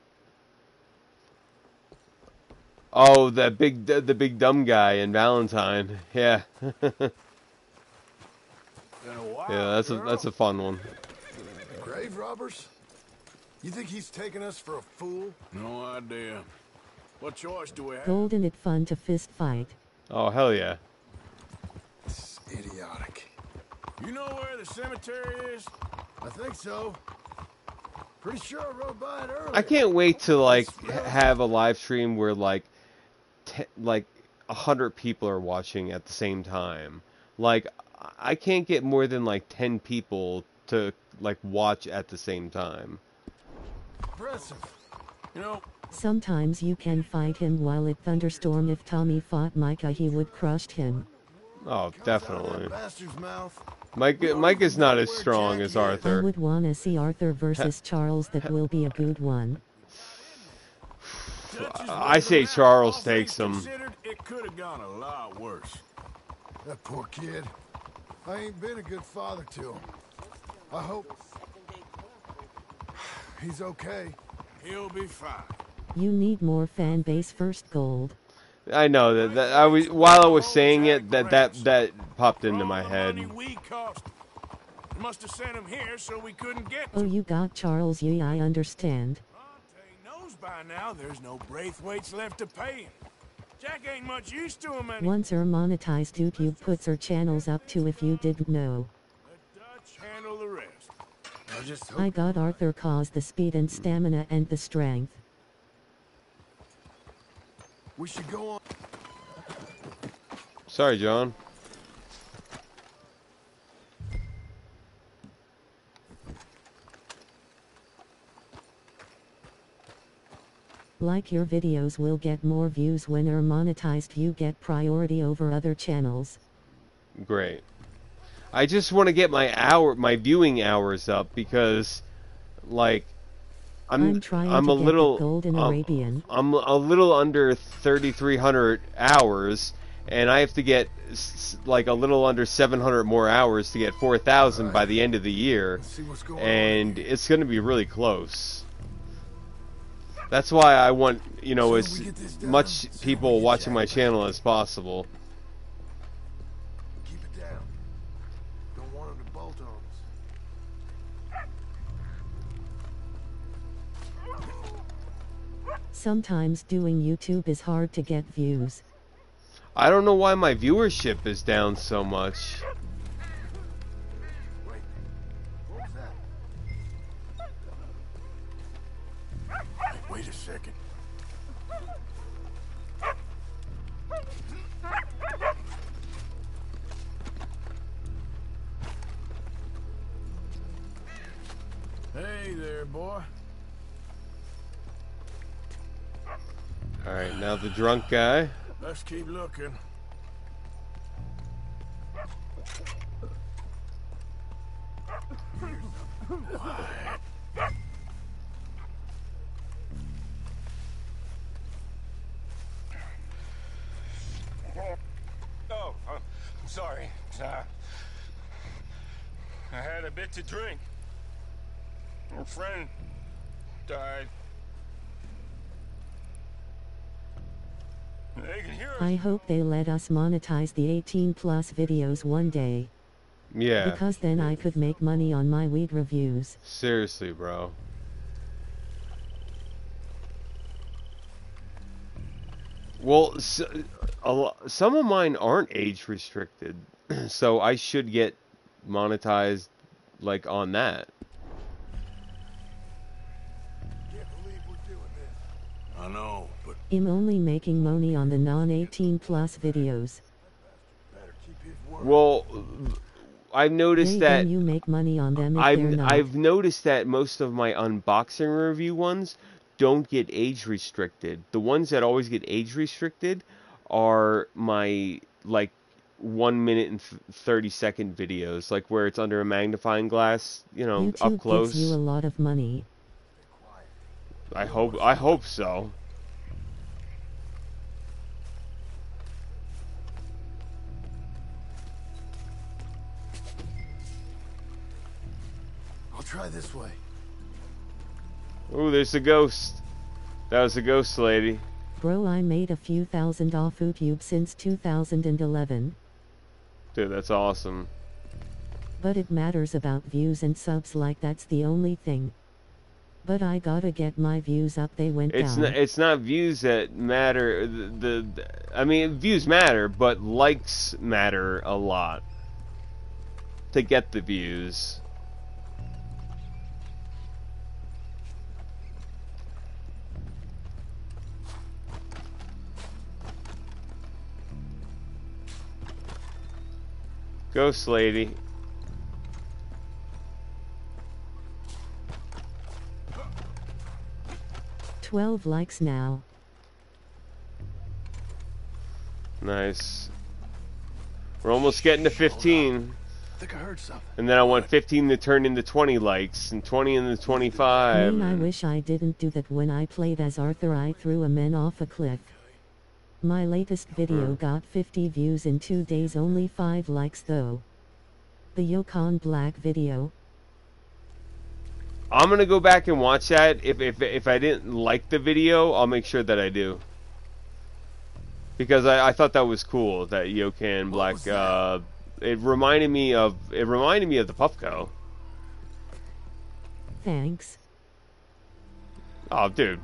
Oh, that big, the, the big dumb guy in Valentine. Yeah. <laughs> yeah, that's a that's a fun one.
Grave robbers? You think he's taking us for a fool?
No idea. What choice do we have?
Golden it fun to fist fight.
Oh hell yeah.
It's idiotic.
You know where the cemetery is?
I think so. Pretty sure I rode by it earlier.
I can't wait to like h- have a live stream where like, like a hundred people are watching at the same time. Like I can't get more than like ten people to like watch at the same time.
Impressive.
You know,
Sometimes you can fight him while it thunderstorm. If Tommy fought Micah, he would crushed him.
Oh, definitely.
Bastard's mouth.
Mike Mike is not as strong as Arthur.
I would wanna see Arthur versus Charles. That will be a good one.
I say Charles takes him.
it could have gone a lot worse.
That poor kid. I ain't been a good father to him. I hope <sighs> he's okay.
He'll be fine.
You need more fan base first gold.
I know that, that I was while I was saying it that that that popped into my head.
Must have sent him here so we couldn't get
Oh, you got Charles. Yeah, I understand.
knows by now there's no Braithwaites left to pay him. Jack ain't much used to him any.
Once er monetized, YouTube puts her channels up to If you didn't know,
Dutch handle the rest.
I just
I got Arthur cause the speed and stamina and the strength.
We should go on.
Sorry, John.
Like your videos will get more views when are monetized. You get priority over other channels.
Great. I just want to get my hour my viewing hours up because like I'm
I'm trying
I'm
to
a
get the
little
Golden
um,
Arabian.
I'm a little under 3300 hours and I have to get s- like a little under 700 more hours to get 4000 by the end of the year and it's going to be really close. That's why I want, you know, as much people watching my channel as possible.
Sometimes doing YouTube is hard to get views.
I don't know why my viewership is down so much.
What was that?
Wait a second. Hey there, boy.
Alright, now the drunk guy.
Let's keep looking.
Oh, I'm sorry. Uh, I had a bit to drink. A friend died. They can hear us.
I hope they let us monetize the 18 plus videos one day.
Yeah.
Because then I could make money on my weed reviews.
Seriously, bro. Well, s a lo- some of mine aren't age restricted, <clears throat> so I should get monetized like on that.
I know, but
I'm only making money on the non 18 plus videos.
Well, I've noticed
Yay,
that
you make money on them
I've. I've noticed that most of my unboxing review ones don't get age restricted. The ones that always get age restricted are my like one minute and thirty second videos, like where it's under a magnifying glass, you know,
YouTube
up close.
gives you a lot of money.
I hope I hope so.
Try this way.
Oh, there's a ghost. That was a ghost lady.
Bro, I made a few thousand off YouTube since 2011.
Dude, that's awesome.
But it matters about views and subs like that's the only thing. But I gotta get my views up, they went
It's
down.
not it's not views that matter. The, the, the I mean views matter, but likes matter a lot to get the views. Ghost lady.
Twelve likes now.
Nice. We're almost getting to 15.
I think I heard something.
And then I want 15 to turn into 20 likes and 20 into 25.
mean, I wish I didn't do that when I played as Arthur. I threw a man off a cliff. My latest video got 50 views in two days, only 5 likes though. The Yocan Black video.
I'm gonna go back and watch that. If if if I didn't like the video, I'll make sure that I do. Because I, I thought that was cool that Yocan Black. Uh, it reminded me of it reminded me of the Puffco.
Thanks.
Oh, dude,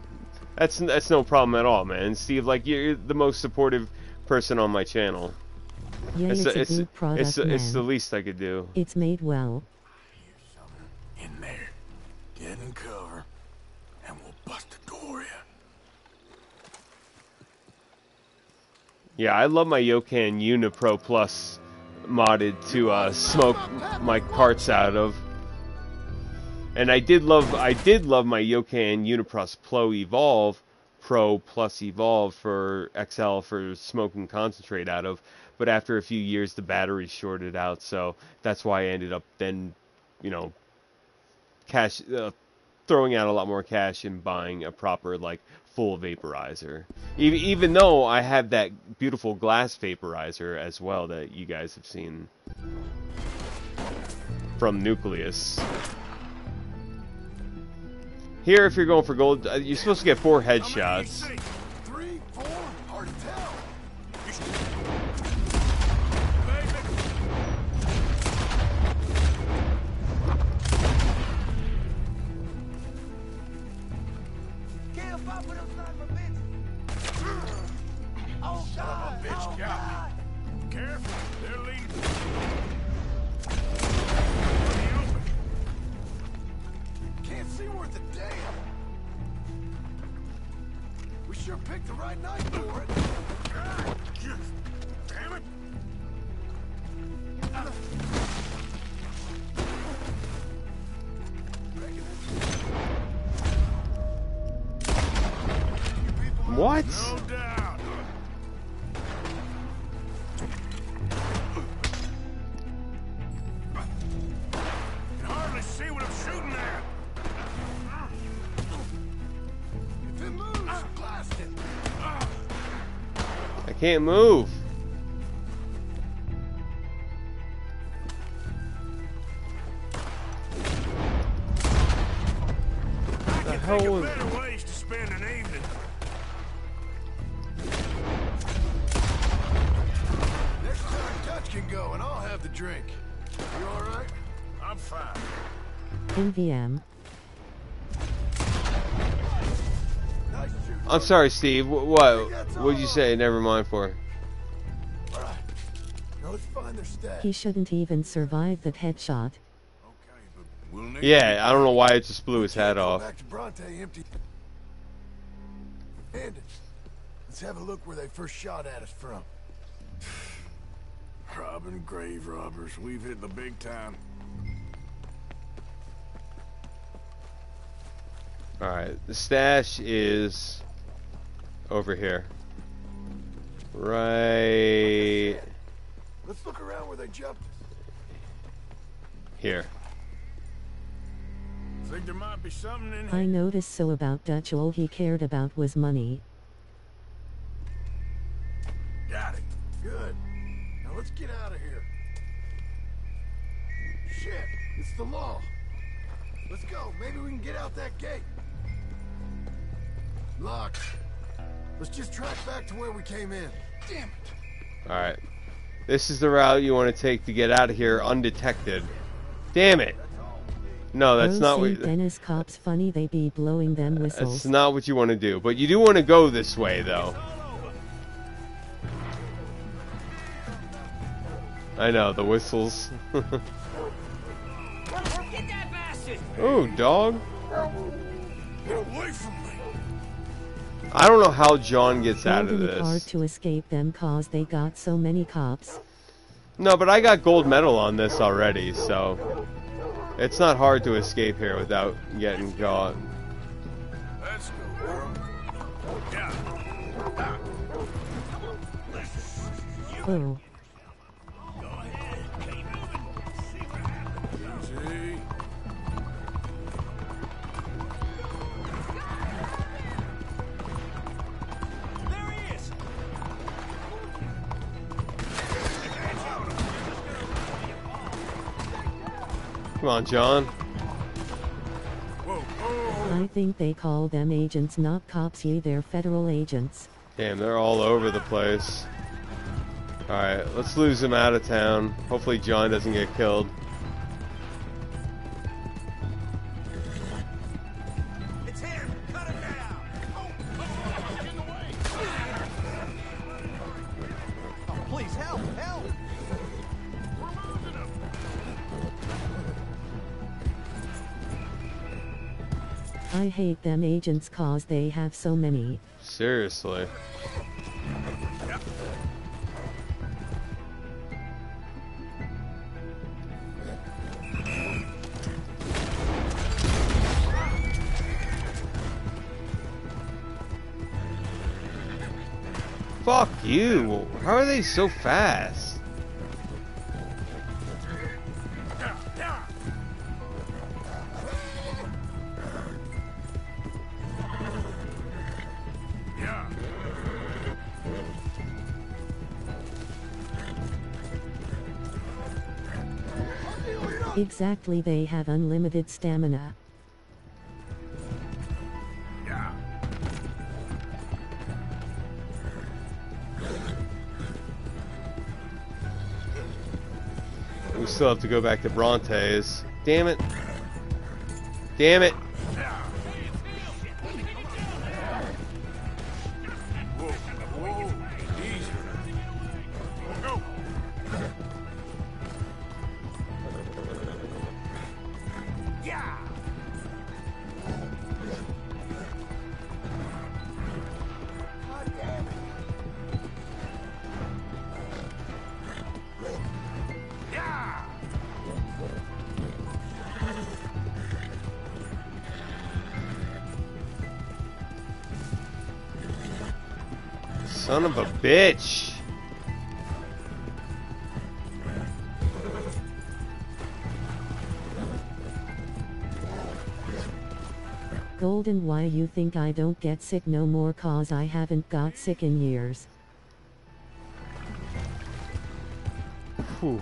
that's that's no problem at all, man. Steve, like you're the most supportive person on my channel.
Yeah, it's, a good product,
it's,
man.
it's the least I could do.
It's made well.
In there. Get in cover. And we'll bust the door in.
Yeah, I love my Yocan Unipro Plus modded to uh, smoke my parts out of. And I did love I did love my Yocan Uniprus Pro Evolve Pro Plus Evolve for XL for smoking concentrate out of. But after a few years the battery shorted out, so that's why I ended up then, you know, cash uh, throwing out a lot more cash and buying a proper like full vaporizer. Even even though I have that beautiful glass vaporizer as well that you guys have seen from Nucleus. Here, if you're going for gold, uh, you're supposed to get four headshots.
Sure picked the right night for it.
Damn it!
What?
No
can't move. The hell was
Better ways to spend an evening.
Next time Dutch can go, and I'll have the drink. You all right?
I'm fine.
NVM.
I'm sorry, Steve. What? What'd you say? Never mind for.
All right. Now let's find their stash.
He shouldn't even survive that headshot.
Yeah, I don't know why it just blew his hat
Go
off.
back to Bronte empty. Let's have a look where they first shot at us from. <sighs>
Probably robbing grave robbers. We've hit the big time.
Alright, the stash is over here. Right
Let's look around where they jumped
here.
Think there might be something in
I noticed so about Dutch all he cared about was money.
Got it. Good. Now let's get out of here. Shit, it's the law. Let's go. Maybe we can get out that gate. Locked. Let's just track back to where we came in. Damn it.
Alright. This is the route you want to take to get out of here undetected. Damn it! No, that's
Bro
not
St.
what
Denis cops funny they be blowing them whistles.
that's
whistles.
not what you want to do. But you do want to go this way though. I know, the whistles.
Get
oh, dog.
Get away from me.
I don't know how John gets out of
this. it hard to escape them cause they got so many cops.
No, but I got gold medal on this already, so it's not hard to escape here without getting caught.
Let's go, girl. Yeah.
Oh,
Come on, John.
I think they call them agents not cops ye they're federal agents.
Damn, they're all over the place. Alright, let's lose him out of town. Hopefully John doesn't get killed.
I hate them agents cause they have so many.
Seriously. Fuck you! How are they so fast?
Exactly they have unlimited stamina.
Yeah.
We still have to go back to Brontes. Damn it. Damn it. Son of a bitch.
Golden why you think I don't get sick no more cause I haven't got sick in years.
Whew.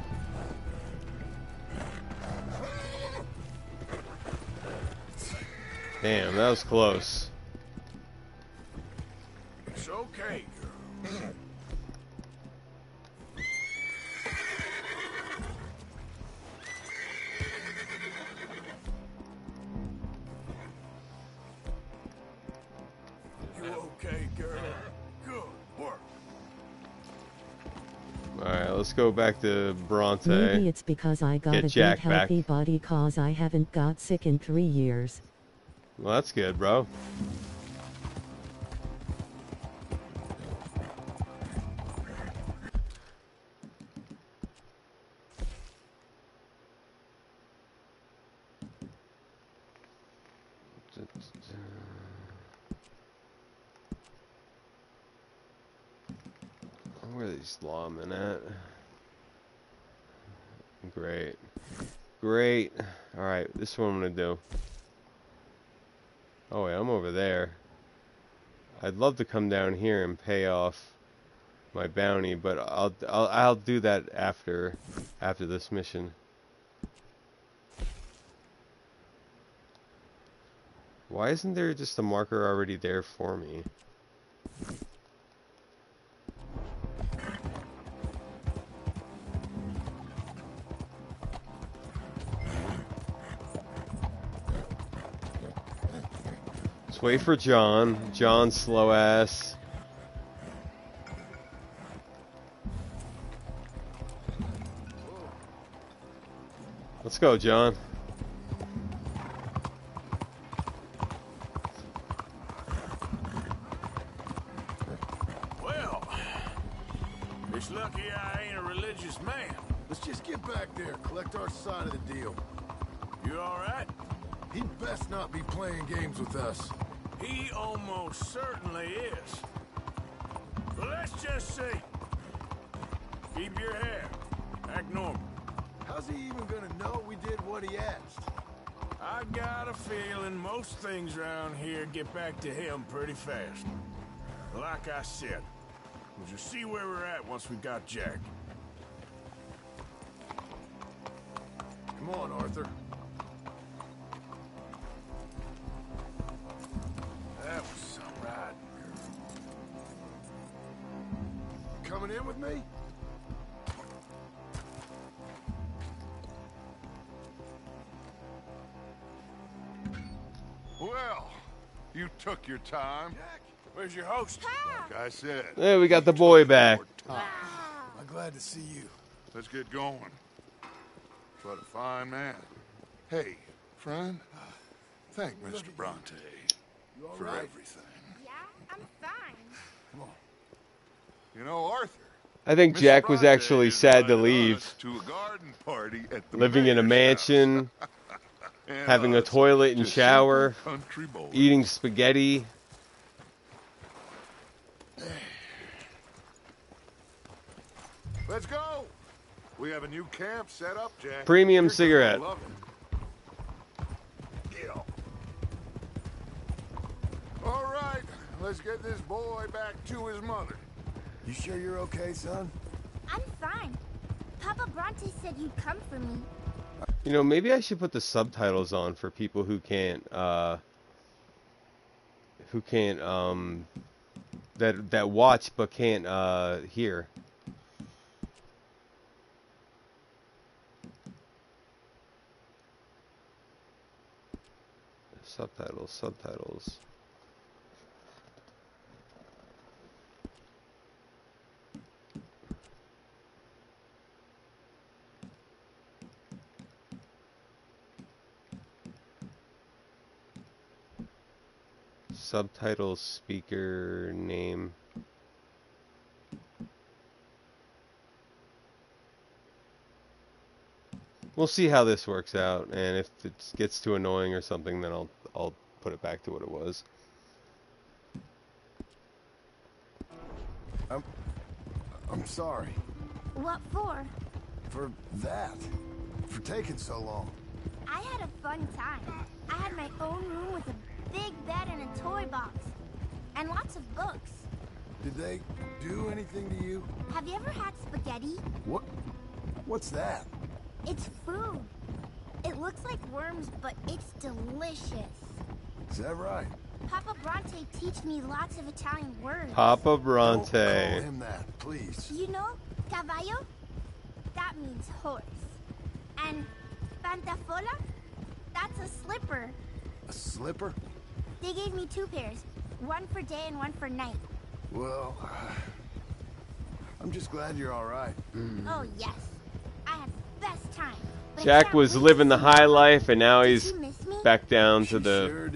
Damn, that was close. Let's go back to Bronte.
Maybe it's because I got
Get
a good
Jack back.
healthy body cause I haven't got sick in three years.
Well, that's good, bro. This is what I'm going to do. Oh wait, I'm over there. I'd love to come down here and pay off my bounty, but I'll I'll, I'll do that after after this mission. Why isn't there just a marker already there for me? Wait for John. John slow ass. Let's go, John.
I said, we'll just see where we're at once we got Jack.
Come on, Arthur.
That was some ride.
Coming in with me?
Well, you took your time.
Where's your host?
Like I said.
Hey, we got the boy back.
I'm glad to see you.
Let's get going. What a fine man. Hey, friend. Thank Mr. Bronte for
right?
everything.
Yeah, I'm fine. Come on.
You know, Arthur.
I think
Mr.
Jack was actually sad to leave.
To a garden party at the
Living in a mansion, <laughs> having a toilet and shower,
simple country boys.
eating spaghetti.
Let's go. We have a new camp set up, Jack.
Premium
You're
cigarette.
love it. Yeah. All right, let's get this boy back to his mother.
You sure you're okay, son?
I'm fine. Papa Bronte said you'd come for me.
You know, maybe I should put the subtitles on for people who can't, uh, who can't, um, that that watch but can't uh, hear. Subtitles, subtitles. Subtitles, speaker, name. We'll see how this works out, and if it gets too annoying or something, then I'll I'll put it back to what it was.
I'm... I'm sorry.
What for?
For that. For taking so long.
I had a fun time. I had my own room with a big bed and a toy box. And lots of books.
Did they do anything to you?
Have you ever had spaghetti?
What? What's that?
It's food. It looks like worms, but it's delicious.
Is that right?
Papa Bronte teach me lots of Italian words.
Papa Bronte.
Call
Bronte.
him that, please.
You know, cavallo? That means horse. And pantofola? That's a slipper.
A slipper?
They gave me two pairs. One for day and one for night.
Well, <sighs> I'm just glad you're all right.
Oh, yes. I had the best time. But
Jack was living the high life, and now he's
you miss me?
back down to the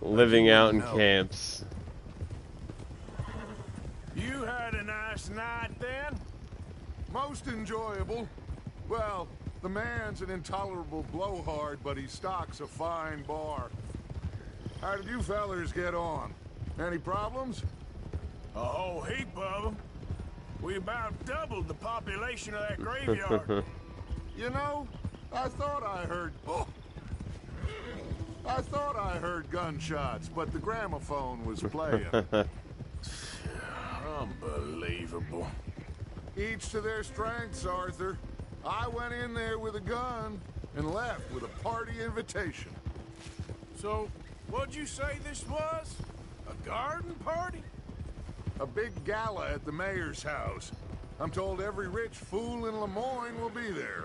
living out in camps.
You had a nice night then?
Most enjoyable. Well, the man's an intolerable blowhard, but he stocks a fine bar. How did you fellers get on? Any problems?
A whole heap of them. We about doubled the population of that graveyard. <laughs>
You know, I thought I heard. Oh, I thought I heard gunshots, but the gramophone was playing. <laughs>
Unbelievable.
Each to their strengths, Arthur. I went in there with a gun and left with a party invitation.
So, what'd you say this was? A garden party?
A big gala at the mayor's house. I'm told every rich fool in Lemoyne will be there.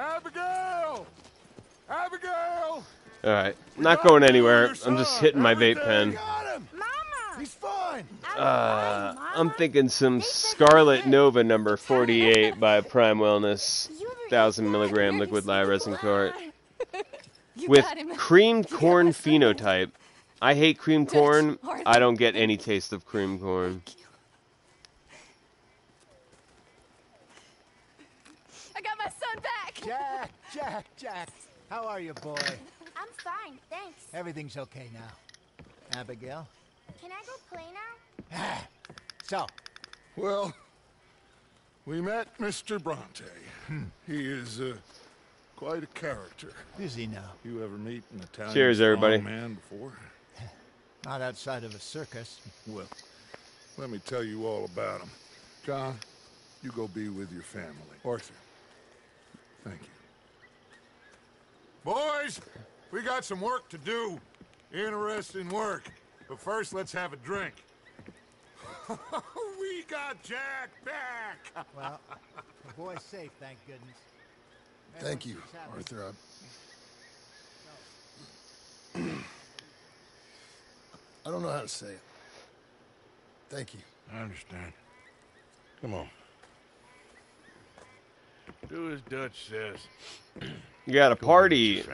Abigail! Abigail!
All right, not going anywhere. I'm just hitting my vape pen.
He's fine.
Uh, I'm thinking some Scarlet Nova number 48 by Prime Wellness, thousand milligram liquid live resin cart <laughs> with creamed corn phenotype. I hate cream corn. I don't get any taste of cream corn. <laughs>
I got my son back.
Jack, Jack, Jack. How are you, boy?
I'm fine, thanks.
Everything's okay now. Abigail?
Can I go play now?
So,
Well, we met Mr. Bronte. He is uh, quite a character.
is he now?
You ever meet an Italian
Cheers, everybody.
man before? <laughs>
Not outside of a circus.
Well, let me tell you all about him. John, you go be with your family. Arthur, thank you. Boys, we got some work to do. Interesting work. But first, let's have a drink. <laughs> we got Jack back! <laughs>
Well, the boy's safe, thank goodness.
Thank you, Arthur. I, I don't know how to say it. Thank you.
I understand.
Come on.
Do as Dutch says.
You got a party.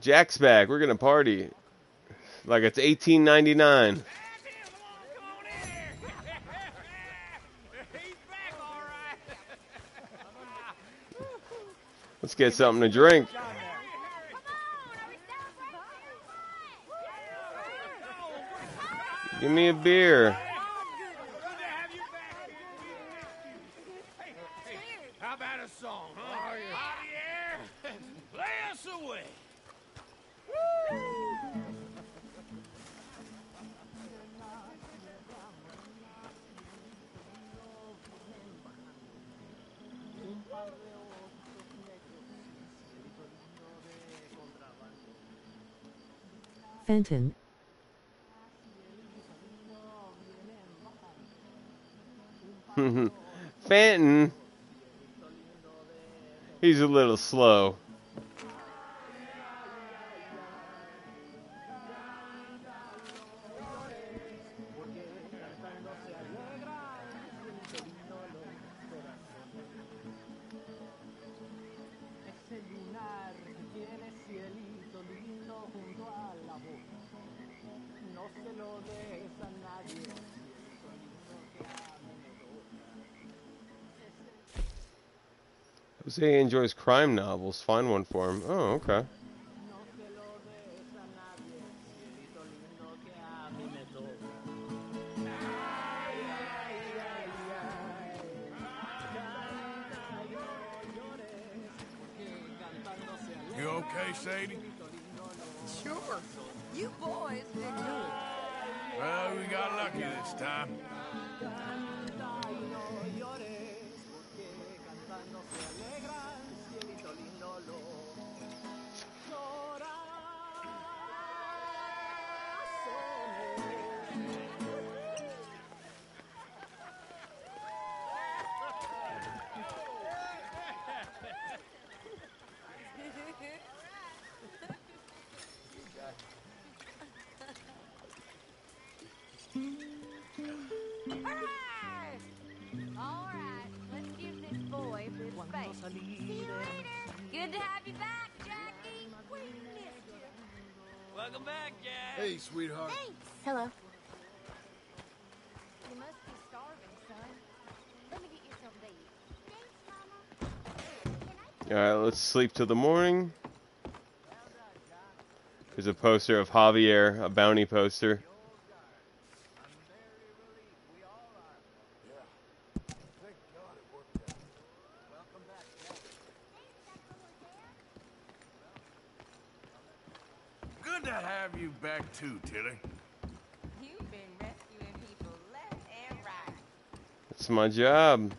Jack's back. We're gonna party like it's 1899. <laughs> Let's get something to drink. Give me a beer.
Fenton, <laughs>
Fenton. He's a little slow. Hosea enjoys crime novels. Find one for him. Oh, okay.
Let's
sleep till the morning. There's a poster of Javier, a bounty poster.
Good to have you back too, Tilly.
You've been rescuing people left and right.
That's my job.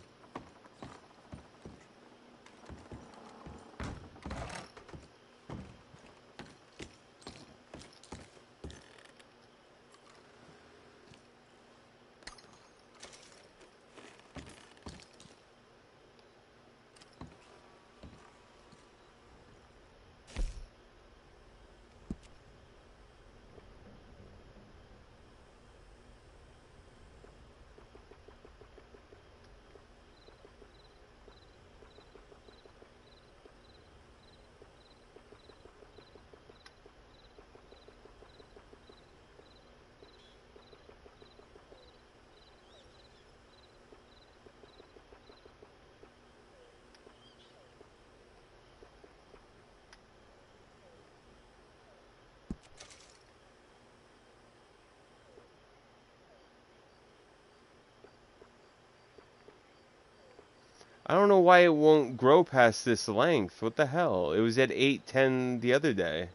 Don't know why it won't grow past this length. What the hell? It was at 810 the other day.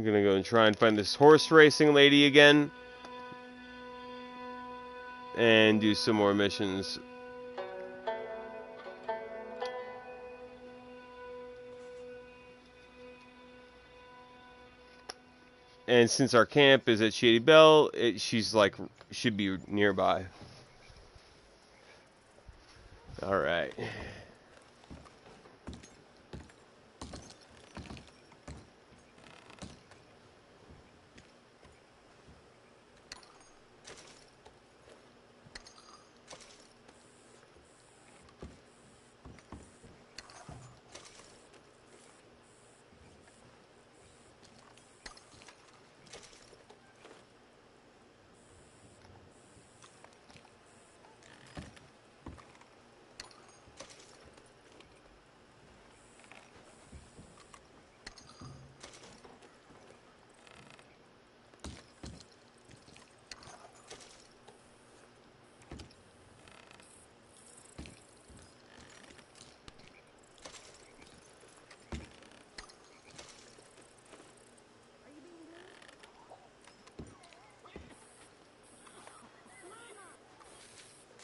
I'm gonna try and find this horse racing lady again. And do some more missions. And since our camp is at Shady Belle, it, she's like, should be nearby. Alright.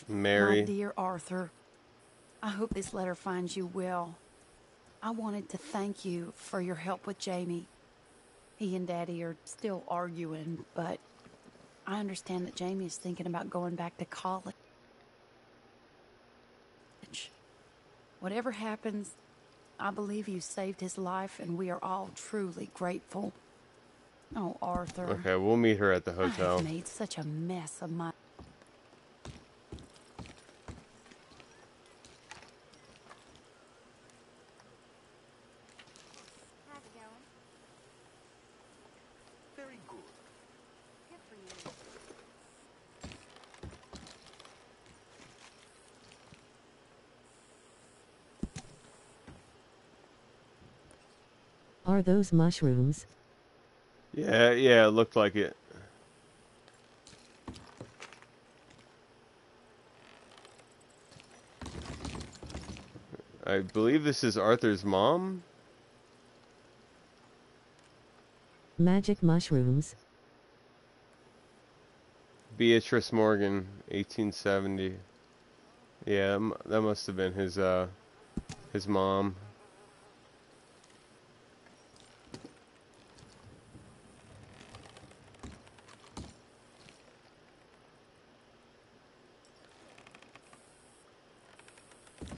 Mary.
My dear Arthur, I hope this letter finds you well. I wanted to thank you for your help with Jamie. He and Daddy are still arguing, but I understand that Jamie is thinking about going back to college. Whatever happens, I believe you saved his life, and we are all truly grateful. Oh, Arthur.
Okay, we'll meet her at the hotel.
I have made such a mess of my.
How's it going?
Very good.
Good for you.
Are those mushrooms?
Yeah, yeah, it looked like it. I believe this is Arthur's mom.
Magic mushrooms?
Beatrice Morgan, 1870. Yeah, that must have been his uh his mom.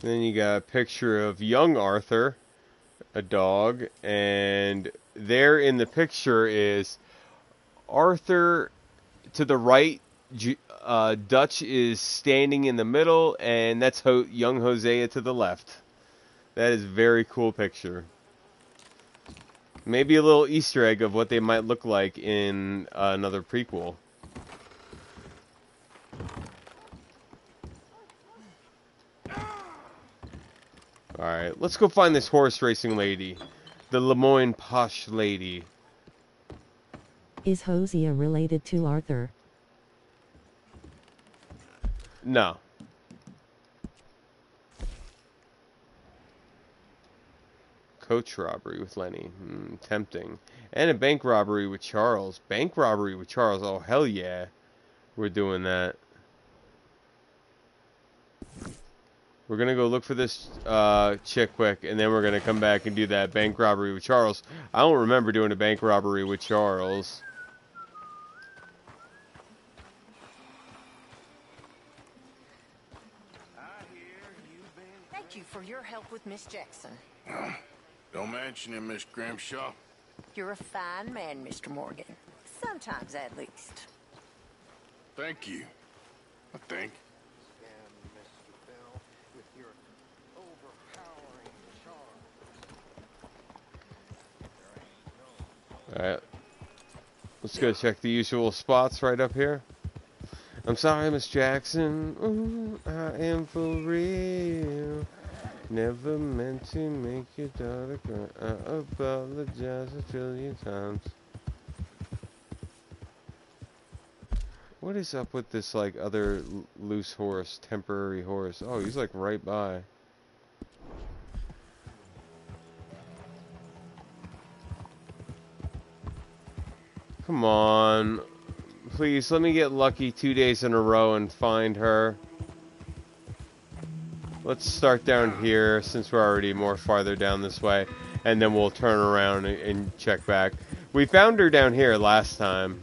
Then you got a picture of young Arthur, a dog, and there in the picture is Arthur to the right. Uh, Dutch is standing in the middle, and that's Ho- young Hosea to the left. That is very cool picture. Maybe a little Easter egg of what they might look like in uh, another prequel. Alright, let's go find this horse racing lady. The Lemoyne Posh lady.
Is Hosea related to Arthur?
No. Coach robbery with Lenny. Hmm, tempting. And a bank robbery with Charles. Bank robbery with Charles. Oh, hell yeah. We're doing that. We're gonna go look for this uh, chick quick, and then we're gonna come back and do that bank robbery with Charles. I don't remember doing a bank robbery with Charles.
Thank you for your help with Miss Jackson.
Don't mention it, Miss Grimshaw.
You're a fine man, Mr. Morgan. Sometimes, at least.
Thank you. I think.
Alright. Let's go check the usual spots right up here. I'm sorry, Miss Jackson. Ooh, I am for real. Never meant to make your daughter cry. I apologize a trillion times. What is up with this, like, other loose horse, temporary horse? Oh, he's, like, right by. Come on. Please, let me get lucky two days in a row and find her. Let's start down here since we're already more farther down this way. And then we'll turn around and check back. We found her down here last time.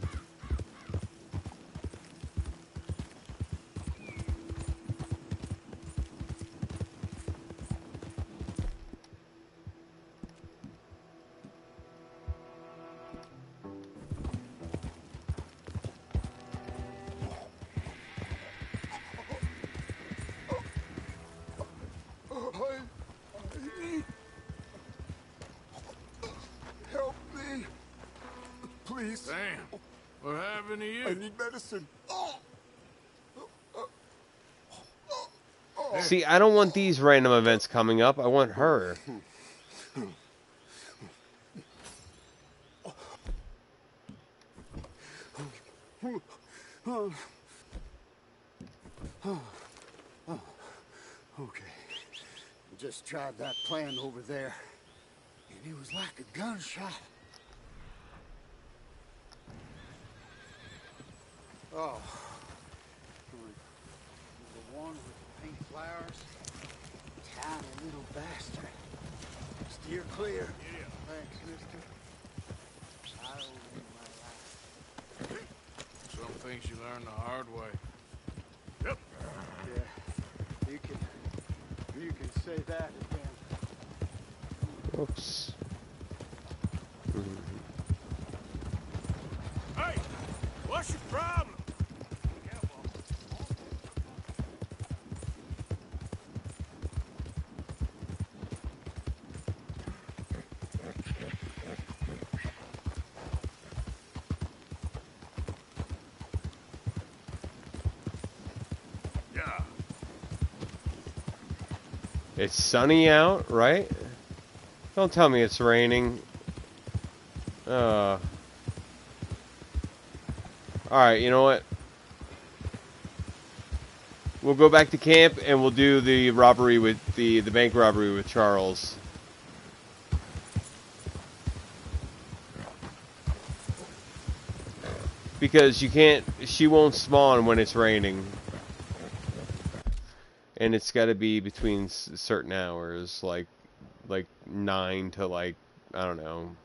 See, I don't want these random events coming up. I want her.
Okay. Just tried that plan over there. And it was like a gunshot. Oh. The one with flowers. Tiny little bastard. Steer clear. Yeah. Thanks, mister. I owe you my life.
Some things you learn the hard way.
Yep. Yeah. You can you can say that again.
Oops.
Hey! What's your problem? Yeah.
It's sunny out, right? Don't tell me it's raining. Uh. Alright, you know what? We'll go back to camp and we'll do the robbery with the, the bank robbery with Charles. Because you can't, she won't spawn when it's raining. And it's got to be between certain hours, like like nine to like I don't know,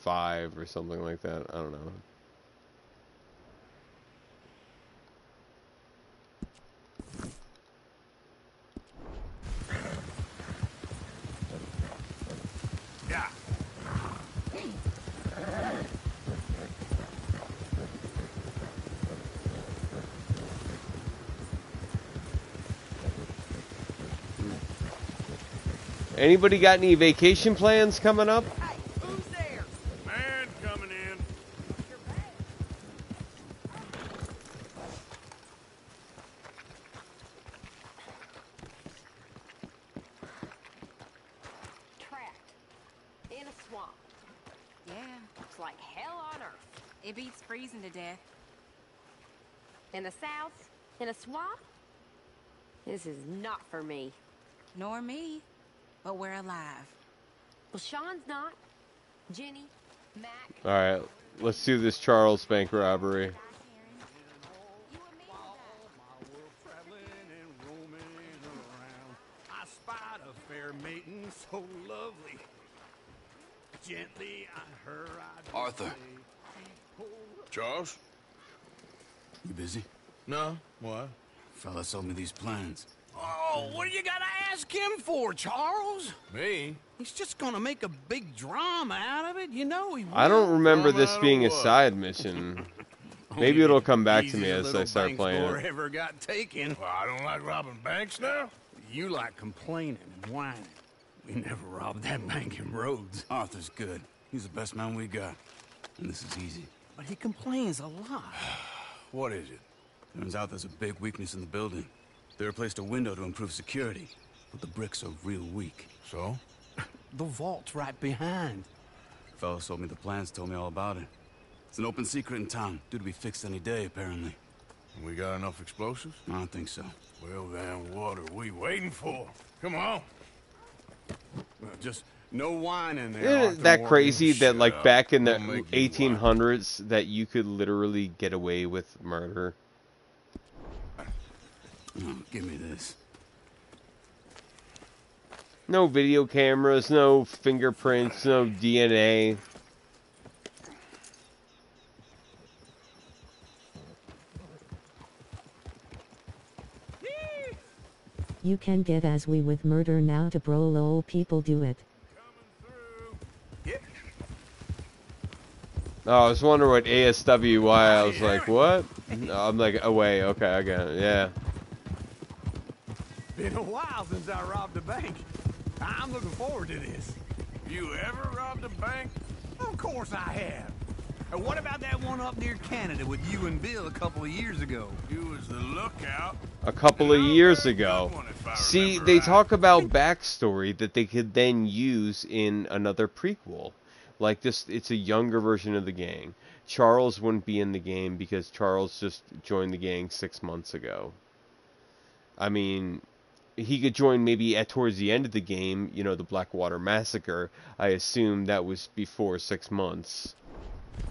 five or something like that. I don't know. Anybody got any vacation plans coming up? Who's there?
Man coming in.
Trapped. In a swamp.
Yeah,
It's like hell on earth.
it beats freezing to death.
In the south? In a swamp? This is not for me.
Nor me. But we're alive.
Well, Sean's not. Jenny, Mac,
All right, let's do this Charles bank robbery.
I spied a fair maiden so lovely. Gently I her I
Arthur.
Charles?
You busy?
No. What?
Fella sold me these plans.
Oh, what do you gotta ask him for, Charles?
Me?
He's just gonna make a big drama out of it, you know he
I don't remember
Drama
this being a side mission. <laughs> Maybe it'll come back to me as I start
bank
playing
score
it.
ever got taken.
Well, I don't like robbing banks now.
You like complaining and whining. We never robbed that bank in Rhodes.
Arthur's good. He's the best man we got. And this is easy.
But he complains a lot. <sighs>
What is it? Turns out there's a big weakness in the building. They replaced a window to improve security, but the bricks are real weak.
So? <laughs>
The vault's right behind.
Fella sold me the plans, told me all about it. It's an open secret in town, due to be fixed any day, apparently.
We got enough explosives?
I don't think so.
Well, then what are we waiting for? Come on.
Well, just no wine in there.
Isn't
Arthur
it that
Morgan.
crazy that like
up.
back in the
I'll make you
1800s that you could literally get away with murder?
Oh, give me this.
No video cameras, no fingerprints, no DNA.
You can get as we with murder now to bro lol people do it.
Oh, I was wondering what ASW why I was like, what? I'm like, oh, away. Okay, I got it. Yeah.
Been a while since I robbed a bank. I'm looking forward to this.
You ever robbed a bank?
Of course I have. And what about that one up near Canada with you and Bill a couple of years ago?
You was the lookout.
a couple of years ago. See, they talk about backstory that they could then use in another prequel. Like this, it's a younger version of the gang. Charles wouldn't be in the game because Charles just joined the gang six months ago. I mean, he could join maybe at towards the end of the game. You know, the Blackwater massacre. I assume that was before six months.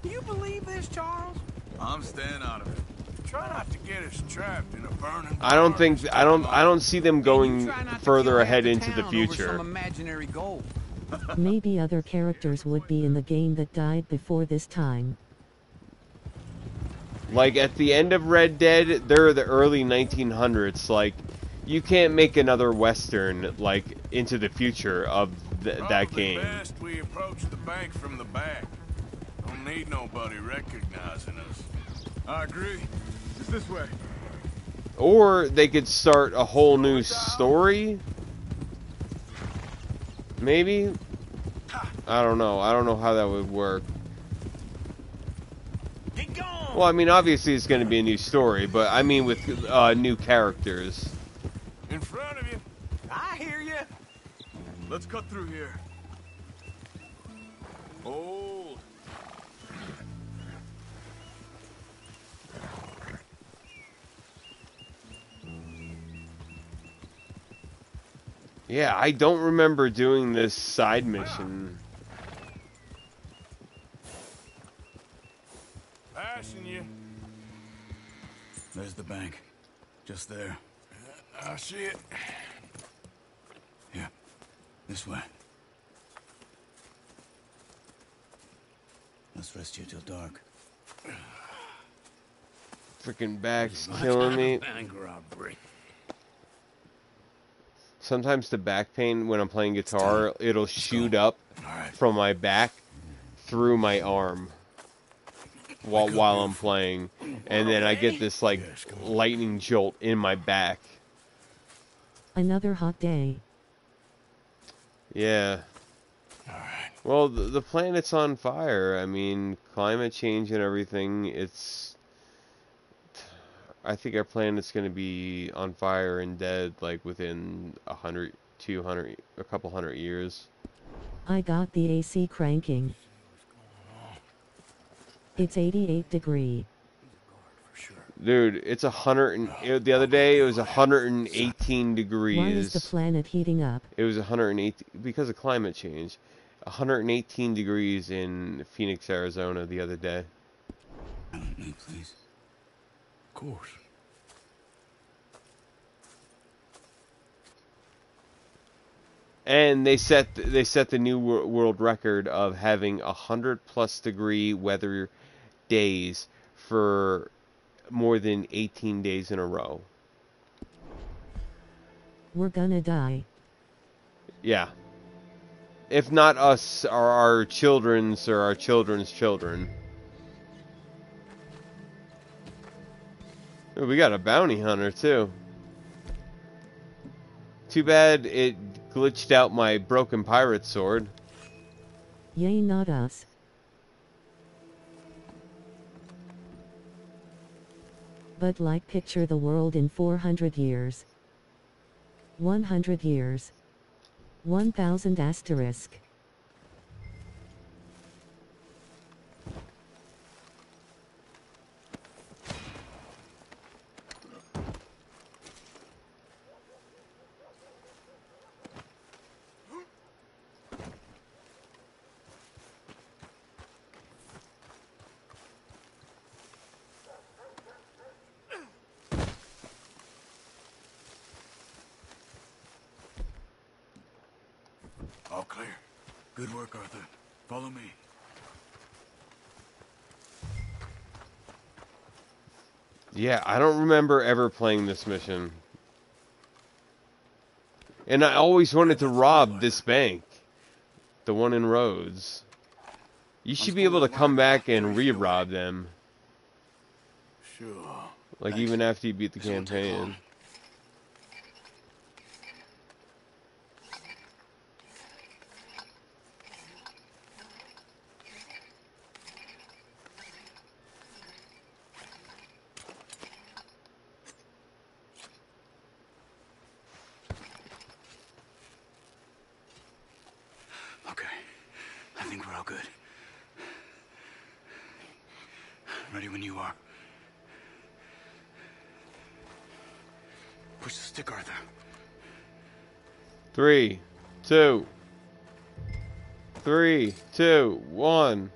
Do you believe this, Charles?
I'm staying out of it. Try not to get us trapped in a burning.
I don't think I don't I don't see them going
Try not to
further ahead
the
into the future.
Some imaginary goal. <laughs>
Maybe other characters would be in the game that died before this time.
Like at the end of Red Dead, they're the early 1900s. Like you can't make another western like into the future of th- that game.
best we approach the bank from the back. Don't need nobody recognizing us.
I agree. It's this way.
Or they could start a whole new story. Maybe. I don't know. I don't know how that would work. Well, I mean, obviously it's going to be a new story, but I mean with uh, new characters.
In front of you.
I hear you.
Let's cut through here. Hold.
Yeah, I don't remember doing this side mission.
Passing you.
There's the bank. Just there.
I see it.
Here. This way. Let's rest here till dark.
Freaking back's killing me. Sometimes the back pain when I'm playing guitar, it'll shoot up from my back through my arm while while I'm playing, and then I get this like lightning jolt in my back.
Another hot day.
Yeah. All right. Well, the, the planet's on fire. I mean, climate change and everything. It's. I think our planet's going to be on fire and dead like within a hundred, two hundred, a couple hundred years.
I got the AC cranking. It's 88 degree.
Dude, it's a hundred and it- the other day it was a hundred and eighteen degrees.
Why is the planet heating up?
It was 108 because of climate change. 118 degrees in Phoenix, Arizona the other day.
Me, please.
Of course.
And they set they set the new world record of having a 100 plus degree weather days for more than 18 days in a row.
We're gonna die.
Yeah. If not us, or our children's or our children's children. We got a bounty hunter too. Too bad it glitched out my broken pirate sword.
Yay, not us. But like picture the world in 400 years. 100 years. 1000 asterisk.
Yeah, I don't remember ever playing this mission. And I always wanted to rob this bank. The one in Rhodes. You should be able to come back and re-rob them.
Sure.
Like even after you beat the campaign.
Okay. I think we're all good. Ready when you are. Push the stick,
Three, two, three, two, one.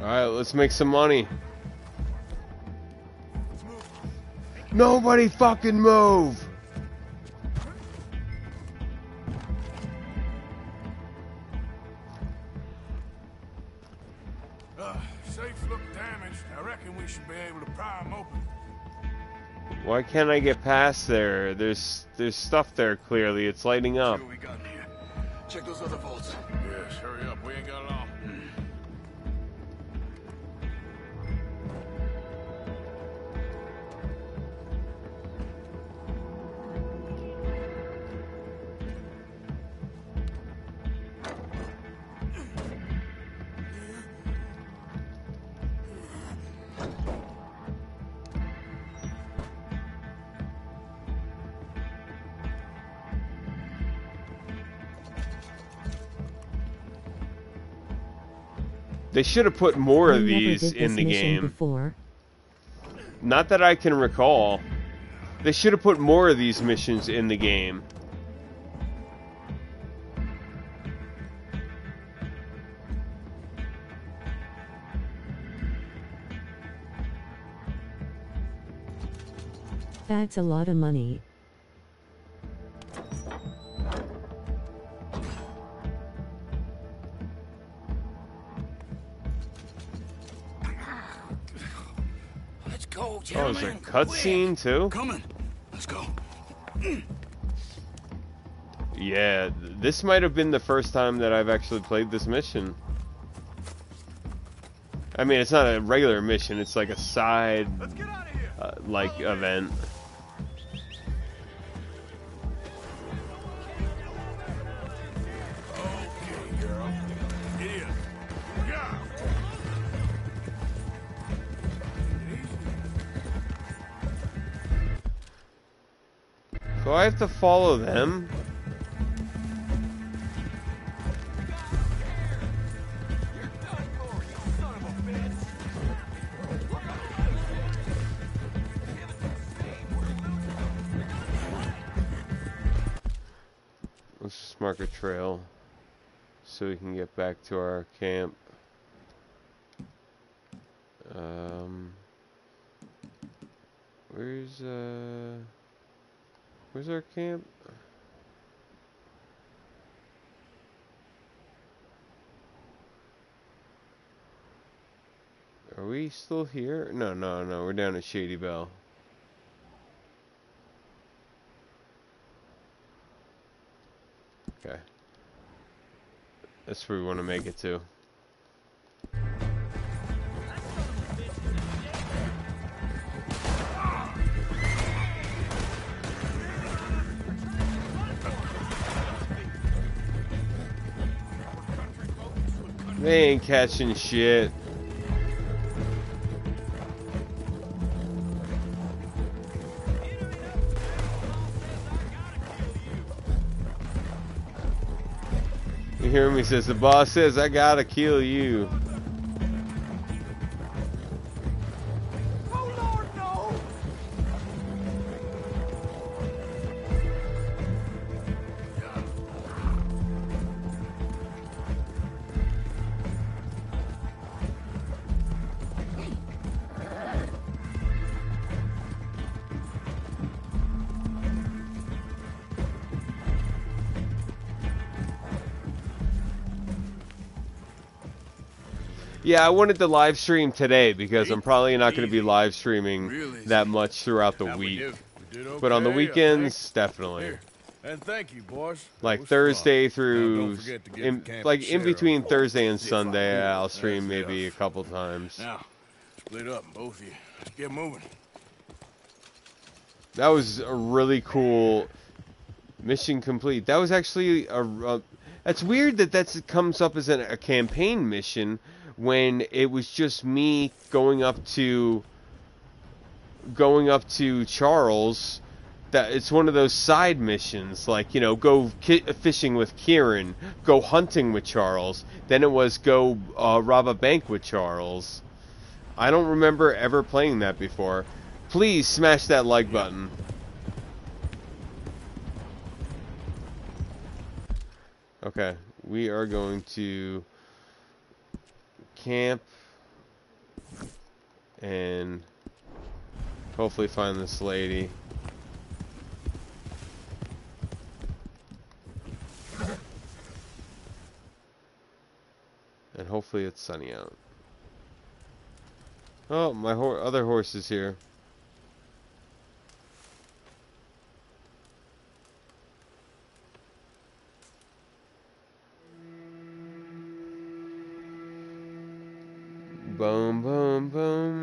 Alright, let's make some money. Nobody fucking move! Can't I get past there? There's there's stuff there clearly. It's lighting up. Should have put more
I
of these in the game.
Before.
Not that I can recall. They should have put more of these missions in the game.
That's a lot of money.
Cutscene too?
Coming. Let's go.
Yeah, this might have been the first time that I've actually played this mission. I mean, it's not a regular mission, it's like a side uh, like event. Have to follow them. Let's just mark a trail so we can get back to our camp. Um, where's uh, camp? Are we still here? No, no, no. We're down at Shady Belle. Okay. That's where we want to make it to. They ain't catching shit. You hear me? Says the boss says I gotta kill you. Yeah, I wanted to live stream today because I'm probably not going to be live streaming that much throughout the week. But on the weekends, definitely.
And thank you, boys.
Like Thursday through,
Now, don't forget to get
in, like in between Thursday and
See if I
Sunday. I'll stream maybe a couple times.
Now, split up, both of you. Let's get moving.
That was a really cool mission complete. That was actually a. a that's weird that that comes up as an, a campaign mission when it was just me going up to going up to Charles. That it's one of those side missions, like you know, go ki- fishing with Kieran, go hunting with Charles. Then it was go uh, rob a bank with Charles. I don't remember ever playing that before. Please smash that like button. Okay, we are going to camp and hopefully find this lady. And hopefully it's sunny out. Oh, my ho other horse is here. Boom, boom, boom.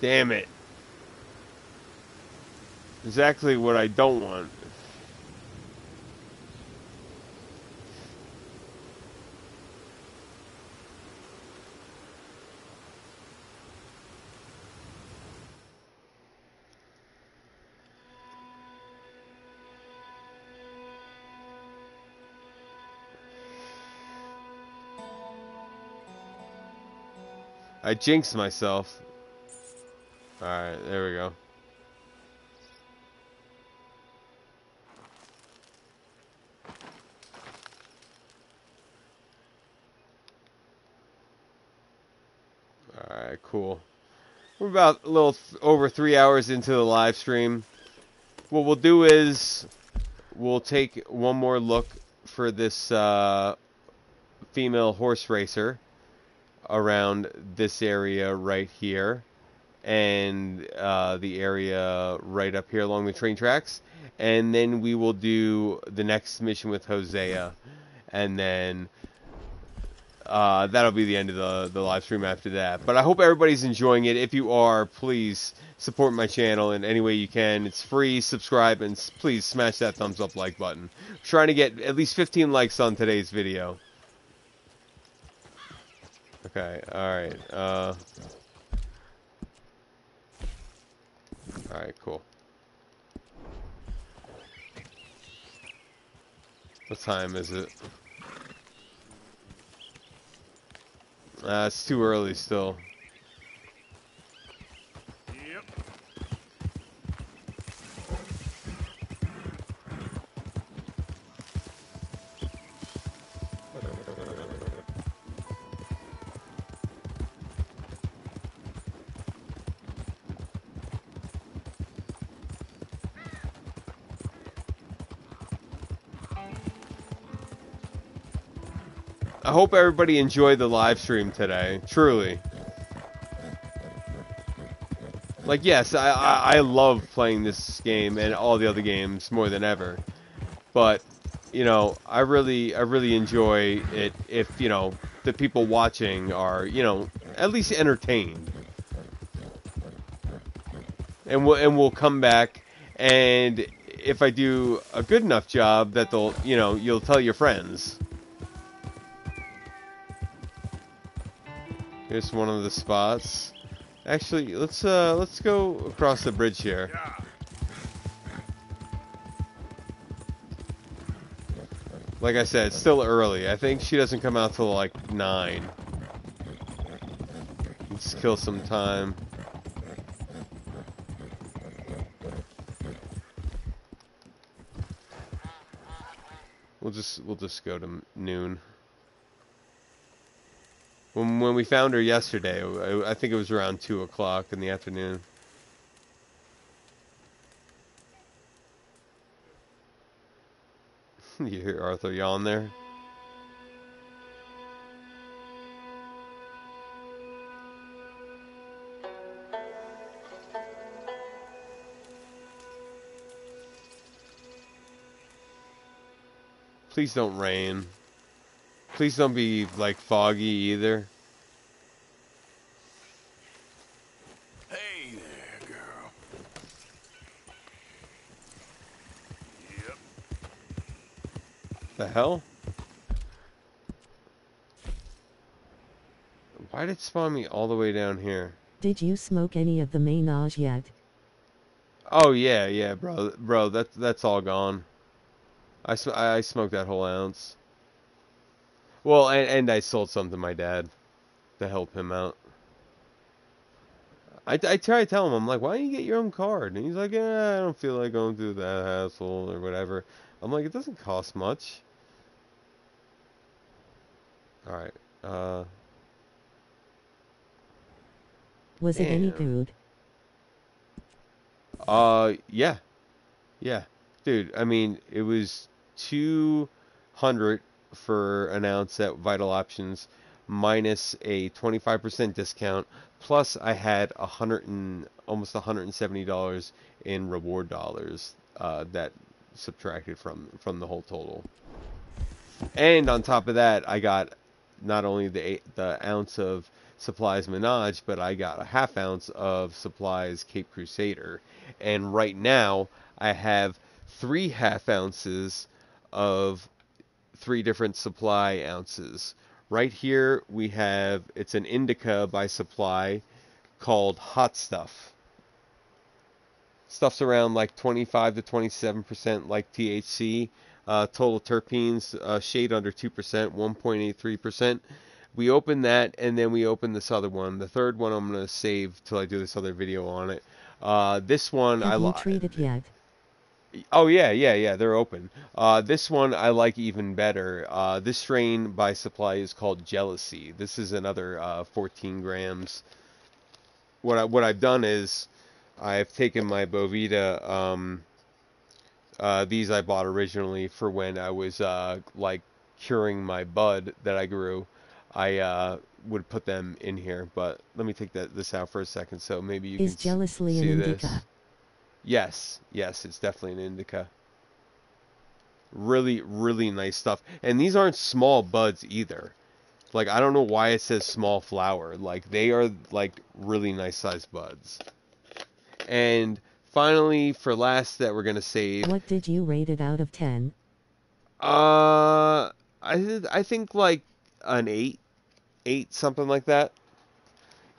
Damn it. Exactly what I don't want. I jinxed myself. Alright, there we go. Alright, cool. We're about a little over three hours into the live stream. What we'll do is we'll take one more look for this uh, female horse racer around this area right here and uh, the area right up here along the train tracks. and then we will do the next mission with Hosea, and then uh, that'll be the end of the, the live stream after that. But I hope everybody's enjoying it. If you are, please support my channel in any way you can. It's free. Subscribe and please smash that thumbs up like button. I'm trying to get at least 15 likes on today's video. Okay, alright. Uh, alright, cool. What time is it? Uh, it's too early still. Hope everybody enjoyed the live stream today. Truly. Like, yes, I, I, I love playing this game and all the other games more than ever. But, you know, I really, I really enjoy it if, you know, the people watching are, you know, at least entertained. And we'll, and we'll come back and if I do a good enough job that they'll, you know, you'll tell your friends. Here's one of the spots. Actually, let's uh let's go across the bridge here. Like I said, it's still early. I think she doesn't come out till like nine. Let's kill some time. We'll just we'll just go to noon. When when we found her yesterday, I, I think it was around two o'clock in the afternoon. <laughs> you hear Arthur yawn there? Please don't rain. Please don't be like foggy either.
Hey there, girl. Yep.
The hell? Why did it spawn me all the way down here?
Did you smoke any of the ménage yet?
Oh yeah, yeah, bro, bro, that's that's all gone. I sm- I I smoked that whole ounce. Well, and and I sold some to my dad to help him out. I, I try to tell him, I'm like, why don't you get your own card? And he's like, yeah, I don't feel like going through that hassle or whatever. I'm like, it doesn't cost much. All right. Uh.
Was it any
Damn.
good?
Uh, yeah, yeah, dude. I mean, it was two hundred for an ounce at Vytal Options, minus a twenty five percent discount. Plus, I had a hundred and almost hundred and seventy dollars in reward dollars uh, that subtracted from from the whole total. And on top of that, I got not only the the ounce of supplies Menage, but I got a half ounce of supplies Cape Crusader. And right now, I have three half ounces of three different supply ounces. Right here, we have it's an indica by supply called Hot Stuff. Stuff's around like 25 to 27% like THC. Uh, total terpenes, uh, shade under 2%, 1.83%. We open that, and then we open this other one. The third one I'm going to save till I do this other video on it. Uh, this one I
Have you
li-
treated yet?
Oh yeah, yeah, yeah. They're open. Uh, this one I like even better. Uh, this strain by Supply is called Jealousy. This is another uh, 14 grams. What I what I've done is I've taken my Boveda. Um, uh, these I bought originally for when I was uh, like curing my bud that I grew. I uh, would put them in here, but let me take that this out for a second so maybe you
Is
can
jealously an
see
indica?
Yes, yes, it's definitely an indica. Really, really nice stuff. And these aren't small buds either. Like, I don't know why it says small flower. Like, they are, like, really nice sized buds. And finally, for last that we're going to save...
What did you rate it out of 10?
Uh, I, th- I think, like, an 8. 8, something like that.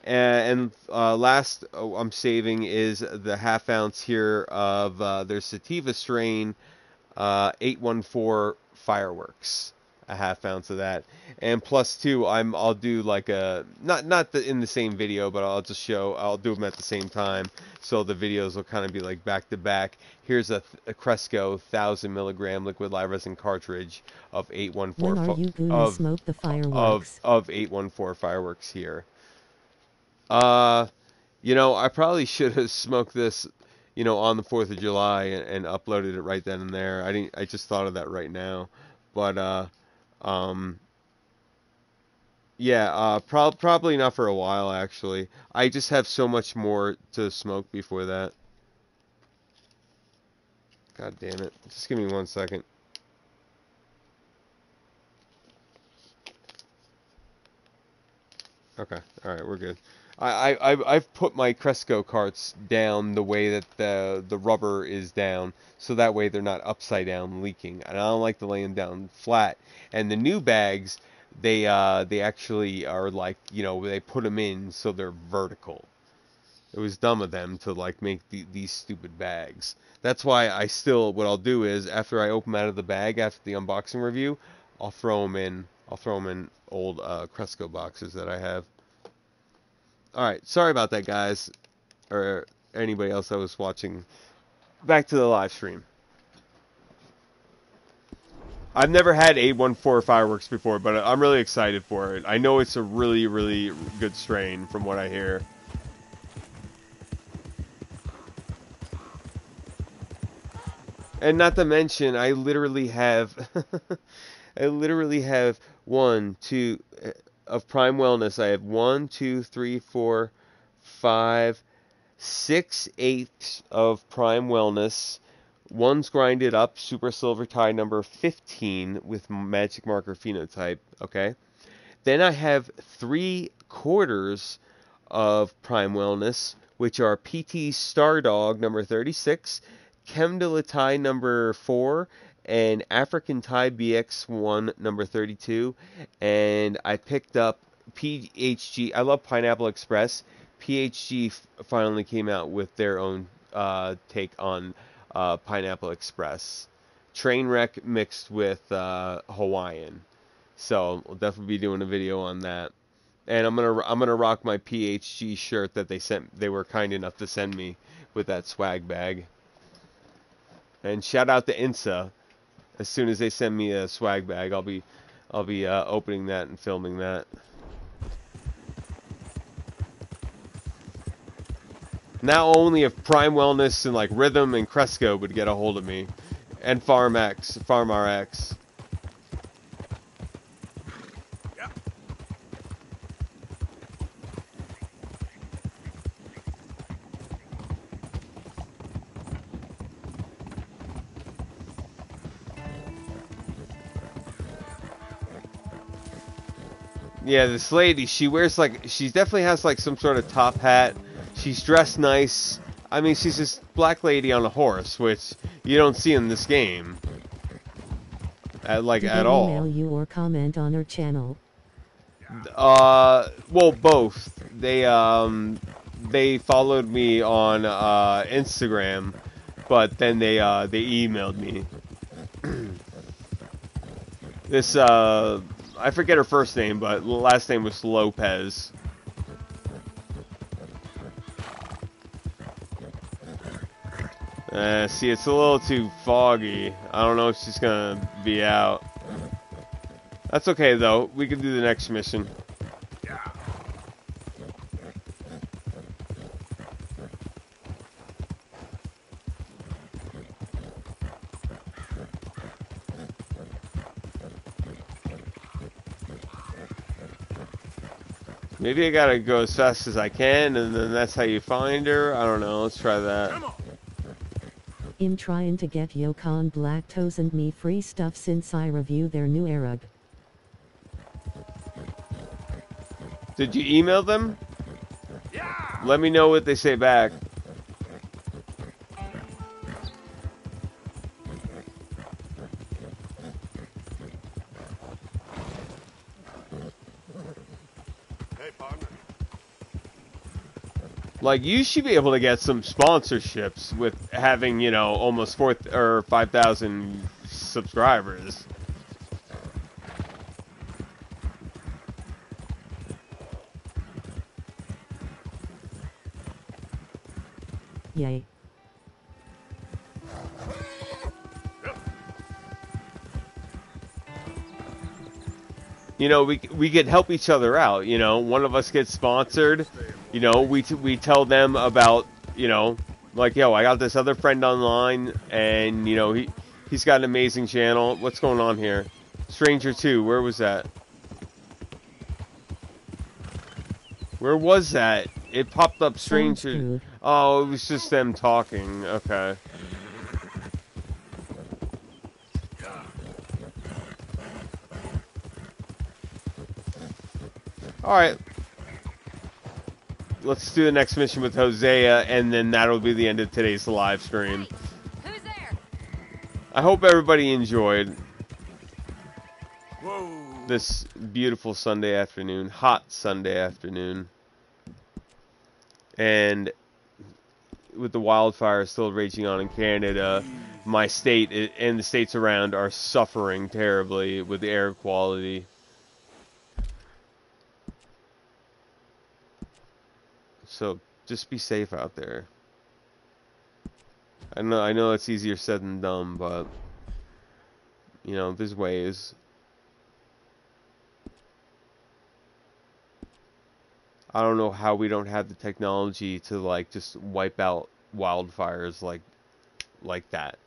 And uh, last oh, I'm saving is the half ounce here of uh, their sativa strain uh, 814 fireworks. A half ounce of that, and plus two. I'm I'll do like a not not the, in the same video, but I'll just show I'll do them at the same time, so the videos will kind of be like back to back. Here's a, a Cresco thousand milligram liquid live resin cartridge of 814
When are you gonna
of
smoke the
of
fireworks?
of 814 fireworks here. Uh, you know, I probably should have smoked this, you know, on the Fourth of July and, and uploaded it right then and there. I didn't. I just thought of that right now, but uh, um, yeah, uh, prob probably not for a while actually. I just have so much more to smoke before that. God damn it! Just give me one second. Okay, all right, we're good. I, I I've- put my Cresco carts down the way that the the rubber is down, so that way they're not upside down leaking. And I don't like to lay them down flat. And the new bags, they uh they actually are like you know they put them in so they're vertical. It was dumb of them to like make the, these stupid bags. That's why I still what I'll do is after I open 'em out of the bag after the unboxing review, I'll throw them in. I'll throw them in old uh, Cresco boxes that I have. All right, sorry about that, guys, or anybody else that was watching. Back to the live stream. I've never had 814 fireworks before, but I'm really excited for it. I know it's a really, really good strain from what I hear. And not to mention, I literally have, <laughs> I literally have one, two, of Prime Wellness. I have one, two, three, four, five, six eighths of Prime Wellness. One's grinded up, Super Silver Tie number 15 with Magic Marker Phenotype. Okay. Then I have three quarters of Prime Wellness, which are PT Star Dog number 36, Chem de number 4, and African Thai BX1 number 32. And I picked up PHG. I love Pineapple Express. PHG finally came out with their own uh, take on uh, Pineapple Express. Trainwreck mixed with uh, Hawaiian. So we'll definitely be doing a video on that. And I'm gonna I'm gonna rock my PHG shirt that they sent. They were kind enough to send me with that swag bag. And shout out to INSA. As soon as they send me a swag bag, I'll be I'll be uh, opening that and filming that. Now only if Prime Wellness and like Rhythm and Cresco would get a hold of me, and Farm X, Yeah, this lady, she wears like she definitely has like some sort of top hat. She's dressed nice. I mean, she's this black lady on a horse, which you don't see in this game. At, like
Did
at all.
email you or comment on her channel?
Uh, well, both. They um, they followed me on uh, Instagram, but then they uh, they emailed me. <clears throat> this uh, I forget her first name, but last name was Lopez. Uh, see, it's a little too foggy. I don't know if she's gonna be out. That's okay though. We can do the next mission. Maybe I gotta go as fast as I can, and then that's how you find her. I don't know. Let's try that.
I'm trying to get Yocan Black Toes and me free stuff since I review their new Arab.
Did you email them? Yeah. Let me know what they say back. Like you should be able to get some sponsorships with having, you know, almost four th- or 5,000 subscribers.
Yay.
you know, we we could help each other out. You know, one of us gets sponsored. You know, we t- we tell them about you know, like yo, I got this other friend online, and you know he he's got an amazing channel. What's going on here? Stranger Two, where was that? Where was that? It popped up Stranger. Oh, it was just them talking. Okay. All right. Let's do the next mission with Hosea, and then that'll be the end of today's live stream.
Who's there?
I hope everybody enjoyed this beautiful Sunday afternoon, hot Sunday afternoon. And with the wildfires still raging on in Canada, my state and the states around are suffering terribly with the air quality. So just be safe out there. I know I know it's easier said than done, but you know, there's ways. I don't know how we don't have the technology to like just wipe out wildfires like like that.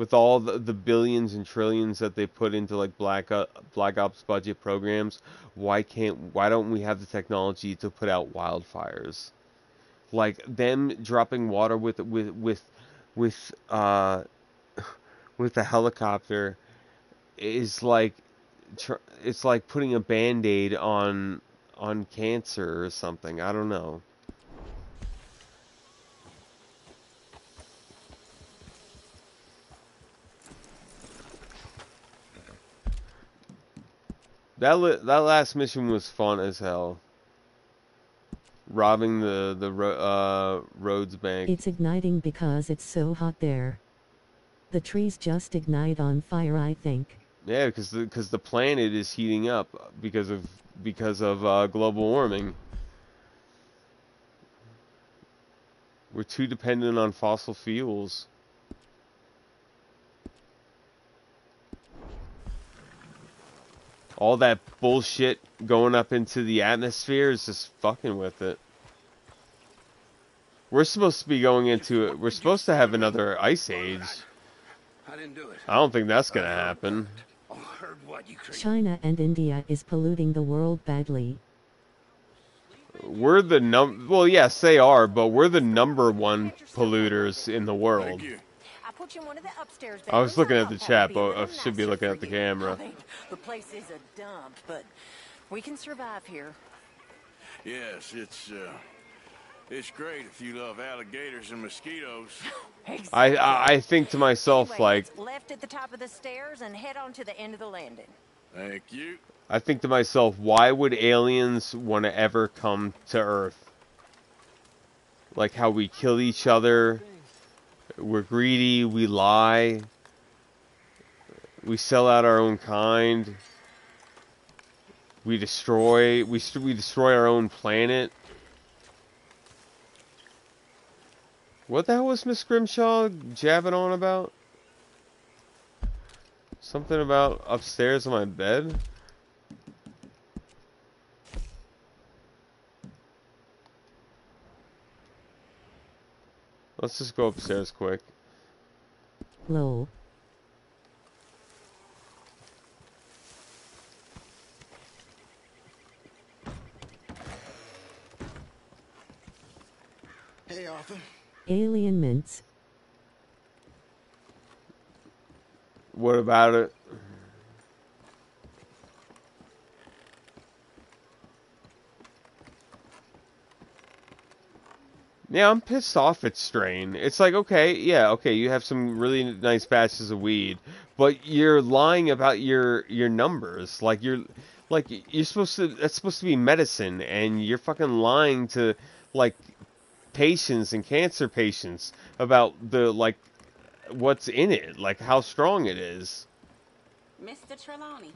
With all the, the billions and trillions that they put into like black uh, black ops budget programs, why can't why don't we have the technology to put out wildfires? Like them dropping water with with with with uh <laughs> with a helicopter is like it's like putting a band-aid on on cancer or something. I don't know. That li- that last mission was fun as hell. Robbing the the ro- uh roads bank.
It's igniting because it's so hot there. The trees just ignite on fire, I think.
Yeah, because the because the planet is heating up because of because of uh, global warming. We're too dependent on fossil fuels. All that bullshit going up into the atmosphere is just fucking with it. We're supposed to be going into it. We're supposed to have another ice age.
I didn't do it.
I don't think that's gonna happen.
Oh, I heard what you crazy.
China and India is polluting the world badly.
We're the num. Well, yes, they are, but we're the number one polluters in the world.
I in one of the upstairs
I was looking at the
thought
chat, but
be a
I should be looking at the camera.
The place is a dump, but we can survive here.
Yes, it's uh, it's great if you love alligators and mosquitoes. <laughs>
I, I I think to myself
Anyway,
like
left at the top of the stairs and head on to the end of the landing.
Thank you.
I think to myself, why would aliens want to ever come to Earth? Like how we kill each other, we're greedy, we lie, we sell out our own kind, we destroy, we we destroy our own planet. What the hell was Miss Grimshaw jabbing on about? Something about upstairs in my bed? Let's just go upstairs quick.
Hello.
Hey, Arthur.
Alien mints.
What about it? Yeah, I'm pissed off at Strain. It's like, okay, yeah, okay, you have some really nice batches of weed, but you're lying about your your numbers. Like you're like you're supposed to that's supposed to be medicine and you're fucking lying to like patients and cancer patients about the like what's in it, like how strong it is.
Mr. Trelawney.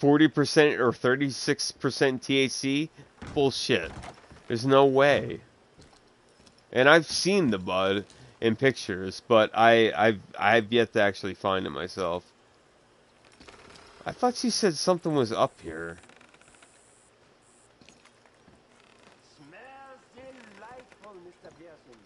40% or 36% THC? Bullshit. There's no way. And I've seen the bud in pictures, but I I've I've yet to actually find it myself. I thought she said something was up here.
Smells delightful, Mr. Pearson.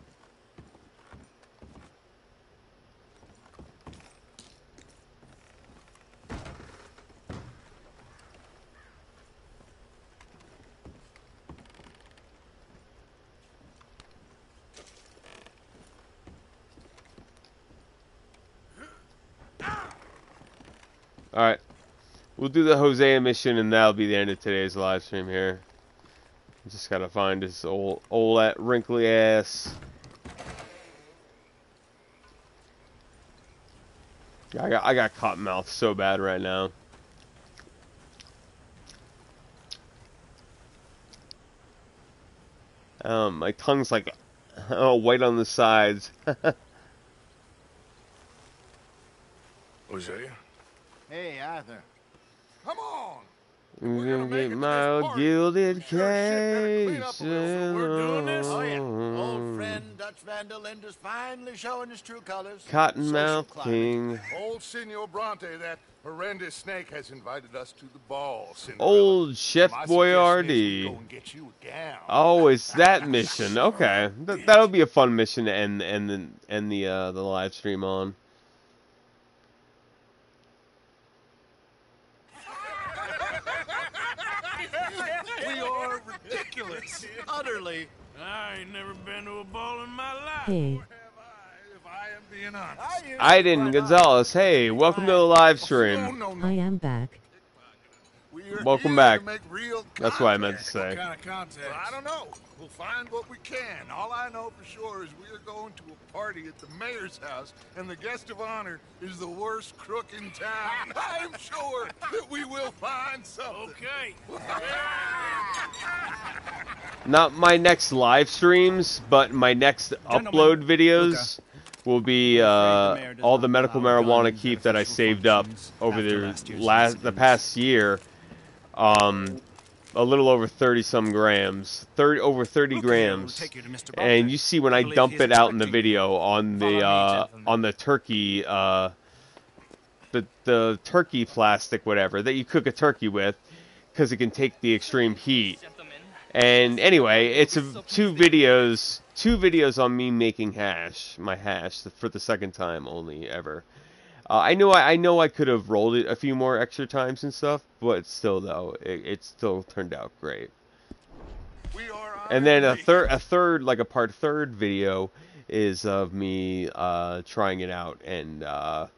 Alright. We'll do the Hosea mission and that'll be the end of today's live stream here. Just gotta find this old old wrinkly ass. Yeah, I got I got cotton mouth so bad right now. Um, my tongue's like <laughs> oh, white on the sides. <laughs>
Hosea?
Hey, Arthur.
Come on!
I'm gonna get my old gilded cage.
Oh, yeah. Old friend Dutch van der Linde is finally showing his true colors.
Cottonmouth King.
Old Senor Bronte, that horrendous snake, has invited us to the ball. Cinderella.
Old Chef
My suggestion is
Boyardee.
go and get you a gown.
Oh, it's that mission. <laughs> Okay, Th- that'll be a fun mission to end end the end the uh, the live stream on.
we are ridiculous. Utterly. I ain't never been to a ball in my life.
Hey,
If I am being honest.
Gonzalez, hey, welcome to the live stream.
Oh, I am back.
Welcome back. That's what I meant to say.
Well, I don't know. We'll find what we can. All I know for sure is we are going to a party at the mayor's house, and the guest of honor is the worst crook in town. <laughs> I'm sure that we will find something.
Okay. <laughs>
Not my next live streams, but my next upload videos will be uh, all the medical marijuana keep that I saved up over the last the past year. Um, a little over 30 some grams, 30 over 30 grams, and you see when I dump it out in the video on the uh, on the turkey uh, the the turkey plastic whatever that you cook a turkey with because it can take the extreme heat. And anyway, it's a, two videos, two videos on me making hash, my hash for the second time only ever. Uh, I know I, I know I could have rolled it a few more extra times and stuff, but still though, it, it still turned out great. And then a third, a third, like a part third video is of me uh, trying it out and uh,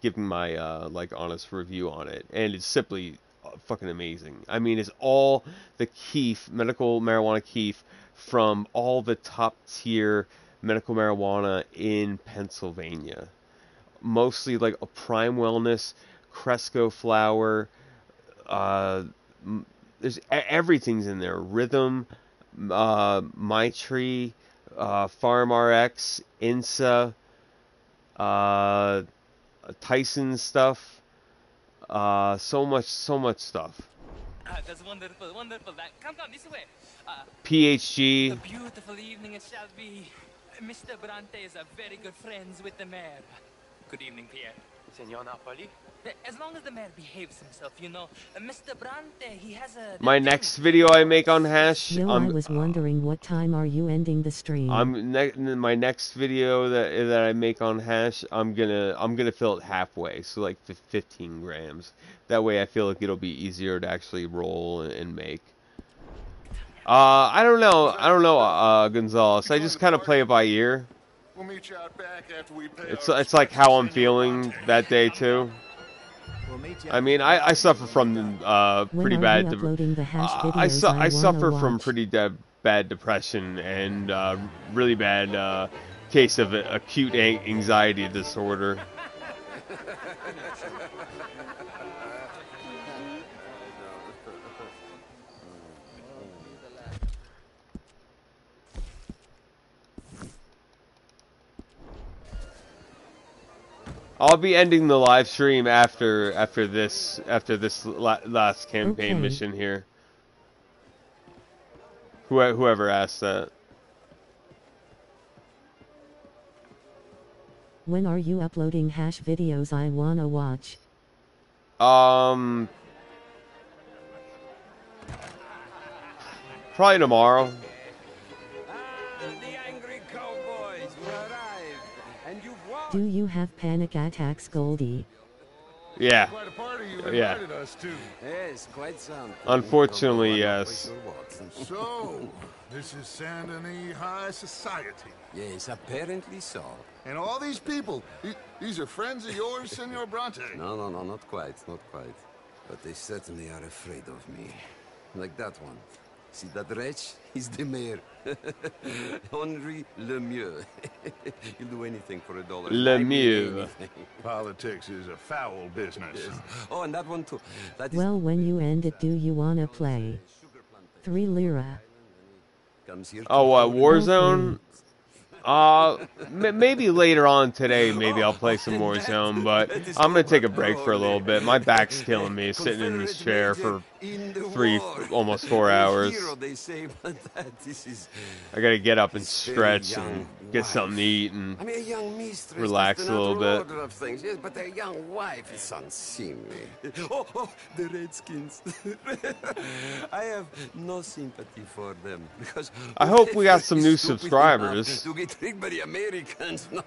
giving my uh, like honest review on it, and it's simply uh, fucking amazing. I mean, it's all the keef, medical marijuana keef from all the top tier medical marijuana in Pennsylvania. Mostly like a Prime Wellness, Cresco flower. Uh, there's everything's in there. Rhythm, uh, Maitri, uh, Farm RX, INSA, uh, Tyson stuff. Uh, so much, so much stuff.
Ah, that's wonderful, wonderful. That, come, come, this way. Uh,
PHG.
a beautiful evening it shall be. Mr. Bronte is a very good friends with the mayor. Good evening, Pierre.
Senor Napoli?
As long as the mayor behaves himself, you know. Uh, Mr. Bronte, he has a...
My next video I make on hash,
No, I
I'm
was wondering what time are you ending the stream?
I'm ne- my next video that that I make on hash, I'm gonna I'm gonna fill it halfway, so like 15 grams. That way, I feel like it'll be easier to actually roll and, and make. Uh, I don't know, I don't know, uh, Gonzalez. I just kind of play it by ear.
We'll meet you out back after we pay
It's it's like how I'm feeling that day too. I mean, I, I suffer from uh, pretty bad. de-
uploading the hash
uh, I, su-
I
I
wanna
suffer from pretty de- bad depression and uh, really bad uh, case of acute anxiety disorder. <laughs> I'll be ending the live stream after after this after this la- last campaign
Okay.
mission here. Who- whoever asked that.
When are you uploading hash videos I wanna watch?
Um, probably tomorrow.
Do you have panic attacks, Goldie?
Yeah. Yeah.
invited us to.
Yes, quite some.
Unfortunately, yes. <laughs>
So, this is Saint Denis High Society.
Yes, apparently so.
And all these people, these are friends of yours, <laughs> Senor Bronte?
No, no, no, not quite, not quite. But they certainly are afraid of me. Like that one. See that wretch? He's the mayor. <laughs> Henri Lemieux. <laughs> He'll do anything for a dollar.
Lemieux. <laughs>
Politics is a foul business.
Oh, and that one too. That is
Well, when you end it, do you wanna play? Three lira.
comes here.
Oh, uh, Warzone. Uh, m- maybe later on today, maybe I'll play some Warzone, but I'm gonna take a break for a little bit. My back's killing me, sitting in this chair for three, almost <laughs> four hours.
Say, but this is.
I gotta get up and stretch
young
and get something to eat and
I mean, a young mistress.
relax a little bit.
things. Yes, but a young wife is unseemly. <laughs> Oh, oh, the Redskins. <laughs> I have no sympathy for them because.
I hope we got some new subscribers.
To get tricked by the Americans, no,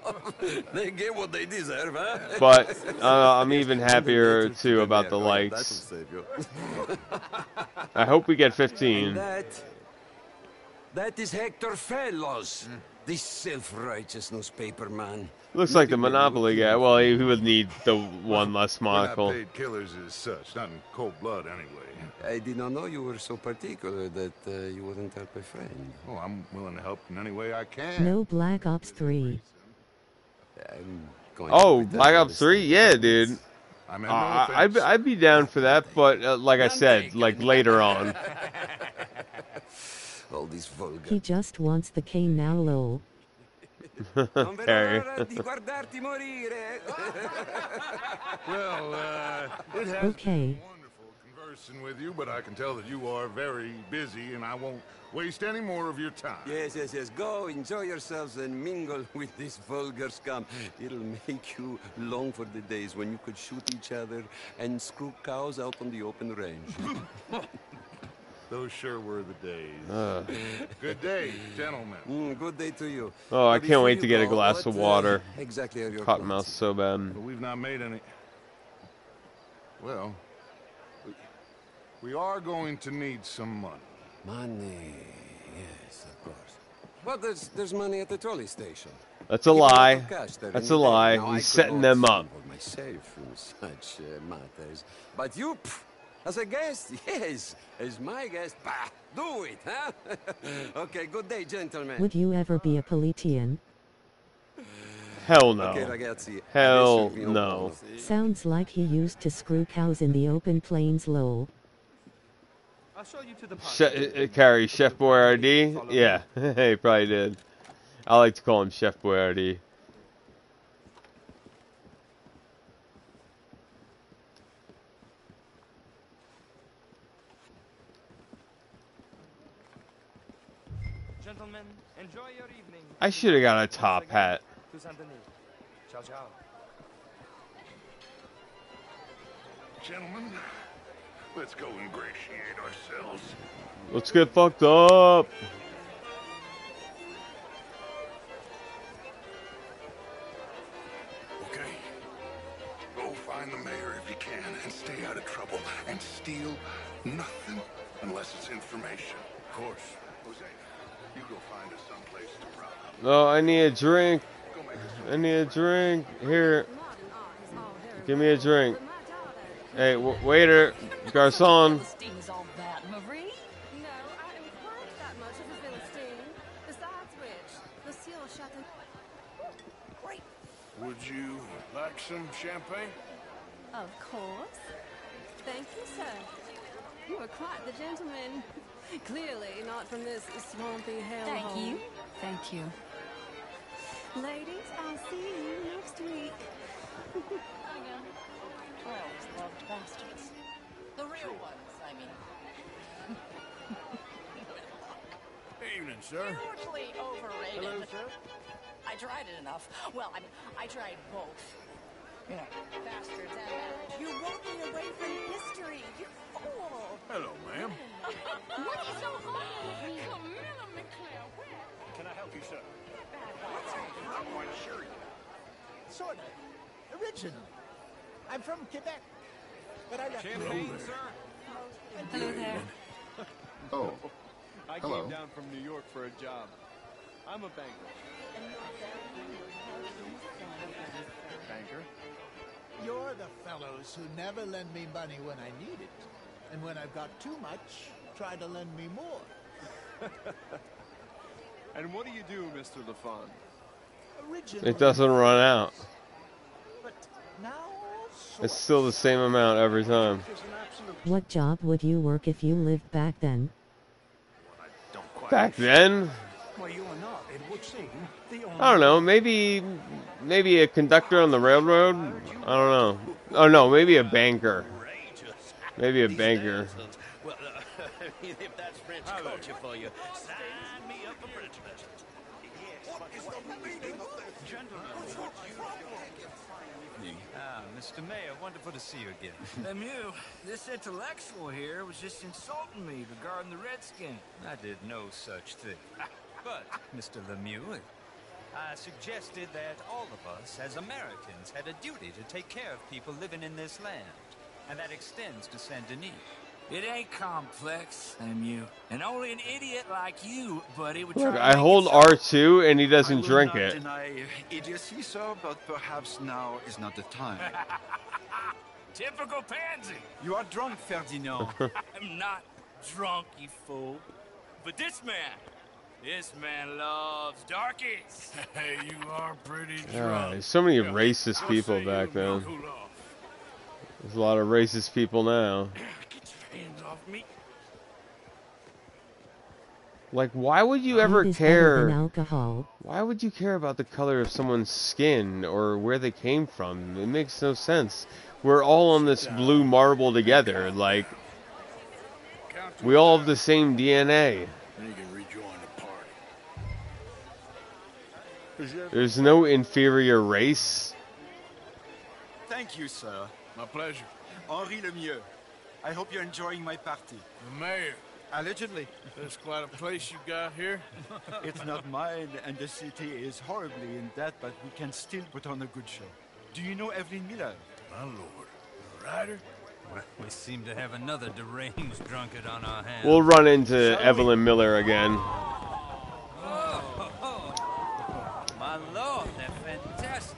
they get what they deserve, huh?
But uh, I'm even happier too about the likes. I hope we get 15.
That, that is Hector Fellows, this self-righteous newspaper man.
Looks like the Monopoly guy. Well, he he would need the one less
We're not paid killers as such, not in cold blood anyway.
I did not know you were so particular that uh, you wouldn't help a friend.
Oh, I'm willing to help in any way I can.
No Black Ops 3.
I'm going
Oh,
with
Black Ops 3? Yeah, dude.
I mean,
Uh,
no
I'd, be- I'd be down for that, but uh, like I said, like later on. <laughs>
All these vulgar.
He just wants the cane now, lol.
Harry. <laughs>
Well, uh, it
Okay.
Conversing with you, but I can tell that you are very busy, and I won't waste any more of your time.
Yes, yes, yes. Go, enjoy yourselves, and mingle <laughs> with this vulgar scum. It'll make you long for the days when you could shoot each other and screw cows out on the open range. <laughs>
Those sure were the days.
Uh.
Good day, gentlemen.
Mm, good day to you.
Oh, I
But
can't wait to get a glass of
what, uh,
water.
exactly are your
Cotton mouth so bad.
But we've not made any. Well, we, we are going to need some money.
Money, yes, of course. Well, there's there's money at the trolley station.
That's a
Keep
lie.
of cash there
That's a lie.
Now,
He's setting them up.
myself in such uh, matters, but you, pff, as a guest, <laughs> yes, as my guest, bah, do it, huh? <laughs> okay, good day, gentlemen.
Would you ever be a Politian?
Hell no.
Okay, ragazzi,
Hell no.
Sounds like he used to screw cows in the open plains, lol.
I'll show you to the
Che- uh, Carrie, Chef Boyardee? Yeah, <laughs> he probably did. I like to call him Chef Boyardee.
Gentlemen, enjoy your evening.
I should have got a top hat.
To Saint Denis. Ciao, ciao.
Gentlemen, let's go ingratiate ourselves.
Let's get fucked up.
Okay? Go find the mayor if you can and stay out of trouble and steal nothing unless it's information. Of course. Hosea, you go find us someplace to rob.
No, I need a drink. I need a drink. Here. Give me a drink. Hey, w- waiter, garçon.
Philistines all that, Marie?
No, I am quite that much of a Philistine. Besides which, Lucille Chateau...
Great.
Would you like some champagne?
Of course. Thank you, sir. You are quite the gentleman. Clearly not from this swampy hellhole.
Thank you. Thank you.
Ladies, I'll see you next week. <laughs>
I always loved bastards. The real ones, I mean. <laughs>
Evening, sir.
Hugely overrated.
Hello, sir.
I tried it enough. Well, I mean, I tried both. You know, bastards and bastards. You're walking away from history. You fool.
Hello, ma'am. <laughs>
what is so hard? Camilla McClure, where?
Can I help you, sir?
I'm quite sure. Sort of. Original. I'm from Quebec. But I left
Champagne,
Hello
sir?
Hello there.
Oh. <laughs>
I
Hello.
came down from New York for a job. I'm a banker. Banker?
You're the fellows who never lend me money when I need it. And when I've got too much, try to lend me more. <laughs>
And what do you do, Mr. LaFon?
Original.
It doesn't run out.
But now,
It's still the same amount every time.
What job would you work if you lived back then?
Back then,
Well, you are not, it would seem, the only
I don't know. Maybe, maybe a conductor on the railroad. I don't know. Oh no, maybe a banker. Maybe a banker.
Well, uh, <laughs> if that's French culture for you,
Mr. Mayor, wonderful to see you again. <laughs>
Lemieux, this intellectual here was just insulting me regarding the Redskin.
I did no such thing. <laughs> But, Mr. Lemieux, I suggested that all of us, as Americans, had a duty to take care of people living in this land. And that extends to Saint Denis.
It ain't complex, Lemieux. And only an idiot like you, buddy, would try
Look,
to
I hold R2 and he doesn't
I
drink it.
deny idiocy, sir, but perhaps now is not the time. <laughs>
Typical pansy.
you are drunk, Ferdinand. <laughs>
I'm not drunk, you fool. But this man, this man loves darkies. <laughs> Hey, you are pretty
God,
drunk.
there's so many racist people back then. There's a lot of racist people now.
Hands off me.
Like, why would you ever
Weed is
care?
alcohol.
Why would you care about the color of someone's skin or where they came from? It makes no sense. We're all on this blue marble together. Like, we all have the same DNA.
Then you can rejoin the.
There's no inferior race.
Thank you, sir.
My pleasure.
Henri Lemieux. I hope you're enjoying my party.
The mayor.
Allegedly.
That's quite a place you got here. <laughs>
it's not mine, and the city is horribly in debt, but we can still put on a good show. Do you know Evelyn Miller?
My lord. The rider?
Well, we seem to have another deranged drunkard on our hands.
We'll run into Evelyn Miller again.
Oh, my lord, they're fantastic.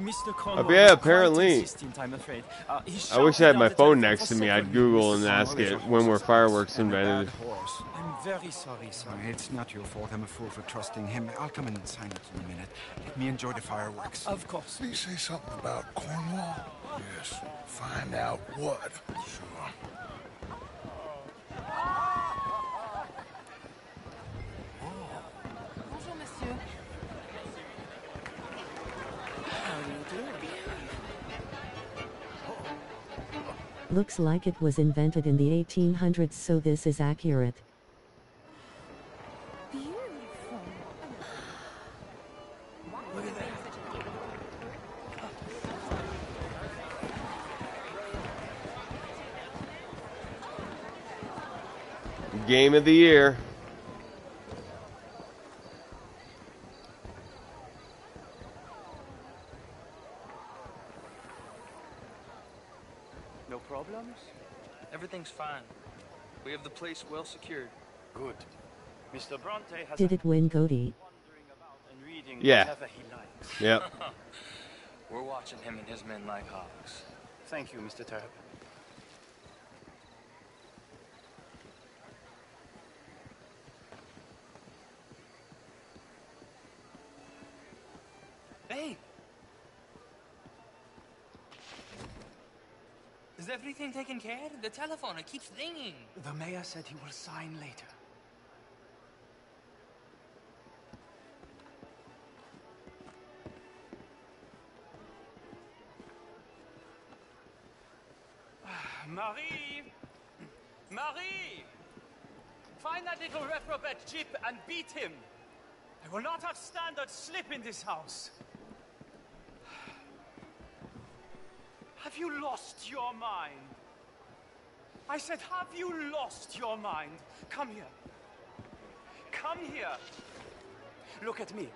Mr.
Uh, yeah, apparently.
I'm afraid. Uh,
I wish I had my phone next to me. I'd Google and ask it when were fireworks invented.
I'm very sorry, sir.
It's not your fault. I'm a fool for trusting him. I'll come in and sign it in a minute. Let me enjoy the fireworks.
Of course.
Did he say something about Cornwall? Yes. Find out what. Sure.
Looks like it was invented in the 1800s, so this is accurate.
Game of the year.
problems?
Everything's fine. We have the place well secured.
Good. Mr. Bronte has
Did it win Goaty?
and reading
Yeah.
he likes. <laughs>
Yep. <laughs>
We're watching him and his men like hawks.
Thank you, Mr. Turp.
Hey! Is everything taken care? The telephone, it keeps ringing.
The mayor said he will sign later. <sighs>
Marie! <clears throat> Marie! Find that little reprobate Chip and beat him. I will not have standard slip in this house. Have you lost your mind? I said, have you lost your mind? Come here. Come here. Look at me.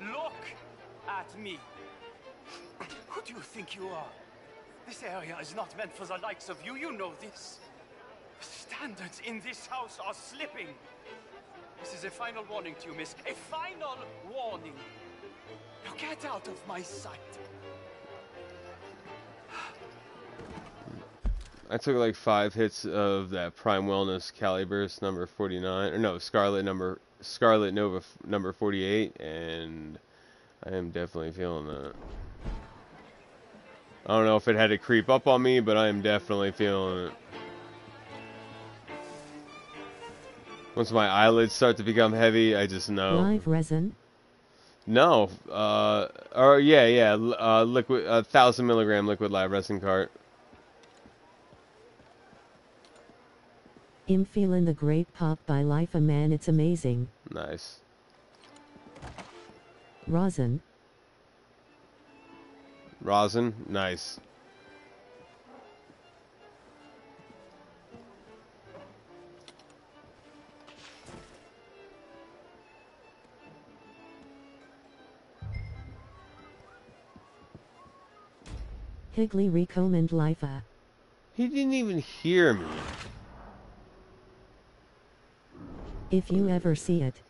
Look at me. <clears throat> Who do you think you are? This area is not meant for the likes of you. You know this. Standards in this house are slipping. This is a final warning to you, miss. A final warning. Now get out of my sight.
I took like five hits of that Prime Wellness Caliburst number 49, or no, Scarlet number Scarlet Nova number 48, and I am definitely feeling that. I don't know if it had to creep up on me, but I am definitely feeling it. Once my eyelids start to become heavy, I just know.
Live resin.
No, uh, or yeah, yeah, uh, liquid, a thousand milligram liquid live resin cart.
I'm feeling the great pop by Life a Man, it's amazing.
Nice.
Rosin.
Rosin, nice.
Higley recommend Life a.
He didn't even hear me.
If you ever see it.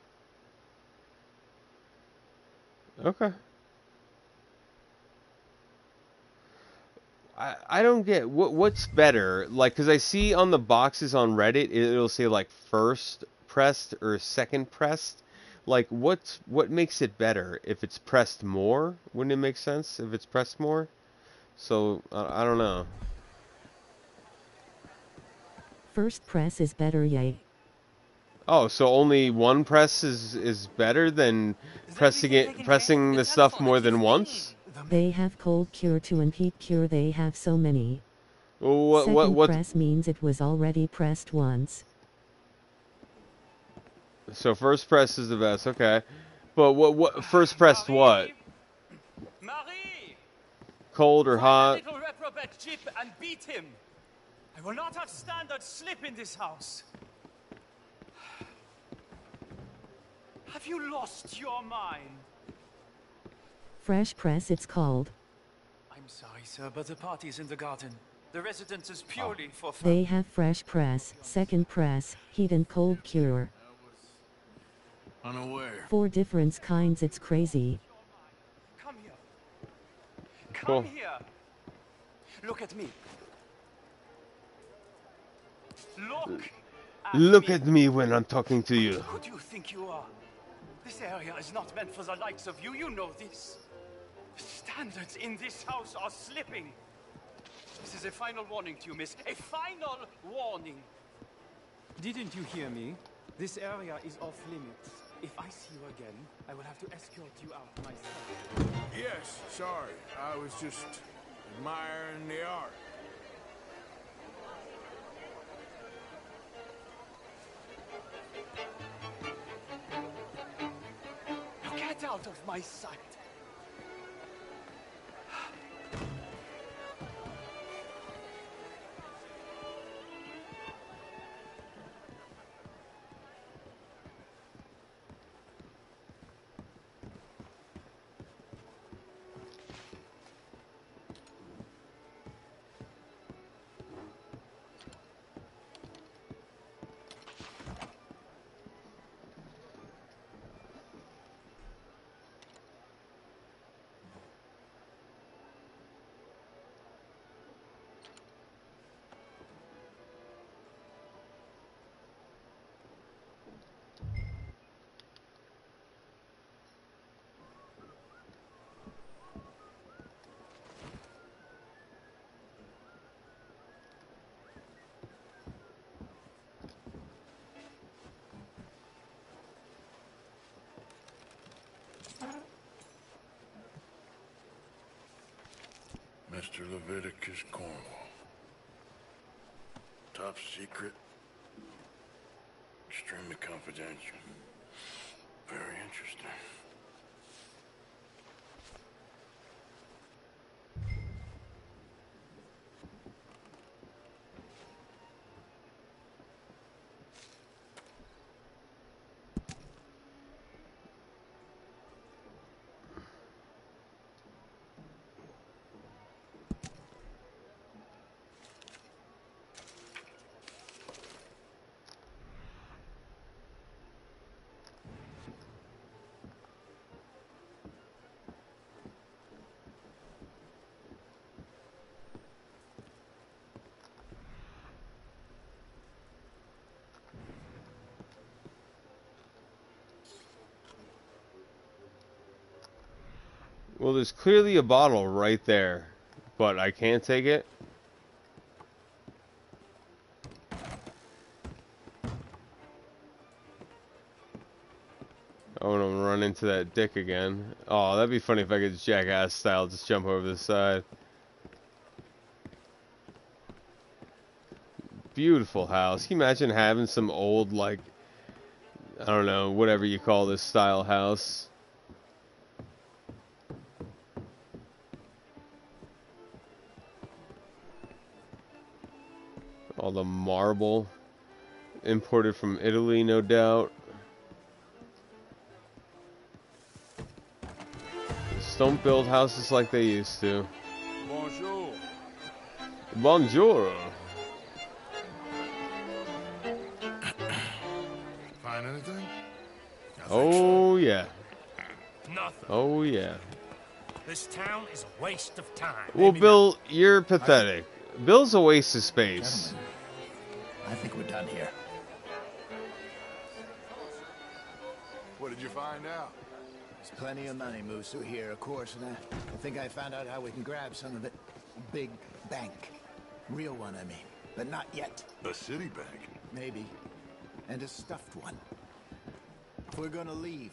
Okay. I I don't get what what's better like because I see on the boxes on Reddit it'll say like first pressed or second pressed. Like what's what makes it better if it's pressed more? Wouldn't it make sense if it's pressed more? So I, I don't know.
First press is better, yay.
Oh, so only one press is is better than pressing it pressing the stuff more than once?
They have cold cure to and heat cure, they have so many.
What
Second
what what?
press means it was already pressed once.
So first press is the best. Okay, but what what first pressed what?
Marie!
Cold or hot?
Little reprobate Chip and beat him. I will not have standard slip in this house. Have you lost your mind?
Fresh press, it's called.
I'm sorry, sir, but the party's in the garden. The residence is purely ah. for fun.
They have fresh press, second press, heat and cold cure.
Unaware.
Four different kinds, it's crazy.
Come here.
Cool.
Here. Look at me. Look.
Look at me when I'm talking to you.
Who do you think you are? This area is not meant for the likes of you. You know this. Standards in this house are slipping. This is a final warning to you, miss. A final warning.
Didn't you hear me? This area is off limits. If I see you again, I will have to escort you out myself.
Yes, sorry. I was just admiring the art.
Now get out of my sight.
Mr. Leviticus Cornwall. Top secret. Extremely confidential. Very interesting.
Well, there's clearly a bottle right there, but I can't take it. Oh, and I'm run into that dick again. Oh, that'd be funny if I could jackass style just jump over the side. Beautiful house. Can you imagine having some old, like, I don't know, whatever you call this style house? The marble imported from Italy, no doubt. Just don't build houses like they used to.
Bonjour.
Bonjour. <coughs>
Find anything?
Oh yeah.
Nothing.
Oh yeah.
This town is a waste of time.
Well, Bill, you're pathetic. Bill's a waste of space.
I think we're done here.
What did you find out?
There's plenty of money moves through here, of course, and I, I think I found out how we can grab some of it. A big bank. Real one, I mean. But not yet.
A city bank?
Maybe. And a stuffed one. If we're gonna leave,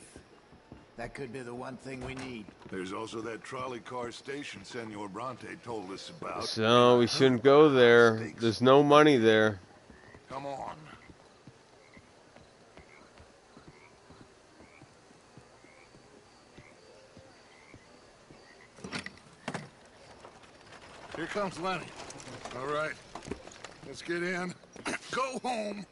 that could be the one thing we need.
There's also that trolley car station Senor Bronte told us about.
So we shouldn't go there. There's no money there.
Come on. Here comes Lenny. All right. Let's get in. <clears throat> Go home.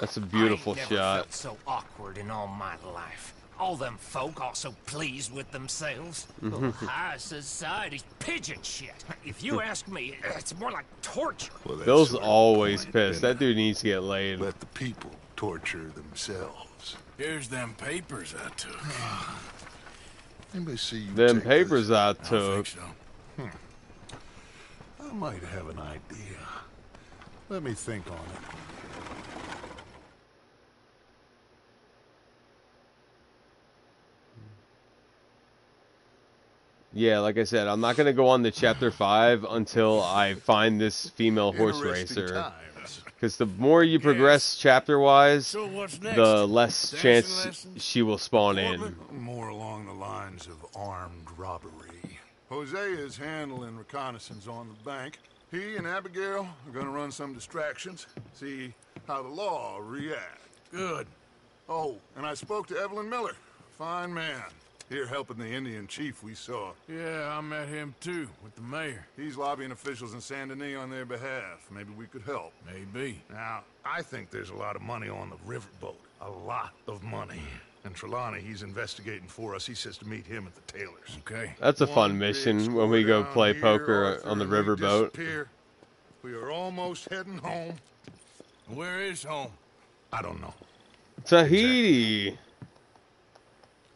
That's a beautiful
Never
shot.
felt so awkward in all my life. All them folk all so pleased with themselves. Little high society's pigeon shit. If you <laughs> ask me, it's more like torture.
Bill's always pissed. That dude needs to get laid.
Let the people torture themselves.
Here's them papers I took. <sighs>
Anybody see you
Them
take
papers I
think
took.
Hmm. I might have an idea. Let me think on it.
Yeah, like I said, I'm not gonna go on to chapter five until I find this female horse racer. Because the more you progress chapter-wise,
So
the less
Dancing
chance
lessons?
she will spawn in.
More along the lines of armed robbery. Hosea is handling reconnaissance on the bank. He and Abigail are gonna run some distractions, see how the law reacts.
Good.
Oh, and I spoke to Evelyn Miller. Fine man. Here helping the Indian chief we saw.
Yeah, I met him too, with the mayor.
He's lobbying officials in Saint Denis on their behalf. Maybe we could help.
Maybe.
Now, I think there's a lot of money on the riverboat. A lot of money. And Trelawney, he's investigating for us. He says to meet him at the tailor's.
Okay.
That's a
One
fun mission when we go play
here,
poker on the
and we
riverboat.
disappear. We are almost heading home.
Where is home?
I don't know,
Tahiti.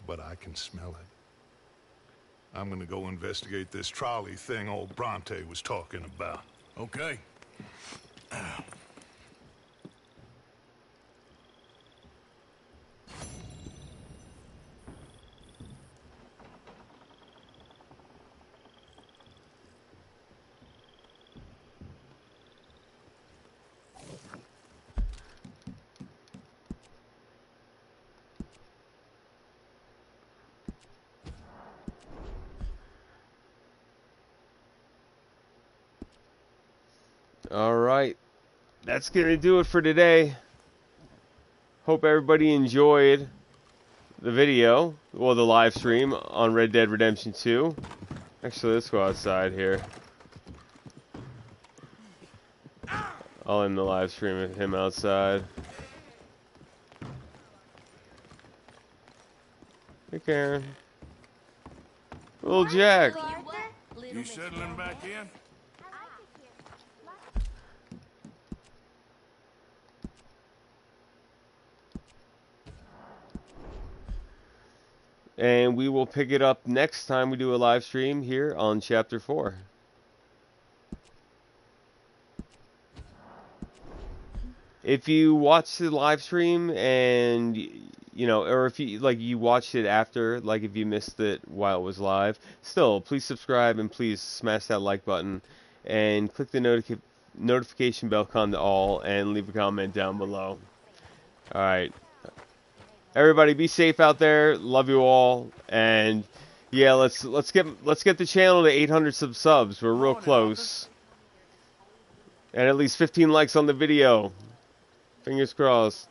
But I can smell it. I'm gonna go investigate this trolley thing old Bronte was talking about.
Okay.
All right. That's going to do it for today. Hope everybody enjoyed the video, well, the live stream on Red Dead Redemption 2. Actually, let's go outside here. I'll end the live stream of him outside. Hey, Karen. Little Jack.
You settling back in?
And we will pick it up next time we do a live stream here on Chapter 4. If you watch the live stream and you know, or if you like you watched it after, like if you missed it while it was live, still please subscribe and please smash that like button and click the notification notification bell on to all and leave a comment down below. All right. Everybody be safe out there. Love you all and yeah, let's let's get let's get the channel to 800 sub subs. We're real close. And at least 15 likes on the video. Fingers crossed.